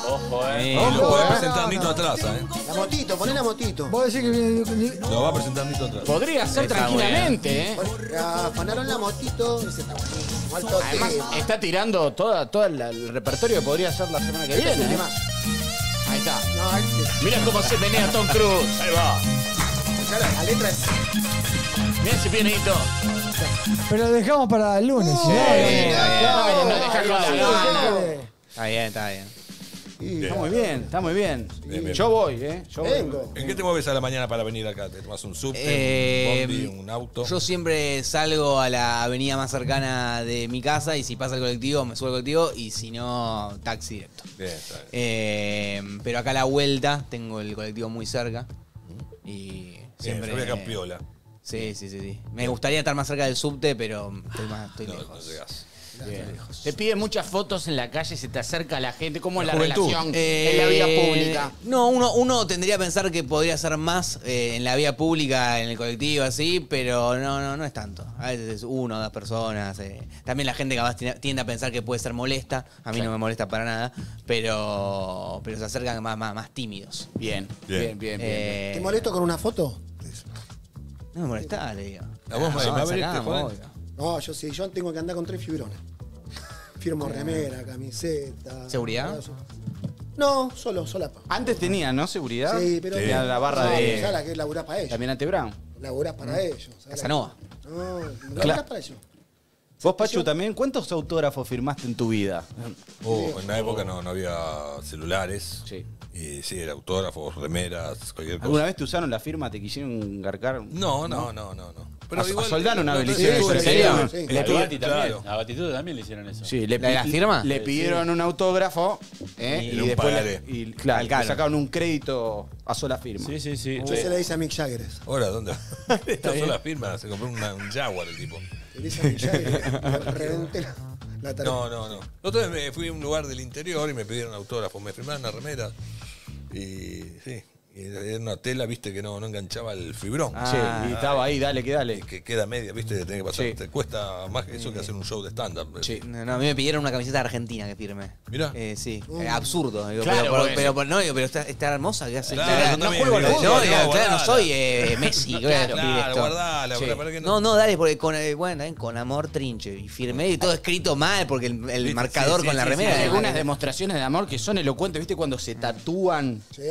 Ojo, eh. Lo puede eh. presentar No, Nito no. atrás, ¿eh? La motito, poné la motito. Vos decís que viene. Lo va a presentar Nito atrás. Podría ser Está tranquilamente, ¿eh? Poné- Afanaron la motito. Ese está buenísimo. Alto Además, tema. está tirando toda, todo el repertorio que podría ser la semana que Este es viene. ¿eh? temazo. Ahí está. No, este- Mira cómo se menea Tom Cruise. Ahí va. ya la, la letra es. Mira ese pianito. Pero lo dejamos para el lunes. ¿sí? está bien. No, con la gana. ¿qué Está bien, está bien. Está muy bien, está muy bien. Bien, bien. Yo voy, ¿eh? Yo voy. Vengo. ¿En qué te mueves a la mañana para venir acá? ¿Te tomas un subte, Eh, un bondi, un auto? Yo siempre salgo a la avenida más cercana de mi casa y si pasa el colectivo me subo al colectivo y si no, taxi directo. Bien, está bien. Eh, pero acá a la vuelta tengo el colectivo muy cerca y siempre... Bien, acá piola. Sí, sí, sí, sí. Me gustaría estar más cerca del subte, pero estoy, más, estoy No, lejos. no llegás. Bien. Te pide muchas fotos en la calle, se te acerca la gente. ¿Cómo es la, La juventud. relación Eh, en la vida pública? No, uno, uno tendría que pensar que podría ser más eh, en la vía pública, en el colectivo, así, pero no, no, no es tanto. A veces es uno o dos personas. eh. También la gente capaz tiende a pensar que puede ser molesta. A mí no me molesta para nada, pero, pero se acercan más, más, más tímidos. Bien, Bien. bien, bien, bien. Eh, ¿Te molesto con una foto? no me molesta, le digo. ¿A vos, Ah, Maverick, te sacamos, joden? obvio. No, yo sí, yo tengo que andar con tres fibrones. Firmo remera, camiseta. ¿Seguridad? brazo. No, solo, solapa. Antes tenía, ¿no? Seguridad. Sí, pero. Tenía la barra no, de. Ya la que laburás para ellos. También ante Brown. Laburás para ellos. ¿sabes? Casanova. No, laburás Claro. para ellos. Vos, Pachu, también, ¿cuántos autógrafos firmaste en tu vida? Oh, en una época no, no había celulares. Sí. Y sí, era autógrafos, remeras, cualquier cosa. ¿Alguna vez te usaron la firma? ¿Te quisieron garcar? No, no, no, no, no. A, a Soldano una no, vez le no, hicieron eso. ¿En serio? sí. Le A pi- Bati también. claro. A Batitude también le hicieron eso. Sí, le, ¿La de la pi- firma? Le Sí, pidieron un autógrafo ¿eh? Y y, un después pagaré. le, y, claro, le sacaron un crédito a sola firma. Sí, sí, sí. Yo se le dice a Mick Jagger eso. Ahora, ¿dónde? Estas son las firmas. Se compró una- un Jaguar el tipo. Se le dice a Mick Jagger. le reventé la, la tarjeta. No, no, no. La otra vez me fui a un lugar del interior y me pidieron autógrafo. Me firmaron una remera. Y sí. Y era una tela, viste, que no, no enganchaba el fibrón. Ah, y estaba ahí, dale, que dale. Que queda media, viste, tenés que pasar. Sí. Te cuesta más que eso que hacer un show de stand-up. Sí. No, no, a mí me pidieron una camiseta argentina que firme. Mirá. Eh, sí, eh, absurdo. Digo, Claro, pero, no, digo, pero está, está hermosa. ¿qué hace? Claro, no también, juego no, No, digo, no, claro, no guardala. soy eh, Messi. Claro, guardala, Sí. para que no. No, no, dale, porque con, eh, bueno, eh, con amor trinche. Y firmé y todo escrito mal porque el, el marcador sí, sí, con la sí, remera. Hay sí, algunas demostraciones de amor que son elocuentes, ¿viste? Cuando se tatúan. Sí,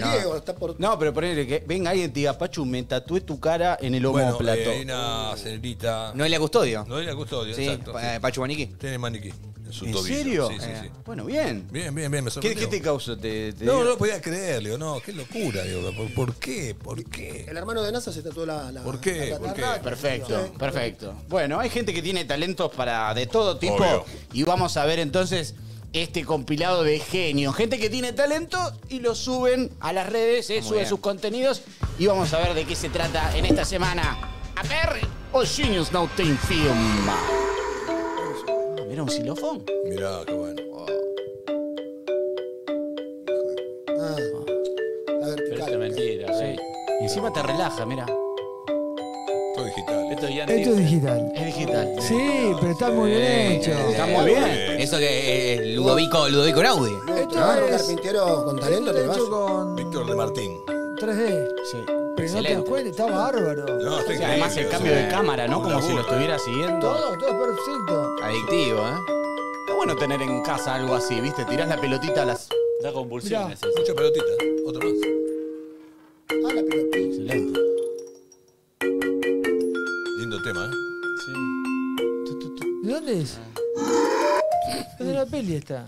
No, la- la del. Diego está por. No, pero ponele que venga alguien y te diga, Pachu, me tatué tu cara en el Bueno, homóplato. eh, hay una señorita. Noelia Custodio. Noelia Custodio, Sí, exacto. pa- sí. Pachu Maniquí. Tiene maniquí en su ¿En tobillo. serio? Sí, sí, Eh. sí. Bueno, bien. Bien, bien, bien, me ¿Qué, qué te causó? ¿Te, te No, dio- no podía creer, digo, no, qué locura, digo, ¿por, por qué? ¿Por qué? El hermano de NASA se tatuó la. la ¿Por qué? la ¿Por qué? Perfecto, Sí. perfecto. Bueno, hay gente que tiene talentos para de todo tipo Obvio. y vamos a ver entonces este compilado de genio. Gente que tiene talento y lo suben a las redes, eh, Muy sube bien. sus contenidos y vamos a ver de qué se trata en esta semana. A ver, o Genius Now Team Film. Ah, mira un xilofón. Mirá, qué bueno. Ah, la Pero esto es vertical. mentira. Sí. ¿eh? Y encima te relaja, mira. Todo digital. Esto es ya Esto es digital. Es digital. Sí, pero está muy bien hecho. Está muy bien. Eso que es Ludovico, Ludovico Naudi. Esto Navarro es- Carpintero con talento esto te vas. hecho con Víctor de Martín. 3D. Sí. Pero no te das cuenta, está bárbaro. No, está además el cambio de sí. cámara, ¿no? Como si lo estuviera siguiendo. Todo, todo perfecto. Adictivo, ¿eh? Está bueno tener en casa algo así, ¿viste? Tirás la pelotita a las. Da convulsiones. Mucha pelotita, otro más. Ah, la pelotita. Excelente. Lindo tema, ¿eh? ¿De dónde es? Es de la peli esta.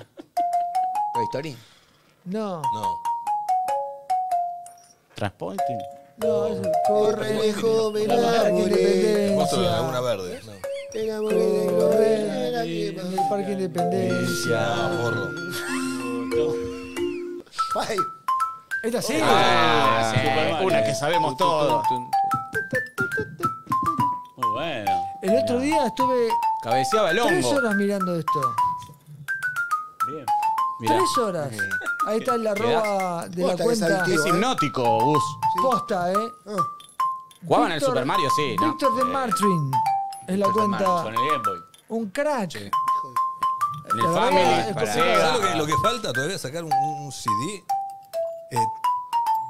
¿Toy Story? No, No. Transpointing. no, es el Corre, joven, la Vos sos de. Laguna Verde. No. Corre, en el Parque Independencia. Ah, porro. Ay, Esta sí. Ah, sí, una que sabemos todos. Bueno. El otro día estuve Cabeceaba el tres horas mirando esto. Bien. Mirá. Tres horas. Ahí está el arroba de la Posta que es cuenta. adictivo. Es hipnótico, Gus. Posta, ¿eh? ah, ¿Jugaban al Víctor- Super Mario? Sí, ¿no? Víctor de Martrin. Es la cuenta. Con el Game Boy. Un crack. En el La verdad, Family, es para complicado. Sega. ¿Sabes lo que, lo que falta todavía? Sacar un, un CD. Eh,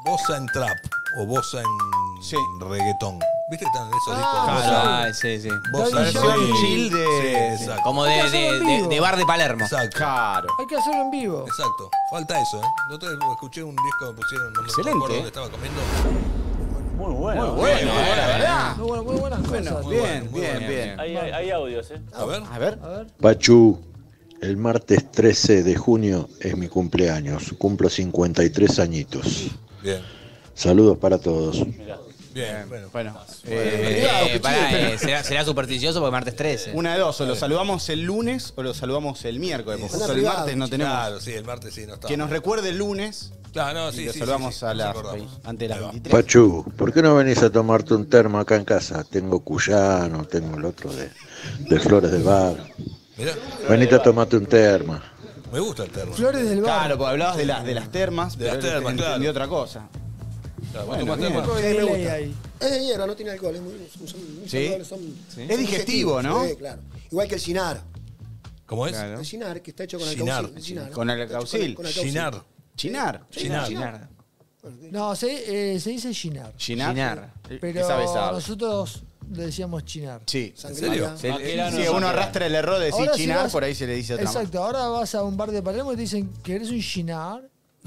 bossa en trap o bossa en Sí. reggaetón. ¿Viste que están esos discos? Ah, Ah, sí, sí. Daddy Versión Yankee. chill de. Sí, exacto. Como de, de, hacerlo en de- vivo. de bar de Palermo. Exacto. Claro. Hay que hacerlo en vivo. Exacto. Falta eso, ¿eh? Otra vez escuché un disco que pusieron, no me Excelente, acuerdo ¿eh? dónde estaba comiendo. Muy bueno. Muy bueno, eh, la bien. verdad. Muy, buenas- muy buenas Bueno, cosas. muy bien, bueno, muy bien, bueno. bien. Hay, hay, hay audios, ¿eh? A ver. A ver. A ver. Pachu, el martes 13 de junio es mi cumpleaños. Cumplo 53 añitos. Bien. Saludos para todos. Mirá. Bien, bueno. Bueno, Eh, eh, pará, eh, será, será supersticioso porque martes 13. una de dos, o lo saludamos el lunes o lo saludamos el miércoles, porque justo el privado, martes no tenemos. Claro, sí, el martes sí, no está. Que nos recuerde el lunes Claro, no, y sí, lo sí, saludamos sí, sí, a nos las acordamos. antes de las Ahí va. 23. Pachu, ¿por qué no venís a tomarte un termo acá en casa? Tengo cuyano, tengo el otro de, de Flores del Bar. Mirá, Venite a tomarte un termo. me gusta el termo. Flores del bar. Claro, porque hablabas de las, de las termas, De pero las termas, entendió claro. otra cosa. Vos Bueno, bien. Sí, me gusta. Es de hierba, no tiene alcohol, es muy, son- son muy Sí. saludables, son- Es digestivo, ¿no? Sí, claro. Igual que el Ginar. ¿Cómo es? Claro. El Ginar, que está hecho con alcaucil. el Ginar. Con el Está hecho alcaucil. con alcaucil. Ginar. Chinar. Ginar. Ginar. No, se, eh, se dice. Ginar. Eh, Pero Esa vez sabe. nosotros le decíamos chinar. Sí. ¿En serio? Se- si uno arrastra el error de decir Ahora si chinar, vas- por ahí se le dice otra más. Exacto, ahora vas a un bar de Palermo y te dicen que eres un chinar.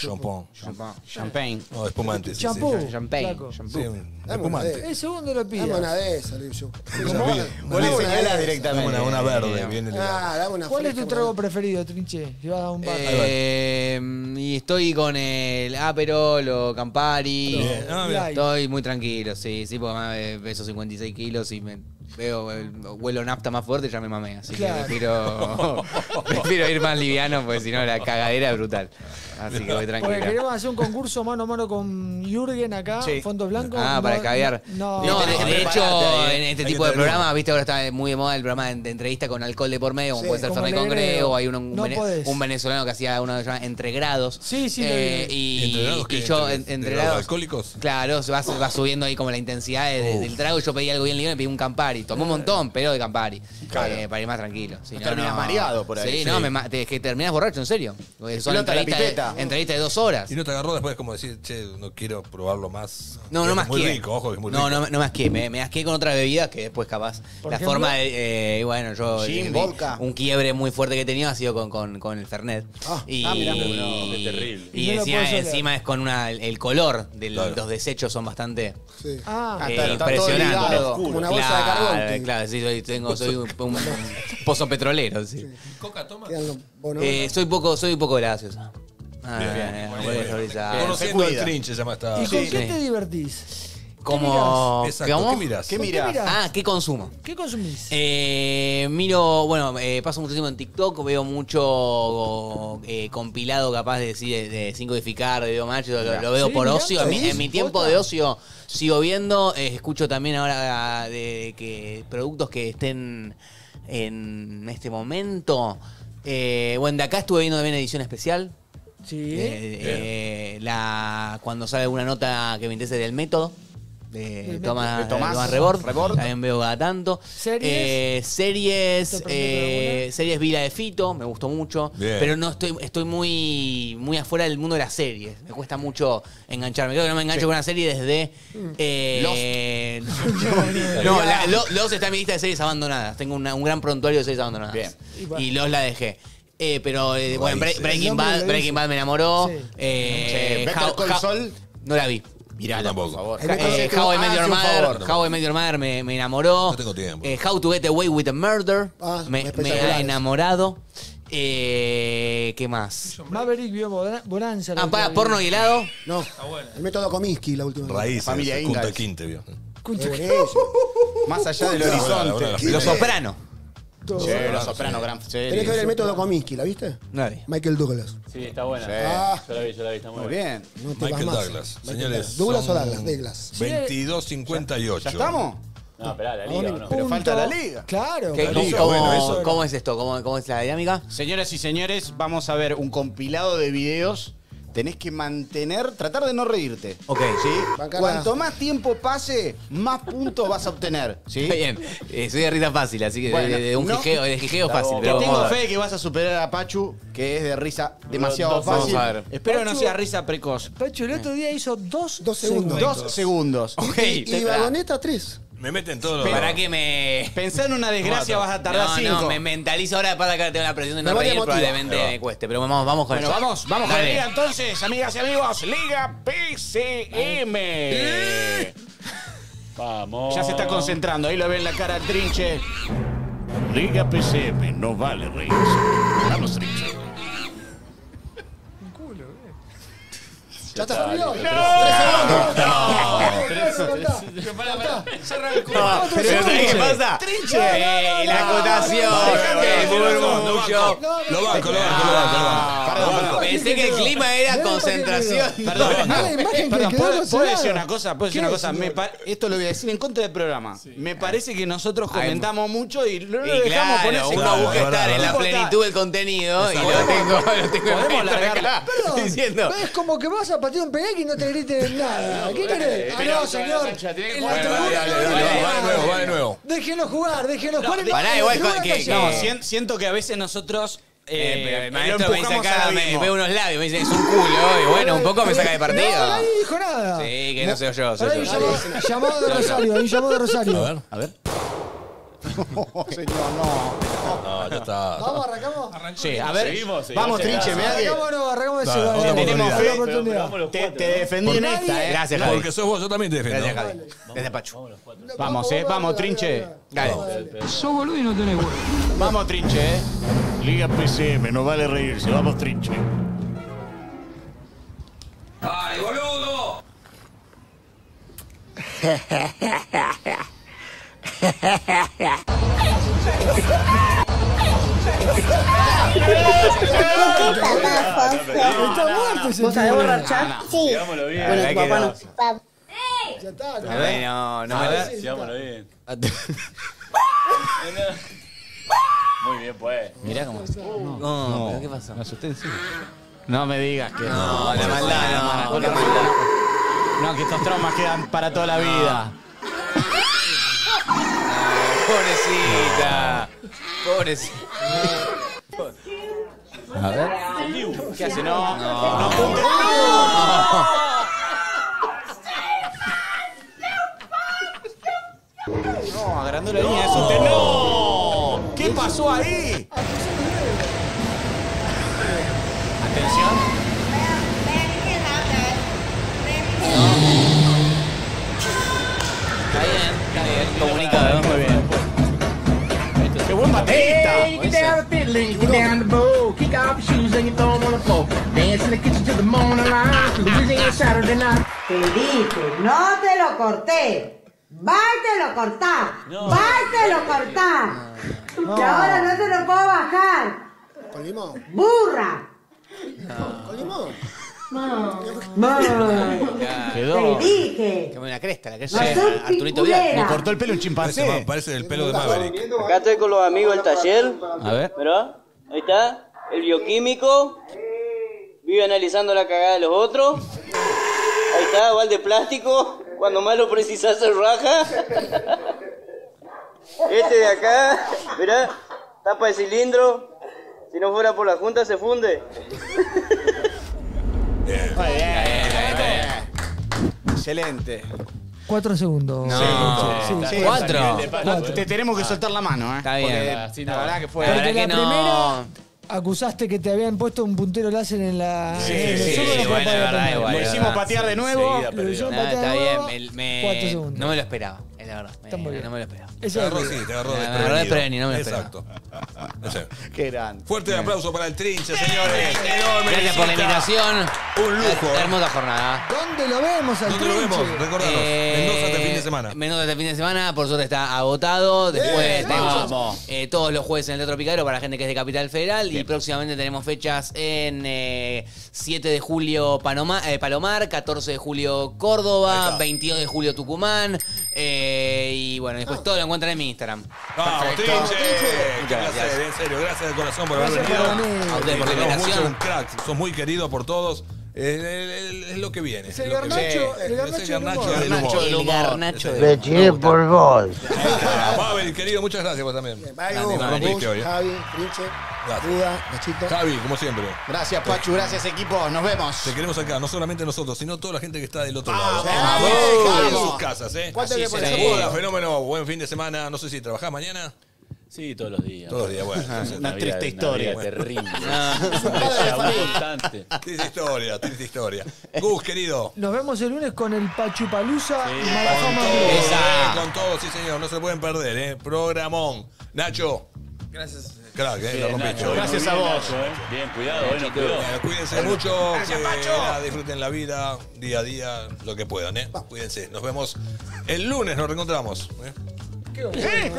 champán? Champán. Champagne. No, espumante. sí, sí. Champú. Champagne. flaco. Sí, un Dame una espumante. de- El segundo lo Dame una de esas, le digo yo. Vos le Dame una señalás de directamente. Una, una verde, elegante. Ah, dame una ¿Cuál es fresca, tu trago preferido, Trinche? Si vas a un bar. Eh, y estoy con el Aperol o Campari. Bien. Ah, bien. Estoy muy tranquilo, sí, sí, porque además, eh, peso 56 kilos y me veo el huelo nafta más fuerte, ya me mamé. Así Claro. que prefiero, prefiero ir más liviano, porque si no la cagadera es brutal. Así que voy Porque tranquilo. queremos hacer un concurso mano a mano con Jürgen acá, Sí. Fondos Blancos. Ah, No- para caviar. No, No, de, tenés que de hecho, en este Hay que tipo de tener programas, viste, ahora está muy de moda el programa de, de entrevista con alcohol de por medio, como Sí, puede ser como Fernet el. Grego, hay uno- un, No vene- podés. un venezolano que hacía uno que se llama Entre Grados. Sí, sí, lo Eh, vi. y, ¿Entre grados qué? y yo, ¿Entre- en- de entre grados grados. alcohólicos? Claro, se va, se va subiendo ahí como la intensidad de- de- del trago. Yo pedí algo bien libre, me pedí un Campari. Tomé un montón, pero de Campari. Eh, para ir más tranquilo. Si No terminás no- mareado por ahí. Sí, Sí. no, me ma- te- es que terminás borracho, en serio. Porque Explota la pipeta. De, entrevistas de dos horas. Y no te agarró después como decir, che, no quiero probarlo más. No, no más Muy que. rico, ojo, es muy no, rico. no, no más que. Me, me asqué con otra bebida que después capaz. ¿Por la ejemplo? forma de. eh, bueno, yo. Gin, eh, vodka. Un quiebre muy fuerte que he tenido ha sido con, con, con el Fernet. y, ah, mirá, no, qué terrible. Y, Y no lo encima, es con una. El color de Claro. los desechos son bastante. Sí. Ah, Ah, eh, está- está todo impresionantes. ligado. Como una bolsa de Claro, carbón. Claro, sí, soy, tengo, soy un, un pozo petrolero, sí. Coca toma. Quedan los bonos. Eh, soy poco, soy un poco gaseosa. Ah, Bien, bien, bien. Conociendo Se el se llama esta. ¿Y sí, con qué te divertís? Como. Exacto, ¿Cómo? ¿qué mirás? ¿Qué ¿Con mirás? mirás? Ah, ¿qué consumo? ¿Qué consumís? Eh, miro, bueno, eh, paso mucho tiempo en TikTok, veo mucho eh, compilado capaz de, sí, de, de sin codificar, de video macho, lo, lo veo Sí, por mirá, ocio. En mi, ¿seguís? en mi tiempo de ocio sigo viendo, eh, escucho también ahora de que productos que estén en este momento. Eh, bueno, de acá estuve viendo también edición especial. Sí. Eh, eh, la, cuando sale alguna nota que me interese del método. De Tomás. De Tomás Tomás Rebord, Rebord. También veo cada tanto. ¿Series? Eh, series. ¿Te prendés eh, series Vila de Fito, me gustó mucho. Bien. Pero no estoy, estoy muy, muy afuera del mundo de las series. Me cuesta mucho engancharme. Creo que no me engancho con una serie desde. Eh, no, la- Lo- Lost está en mi lista de series abandonadas. Tengo una- un gran prontuario de series abandonadas. Bien. Y bueno. Y Lost la dejé. Eh, pero eh, bueno, Bre-. Breaking Bad, Breaking. Bad me enamoró. Sí. Eh, Che, Better How- Call How- Saul. No la vi. Mirala, Tampoco. por favor. El otro Eh, día How I Met ah, Your Mother. How I Met Your Mother me, me enamoró. No tengo tiempo. Eh, How to Get Away with a Murder Ah, me, me ha espectaculares. enamorado. Eh, ¿Qué más? Maverick vio Bona- Bonanza. la Ah, otra para, vez. porno y helado. No, el método Cominsky la última. vez. Raíces, Familia Ingalls. Quinte, vio. Escucha. Más allá del Una de las- horizonte. una de las Los primeras. Sopranos. Todo. Sí, Los Sopranos, gran serie. Tenés que ver el método Cominsky, ¿la viste? Vi. Michael Douglas. Sí, está buena. Ah. Yo la vi, yo la vi, está muy, Muy buena. bien. No te Michael vas más. Douglas. Michael Señores. Douglas. ¿Douglas o son Douglas? Douglas. 22.58. ¿Ya estamos? No, esperá, la ¿A liga o no. Pero falta la liga. Claro. ¿Qué- claro. cómo, liga, cómo- bueno, eso. cómo es esto? ¿Cómo, cómo es la dinámica? Señoras y señores, vamos a ver un compilado de videos. Tenés que mantener, tratar de no reírte. Ok. ¿Sí? Bancala. Cuanto más tiempo pase, más puntos vas a obtener. ¿Sí? Está bien. Eh, soy de risa fácil, así que Bueno, de, de un no. jijeo, de jijeo fácil. Pero Tengo vamos a ver. fe de que vas a superar a Pachu, que es de risa demasiado Dos- fácil. vamos a ver. Espero que no Pachu- sea risa precoz. Pacho, el otro día hizo dos, Dos segundos. Dos segundos. Ok. Y Vagoneta, tres. Me meten todos los. Para que me. Pensá en una desgracia, vas a tardar no, cinco. no, me mentalizo ahora para que tengo la presión de no Memoria reír, probablemente me cueste. Pero vamos, vamos con Bueno, eso. vamos, vamos con la liga entonces, amigas y amigos. Liga PCM. Vamos. Ya se está concentrando, ahí lo ven la cara al trinche. Liga PCM, no vale reírse. Vamos, trinche. Ya está. Dale, No, pero- ¿sabés qué pasa? Trinche. Eh, la acotación. Murmullo. lo banco, lo banco, lo banco. Pensé que el clima era concentración. Perdón, ¿puedo, decir una cosa? ¿Puedo decir ¿Qué, una cosa? esto lo voy a decir en contra del programa. Me parece que nosotros comentamos mucho y lo, dejamos claro, ponerse uno busca es estar en la plenitud del contenido y lo tengo, podemos largar- Perdón. Es como que vas a patear un penal y no te grites nada. ¿Qué querés? Ah, no, señor. No va de nuevo, va de nuevo. Déjenlo jugar, déjenlo jugar. pará, igual, que-. No, siento que a veces nosotros Eh, pero el lo maestro me dice acá, me ve unos labios, me dice, es un culo. Y bueno, un poco me saca de partido. No, nadie dijo nada. Sí, que no soy yo, soy yo. llamado de Rosario, hay un llamado de Rosario. A ver. A ver. señor, no. No, ya está. Vamos, arrancamos. Sí, a ver. Seguimos, seguimos. Vamos, Trinche, mirá que. Arrancamos, no, arrancamos de otra tenemos fe, oportunidad. Te, te defendí en esta, eh. Gracias, Javi. Porque sos vos, yo también te defiendo. Gracias, Javi. Desde Pachu. Vamos, eh. Vamos, Trinche. Dale. Sos boludo y no tenés huevo. Vamos, Trinche, eh. Liga PCM, no vale reírse, vamos trinche. ¡Ay, boludo! ¿Vos sabés borrachar? Sí. Bueno, tu papá no. Ya está. Ver, no, no me Sigámoslo bien. Muy bien, pues. Mirá cómo. No, ¿pero qué pasó? Me asusté en serio. No me digas que. No, la maldad, no, la maldad. No, que estos traumas quedan para toda la vida. Pobrecita. Pobrecita. A ver. ¿Qué hace? No. No. No down the fiddle and get down the bow. Kick off your shoes and you throw 'em on the floor. Dance in the kitchen till the morning light. Louisiana Saturday night. Felipe, no te lo corté. Va y te lo cortá. Va y te lo cortá. Y ahora no te lo puedo bajar. ¿Con limón? ¡Burra! ¿Con limón? Quedó. Te dije. Qué buena cresta la que es No soy Arturito. Díaz. Me cortó el pelo un chimpancé. Parece, parece el pelo de Maverick. Acá estoy con los amigos del taller. A ver. ¿Verdad? Ahí está. El bioquímico. Vive analizando la cagada de los otros. Ahí está, igual de plástico. Cuando más lo precisas se raja. Este de acá, mirá, tapa de cilindro. Si no fuera por la junta se funde. Muy bien. Excelente. Cuatro segundos. No. Sí, Sí, sí. cuatro. Cuatro. Te tenemos que soltar la mano, ¿eh? Está bien. Porque la verdad que fue. La Porque la que no. primera acusaste que te habían puesto un puntero láser en la. Sí, en sí, no bueno, es verdad, igual. Lo hicimos verdad. patear de nuevo. Lo hicimos No, patear está de bien. nuevo. me- me- Cuatro segundos. no me lo esperaba, es la verdad. Está bien. No me lo esperaba. Te agarró, sí, te agarró Me desprevenido. agarró desprevenido, no me lo esperaba. Exacto. Ese. Qué grande. Fuerte aplauso para el Trinche, señores. Enorme Gracias por la visita. invitación. Un lujo. Hermosa jornada. ¿Dónde lo vemos al ¿Dónde lo trinche? vemos? Recordanos. Eh, Mendoza este fin de semana. Mendoza este fin de semana, por suerte está agotado. Después tenemos vamos. eh, todos los jueves en el Teatro Picadero para la gente que es de Capital Federal. Y próximamente tenemos fechas en eh, 7 de julio Panoma- eh, Palomar, 14 de julio Ahí Córdoba, está. 22 de julio Tucumán. eh, y bueno, después todo lo encuentran en mi Instagram. Vamos, Perfecto. Trinche. Muchas placer, gracias. en serio. Gracias de corazón por haber Gracias venido. por venir. A ustedes por la Te queremos invitación. mucho, un crack. Sos muy querido por todos. Eh, Es lo que viene. Es el es lo que garnacho- viene. el Es garnacho del Garnacho del El humor. por vos. Mabel, querido, muchas gracias vos también. Eh. Javi, Trinche, Gracias. Duda, Nachito. Javi, como siempre. Gracias, Pachu. Gracias, equipo. Nos vemos. Te queremos acá, no solamente nosotros, sino toda la gente que está del otro Vamos, lado. vamos, En sus casas, ¿eh? ¿Cuánto Así le fenómeno. Buen fin de semana. No sé si trabajás mañana. Sí, todos los días. Todos los días, bueno. Una triste vida- historia. Una vida terrible. Constante. Triste historia, triste historia. Gus, querido. Nos vemos el lunes con el Pachupalusa y Con Marafama todo, Blue. eh, con todo, sí señor, no se pueden perder, ¿eh? Programón. Nacho, Gracias. crack, ¿eh? Lo Bien. Nacho, Gracias bien, a vos. Nacho, eh. Bien, cuidado, hoy no quedó. Eh, cuídense mucho, que nada, disfruten la vida, día a día, lo que puedan, ¿eh? Cuídense. Nos vemos el lunes, nos reencontramos. ¿eh? Qué bueno. ¡Eh!